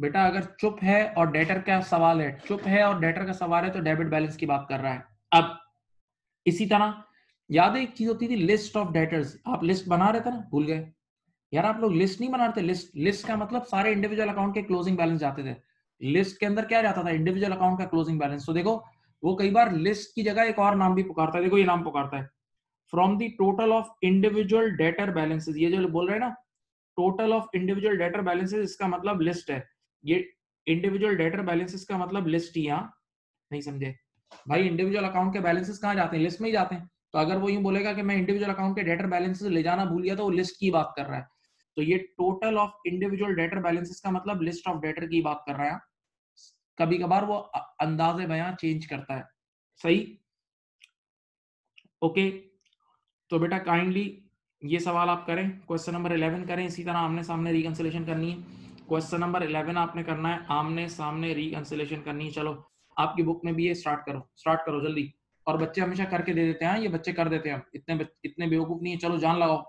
Speaker 1: बेटा, अगर चुप है और डेटर का सवाल है, चुप है और डेटर का सवाल है तो डेबिट बैलेंस की बात कर रहा है। अब, इसी तरह, याद एक चीज़ होती थी लिस्ट ऑफ़ डेटर्स आप लिस्ट बना रहे थे ना, भूल गए। यार, आप लोग लिस्ट नहीं बना रहे थे। लिस्ट लिस्ट का मतलब सारे इंडिविजुअल अकाउंट के क्लोजिंग बैलेंस जाते थे। लिस्ट के अंदर क्या जाता था? इंडिविजुअल अकाउंट का क्लोजिंग बैलेंस तो देखो, वो कई बार लिस्ट की जगह एक और नाम भी पुकारता है। देखो, ये नाम पुकारता है। From the total of individual debtor balances ये जो बोल रहे हैं ना total of individual debtor balances इसका मतलब लिस्ट है। ये इंडिविजुअल डेटर बैलेंसेस का मतलब लिस्ट ही यहाँ नहीं समझे। भाई इंडिविजुअल अकाउंट के बैलेंसेस कहाँ जाते हैं? लिस्ट में ही जाते हैं। तो अगर वो यूँ बोलेगा कि मैं इंडिविजुअल अकाउंट के डेटर बैलेंसेस ले जाना भूल गया तो वो लिस्ट की बात कर रहा है। तो ये total of individual debtor balances का मतलब लिस्ट ऑफ़ डेटर की बात कर रहा है। कभी कभार वो अंदाजे बयां चेंज करता है। सही? ओके तो बेटा काइंडली ये सवाल आप करें क्वेश्चन नंबर इलेवन करें, इसी तरह आमने सामने रिकन्सिलेशन करनी है। क्वेश्चन नंबर इलेवन आपने करना है, आमने सामने रिकन्सिलेशन करनी है। चलो, आपकी बुक में भी ये स्टार्ट करो स्टार्ट करो जल्दी। और बच्चे हमेशा करके दे देते हैं ये बच्चे कर देते हैं। इतने इतने बेवकूफ़ नहीं है, चलो जान लगाओ।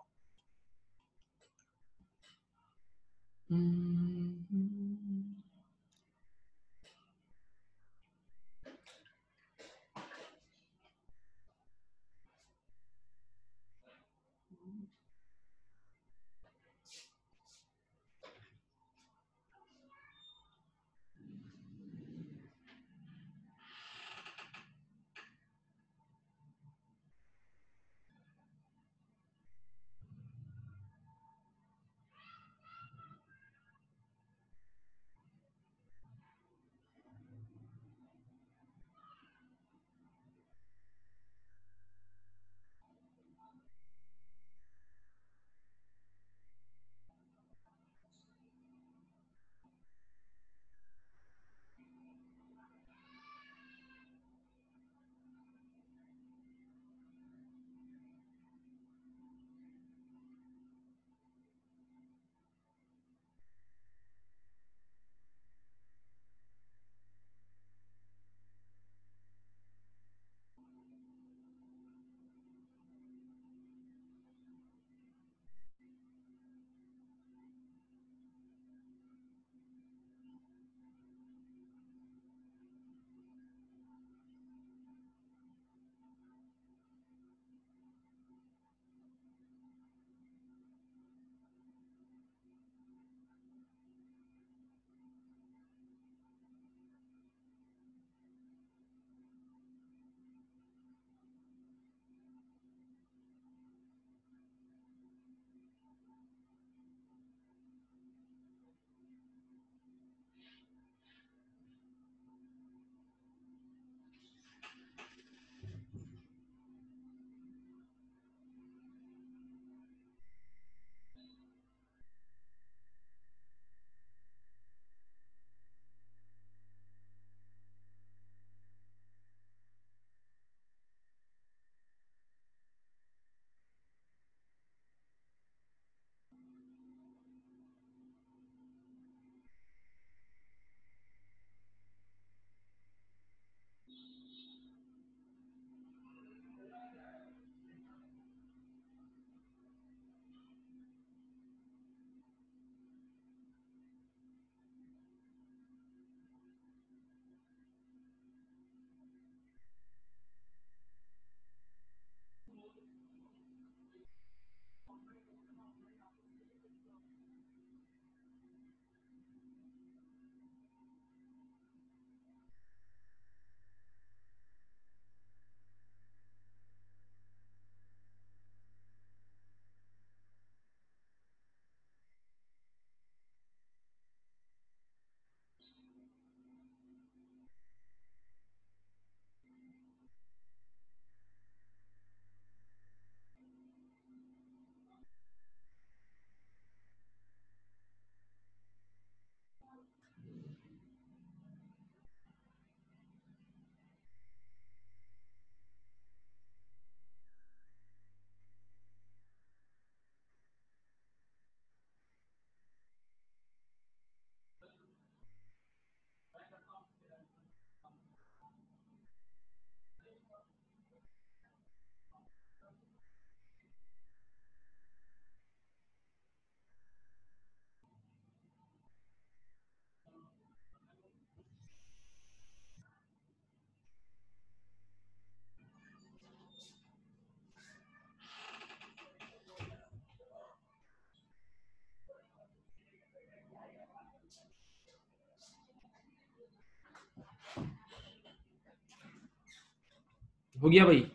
Speaker 1: हो गया भाई।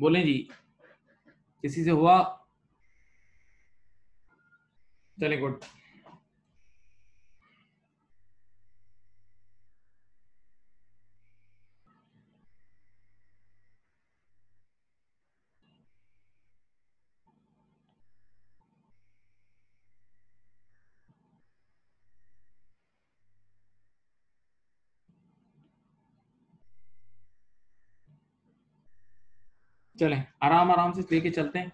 Speaker 1: बोले जी। किसी से हुआ? चले गुड चलें, आराम आराम से लेके चलते हैं।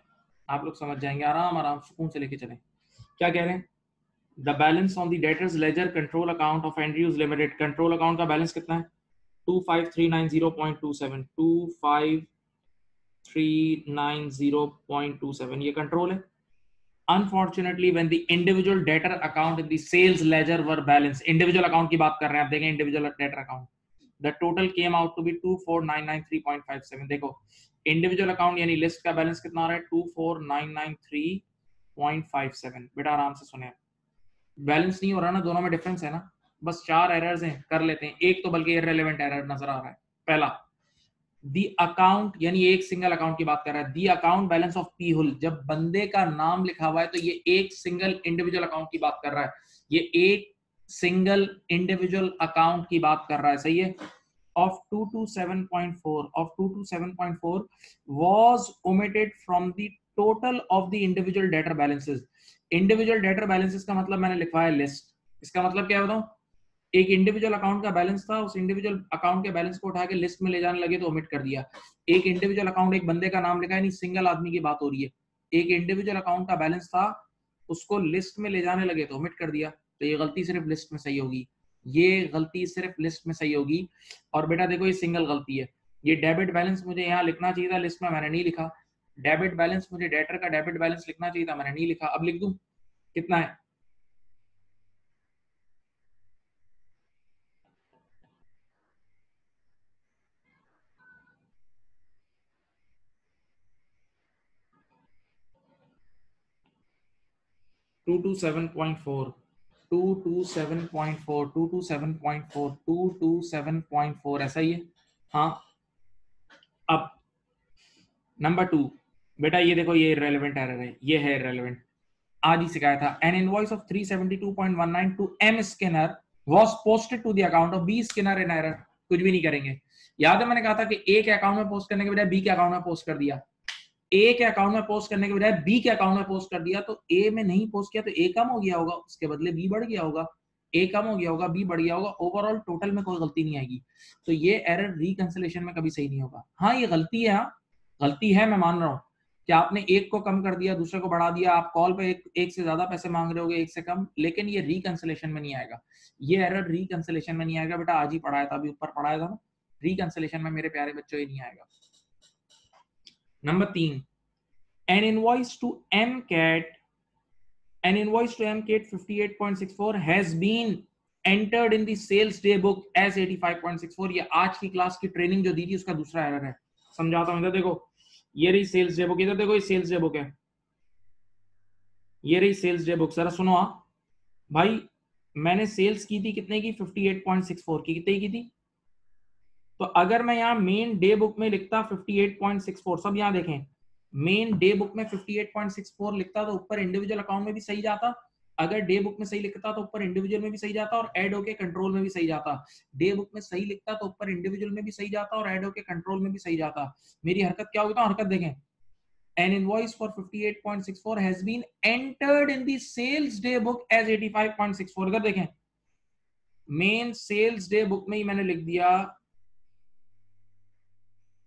Speaker 1: आप लोग समझ जाएँगे, आराम आराम सुकून से लेके चलें। क्या कह रहे हैं? The balance on the debtors ledger control account of Andrews limited control account का बैलेंस कितना है? Two five three nine zero point two seven two five three nine zero point two seven ये कंट्रोल है। Unfortunately, when the individual debtor account in the sales ledger were balanced, individual की बात कर रहे हैं, आप देखें, individual debtor account the total came out to be 24993.57 देखो। इंडिविजुअल अकाउंट यानी लिस्ट का बैलेंस कितना आ रहा है? Two four nine nine three point five seven बेटा आराम से सुने बैलेंस नहीं हो रहा ना, दोनों में डिफरेंस है ना। बस चार एरर्स हैं, कर लेते हैं। एक तो बल्कि इरेलीवेंट एरर नज़र आ रहा है। पहला दी अकाउंट यानी एक सिंगल अकाउंट की बात कर रहा है। The account balance of P Hull जब बंदे का नाम लिखा हुआ है तो ये एक सिंगल इंडिविजुअल अकाउंट की बात कर रहा है। ये एक सिंगल इंडिविजुअल अकाउंट की बात कर रहा है। सही है? Of 227.4 of 227.4 was omitted from the total of the individual debtor balances. Individual debtor balances का मतलब मैंने लिखवाया लिस्ट इसका मतलब क्या बताऊँ? एक इंडिविजुअल अकाउंट का बैलेंस था, उस इंडिविजुअल अकाउंट के बैलेंस को उठा के लिस्ट में ले जाने लगे तो ओमिट कर दिया। एक इंडिविजुअल अकाउंट एक बंदे का नाम लिखा है, नहीं सिंगल आदमी की बात हो रही है। एक इंडिविजुअल अकाउंट का बैलेंस था, उसको लिस्ट में ले जाने लगे तो ओमिट कर दिया। तो ये गलती सिर्फ़ लिस्ट में सही होगी। ये गलती सिर्फ़ लिस्ट में सही होगी। और बेटा देखो, ये सिंगल गलती है। ये डेबिट बैलेंस मुझे यहाँ लिखना चाहिए था लिस्ट में मैंने नहीं लिखा। डेबिट बैलेंस मुझे डेटर का डेबिट बैलेंस लिखना चाहिए था, मैंने नहीं लिखा। अब लिख दू? कितना है? Two two seven point four 227.4 227.4 227.4 ऐसा ही है। हाँ अब नंबर टू बेटा ये देखो, ये रेलेवेंट एरर है, ये है रेलेवेंट आज ही सिखाया था an invoice of 372.19 to M Scanner was posted to the account of B Scanner in error कुछ भी नहीं करेंगे। याद है मैंने कहा था कि ए के अकाउंट में पोस्ट करने के बजाय बी के अकाउंट में पोस्ट कर दिया। ए के अकाउंट में पोस्ट करने के बजाय बी के अकाउंट में पोस्ट कर दिया तो ए में नहीं पोस्ट किया तो ए कम हो गया होगा। उसके बदले बी बढ़ गया होगा। ए कम हो गया होगा बी बढ़ गया होगा। ओवरऑल टोटल में कोई गलती नहीं आएगी। तो ये एरर रिकंसिलेशन में कभी सही नहीं होगा। हाँ ये गलती है हाँ। गलती है मैं मान रहा हूँ। कि आपने एक को कम कर दिया दूसरे को बढ़ा दिया आप कॉल पे एक, एक से ज़्यादा पैसे मांग रहे हो एक से कम लेकिन ये रिकंसिलेशन में नहीं आएगा। ये एरर रिकंसिलेशन में नहीं आएगा। बेटा आज ही पढ़ाया था अभी ऊपर पढ़ाया था ना। रिकंसिलेशन में मेरे प्यारे बच्चों ये नहीं आएगा। नंबर तीन an invoice to MCAT, an invoice to MCAT 58.64 has been entered in the sales day book as 85.64 ये आज की क्लास की ट्रेनिंग जो दी थी उसका दूसरा एरर है। समझाता हूँ देखो। ये रही सेल्स डे बुक इधर देखो ये सेल्स डे बुक है। ये रही सेल्स डे बुक सर सुनो आ भाई मैंने सेल्स की थी कितने की? 58.64 की। कितने की थी? तो अगर मैं यहाँ मेन डे बुक में लिखता 58.64 सब यहाँ देखें। मेन डे बुक में 58.64 लिखता तो ऊपर इंडिविजुअल अकाउंट में भी सही जाता। अगर डे बुक में सही लिखता तो ऊपर इंडिविजुअल में भी सही जाता और एड होके कंट्रोल में भी सही जाता। डे बुक में सही लिखता तो ऊपर इंडिविजुअल में भी सही जाता और एड होके कंट्रोल में भी सही जाता। मेरी हरकत क्या होगी तो हरकत देखें। an invoice for 58.64 has been entered in the sales day book as 85.64 अगर देखें मेन सेल्स डे बुक में ही मैंने लिख दिया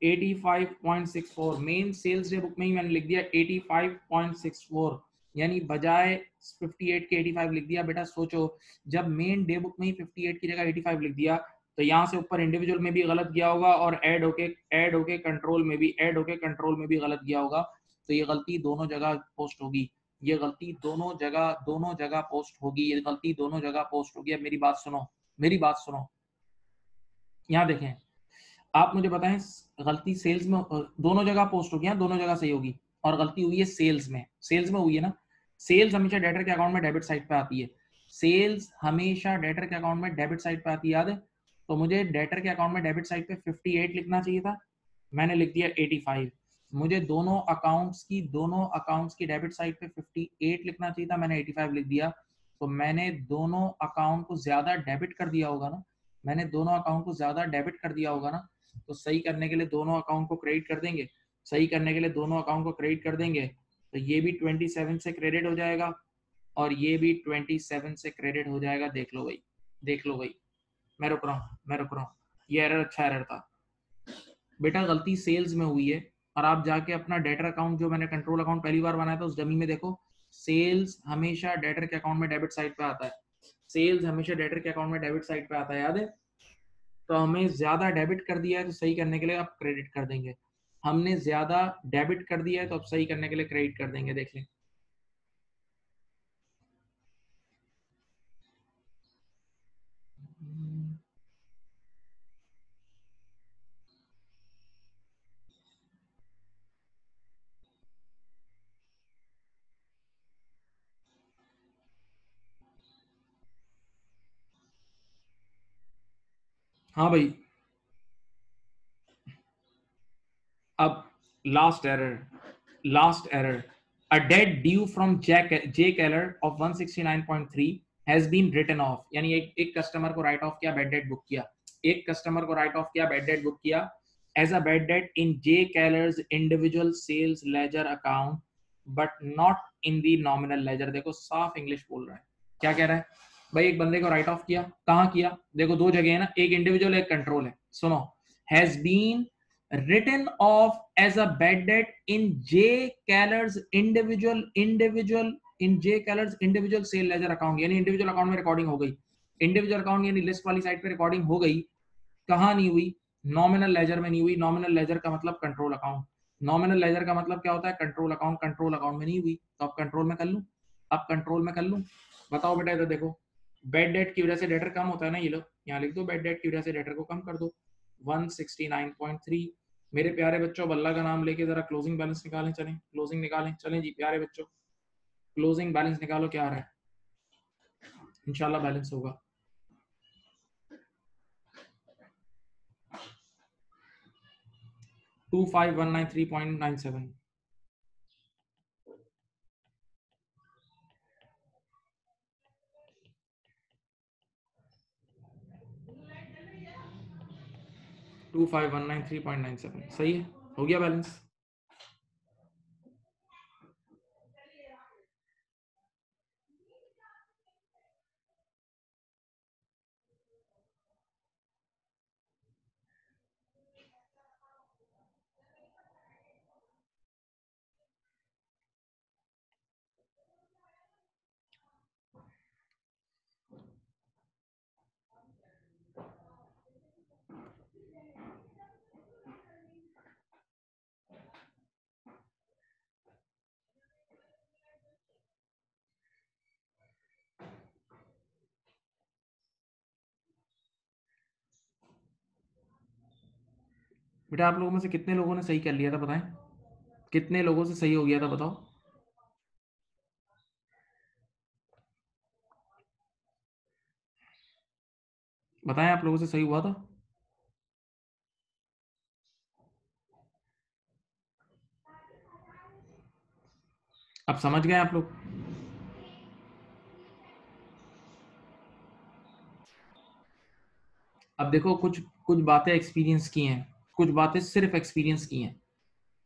Speaker 1: 85.64 मेन सेल्स डे बुक में ही मैंने लिख दिया 85.64 यानी बजाय 58 के 85 लिख दिया, बेटा सोचो, जब मेन डे बुक में ही 58 की जगह 85 लिख दिया तो यहाँ से ऊपर इंडिविजुअल में भी गलत गया होगा और ऐड होके ऐड होके कंट्रोल में भी ऐड होके कंट्रोल में भी गलत गया होगा तो ये गलती दोनों जगह पोस्ट होगी। ये गलती दोनों जगह दोनों जगह पोस्ट होगी। ये गलती दोनों जगह पोस्ट होगी। अब मेरी बात सुनो, मेरी बात सुनो। यहाँ देखें आप मुझे बताएँ, गलती सेल्स में, दोनों जगह पोस्ट होगी दोनों जगह सही होगी। और गलती हुई है सेल्स में। सेल्स में हुई है ना? सेल्स हमेशा डेटर के अकाउंट में डेबिट साइड पे आती है। सेल्स हमेशा डेटर के अकाउंट में डेबिट साइड पे आती है, याद है? तो मुझे डेटर के अकाउंट में डेबिट साइड पे 58 लिखना चाहिए था। मैंने लिख दिया 85 मुझे दोनों अकाउंट्स की, दोनों अकाउंट्स की डेबिट साइड पे 58 लिखना चाहिए था, मैंने 85 लिख दिया। तो मैंने दोनों अकाउंट को ज़्यादा डेबिट कर दिया होगा ना? मैंने दोनों अकाउंट को ज़्यादा डेबिट कर दिया होगा ना? तो सही करने के लिए दोनों अकाउंट को क्रेडिट कर देंगे। सही करने के लिए दोनों अकाउंट को क्रेडिट कर देंगे तो ये भी 27 से क्रेडिट हो जाएगा और ये भी 27 से क्रेडिट हो जाएगा। देख लो भाई, देख लो भाई। मैं रुक रहा हूँ, मैं रुक रहा हूँ। ये एरर अच्छा एरर था। बेटा गलती सेल्स में हुई है और आप जाके अपना डेटर अकाउंट जो मैंने कंट्रोल अकाउंट पहली बार बनाया था, उस डमी में देखो सेल्स हमेशा डेटर के अकाउंट में डेबिट साइड पे आता है। सेल्स हमेशा डेटर के अकाउंट में डेबिट साइड पे आता है, याद है? तो हमें ज़्यादा डेबिट कर दिया है तो सही करने के लिए आप क्रेडिट कर देंगे। हमने ज़्यादा डेबिट कर दिया है तो आप सही करने के लिए क्रेडिट कर देंगे, देख लें। हाँ भाई। अब last error last error a debt due from Jack, J Keller of 169.3 has been written off. यानी एक एक कस्टमर को राइट ऑफ़ किया बैड डेट बुक किया। एक कस्टमर को राइट ऑफ़ किया बैड डेट बुक किया। As a bad debt in J Kellers individual sales ledger account but not in the nominal ledger देखो साफ़ इंग्लिश बोल रहा है। क्या कह रहा है? भाई, एक बंदे को राइट ऑफ़ किया। कहाँ किया? देखो, दो जगह है ना। एक इंडिविजुअल एक कंट्रोल है। सुनो। Has been written off as a bad debt in J Keller's individual individual, in J Keller's individual sale ledger account यानी individual account में रिकॉर्डिंग हो गई। Individual account, यानी लिस्ट वाली साइड पे रिकॉर्डिंग हो गई। कहाँ नहीं हुई? नॉमिनल लेजर में नहीं हुई। नॉमिनल लेजर का मतलब कंट्रोल अकाउंट नॉमिनल लेजर का मतलब क्या होता है? कंट्रोल अकाउंट कंट्रोल अकाउंट में नहीं हुई। तो अब कंट्रोल में कर लूँ? अब कंट्रोल में कर लूँ? बताओ बेटा इधर देखो। बेड डेट की वजह से डेटर कम होता है ना ये लो यहाँ लिख दो बेड डेट की वजह से डेटर को कम कर दो। 169.3 मेरे प्यारे बच्चों अल्लाह का नाम लेके जरा क्लोजिंग बैलेंस निकालें, चलें। क्लोजिंग निकालें, चलें जी, प्यारे बच्चों। क्लोजिंग बैलेंस निकालो, क्या रहा है? इंशाल्लाह बैलेंस होगा। Two five one nine three point nine seven two five one nine three point nine seven सही है? हो गया बैलेंस बेटा, आप लोगों में से कितने लोगों ने सही कर लिया था बताएँ? कितने लोगों से सही हो गया था बताओ? बताएँ आप लोगों से सही हुआ था? अब समझ गए आप लोग? अब देखो, कुछ कुछ बातें एक्सपीरियंस की हैं। कुछ बातें सिर्फ़ एक्सपीरियंस की हैं।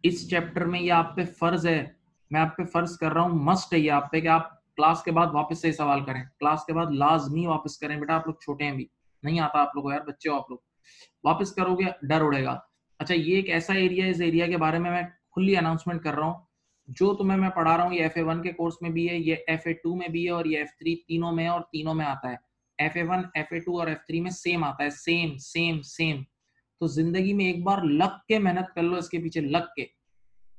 Speaker 1: इस चैप्टर में ये आप पे फ़र्ज़ है, मैं आप पे फ़र्ज़ कर रहा हूँ मस्ट है ये आप पे कि आप क्लास के बाद वापस से सवाल करें। क्लास के बाद लाजमी वापस करें, बेटा, आप लोग छोटे हैं भी नहीं आता आप लोगों यार, बच्चे हो आप लोग। वापस करोगे, डर उड़ेगा। अच्छा ये एक ऐसा एरिया इस एरिया के बारे में मैं खुली अनाउंसमेंट कर रहा हूँ। जो तुम्हें मैं पढ़ा रहा हूँ, ये एफ़ ए वन के कोर्स में भी है, ये एफ़ ए टू में भी है और ये एफ़ थ्री तीनों में और तीनों में आता है। F A one F A two और एफ़ थ्री में सेम आता है। सेम सेम सेम तो ज़िंदगी में एक बार लग के मेहनत कर लो, इसके पीछे लग के।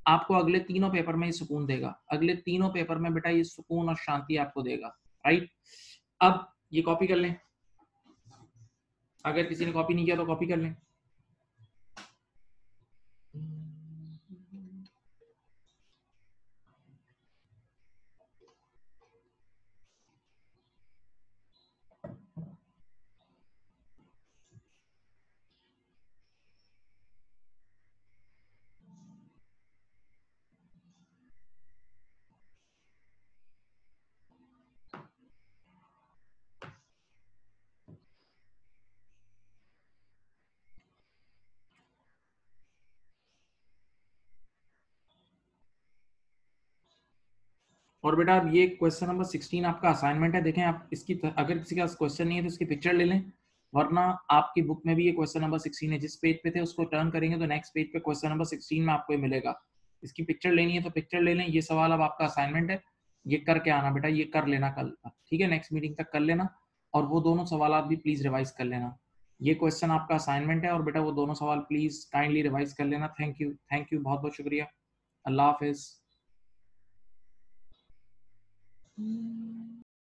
Speaker 1: आपको अगले तीनों पेपर में ये सुकून देगा। अगले तीनों पेपर में बेटा ये सुकून और शांति आपको देगा। राइट अब ये कॉपी कर लें। अगर किसी ने कॉपी नहीं किया तो कॉपी कर लें। और बेटा अब ये क्वेश्चन नंबर 16 आपका असाइनमेंट है, देखें आप इसकी अगर किसी का क्वेश्चन नहीं है तो इसकी पिक्चर ले लें, वरना आपकी बुक में भी ये क्वेश्चन नंबर 16 है, जिस पेज पे थे उसको टर्न करेंगे तो नेक्स्ट पेज पे क्वेश्चन नंबर 16 में आपको ये मिलेगा। इसकी पिक्चर लेनी है तो पिक्चर ले लें, ये सवाल अब आपका असाइनमेंट है, ये करके आना बेटा, ये कर लेना कल, ठीक है नेक्स्ट मीटिंग तक कर लेना, और वो दोनों सवाल भी प्लीज़ रिवाइज कर लेना। ये क्वेश्चन आपका असाइनमेंट है और बेटा वो दोनों सवाल प्लीज़ काइंडली रिवाइज कर लेना थैंक यू थैंक यू बहुत बहुत शुक्रिया, अल्लाह हाफिज। 嗯。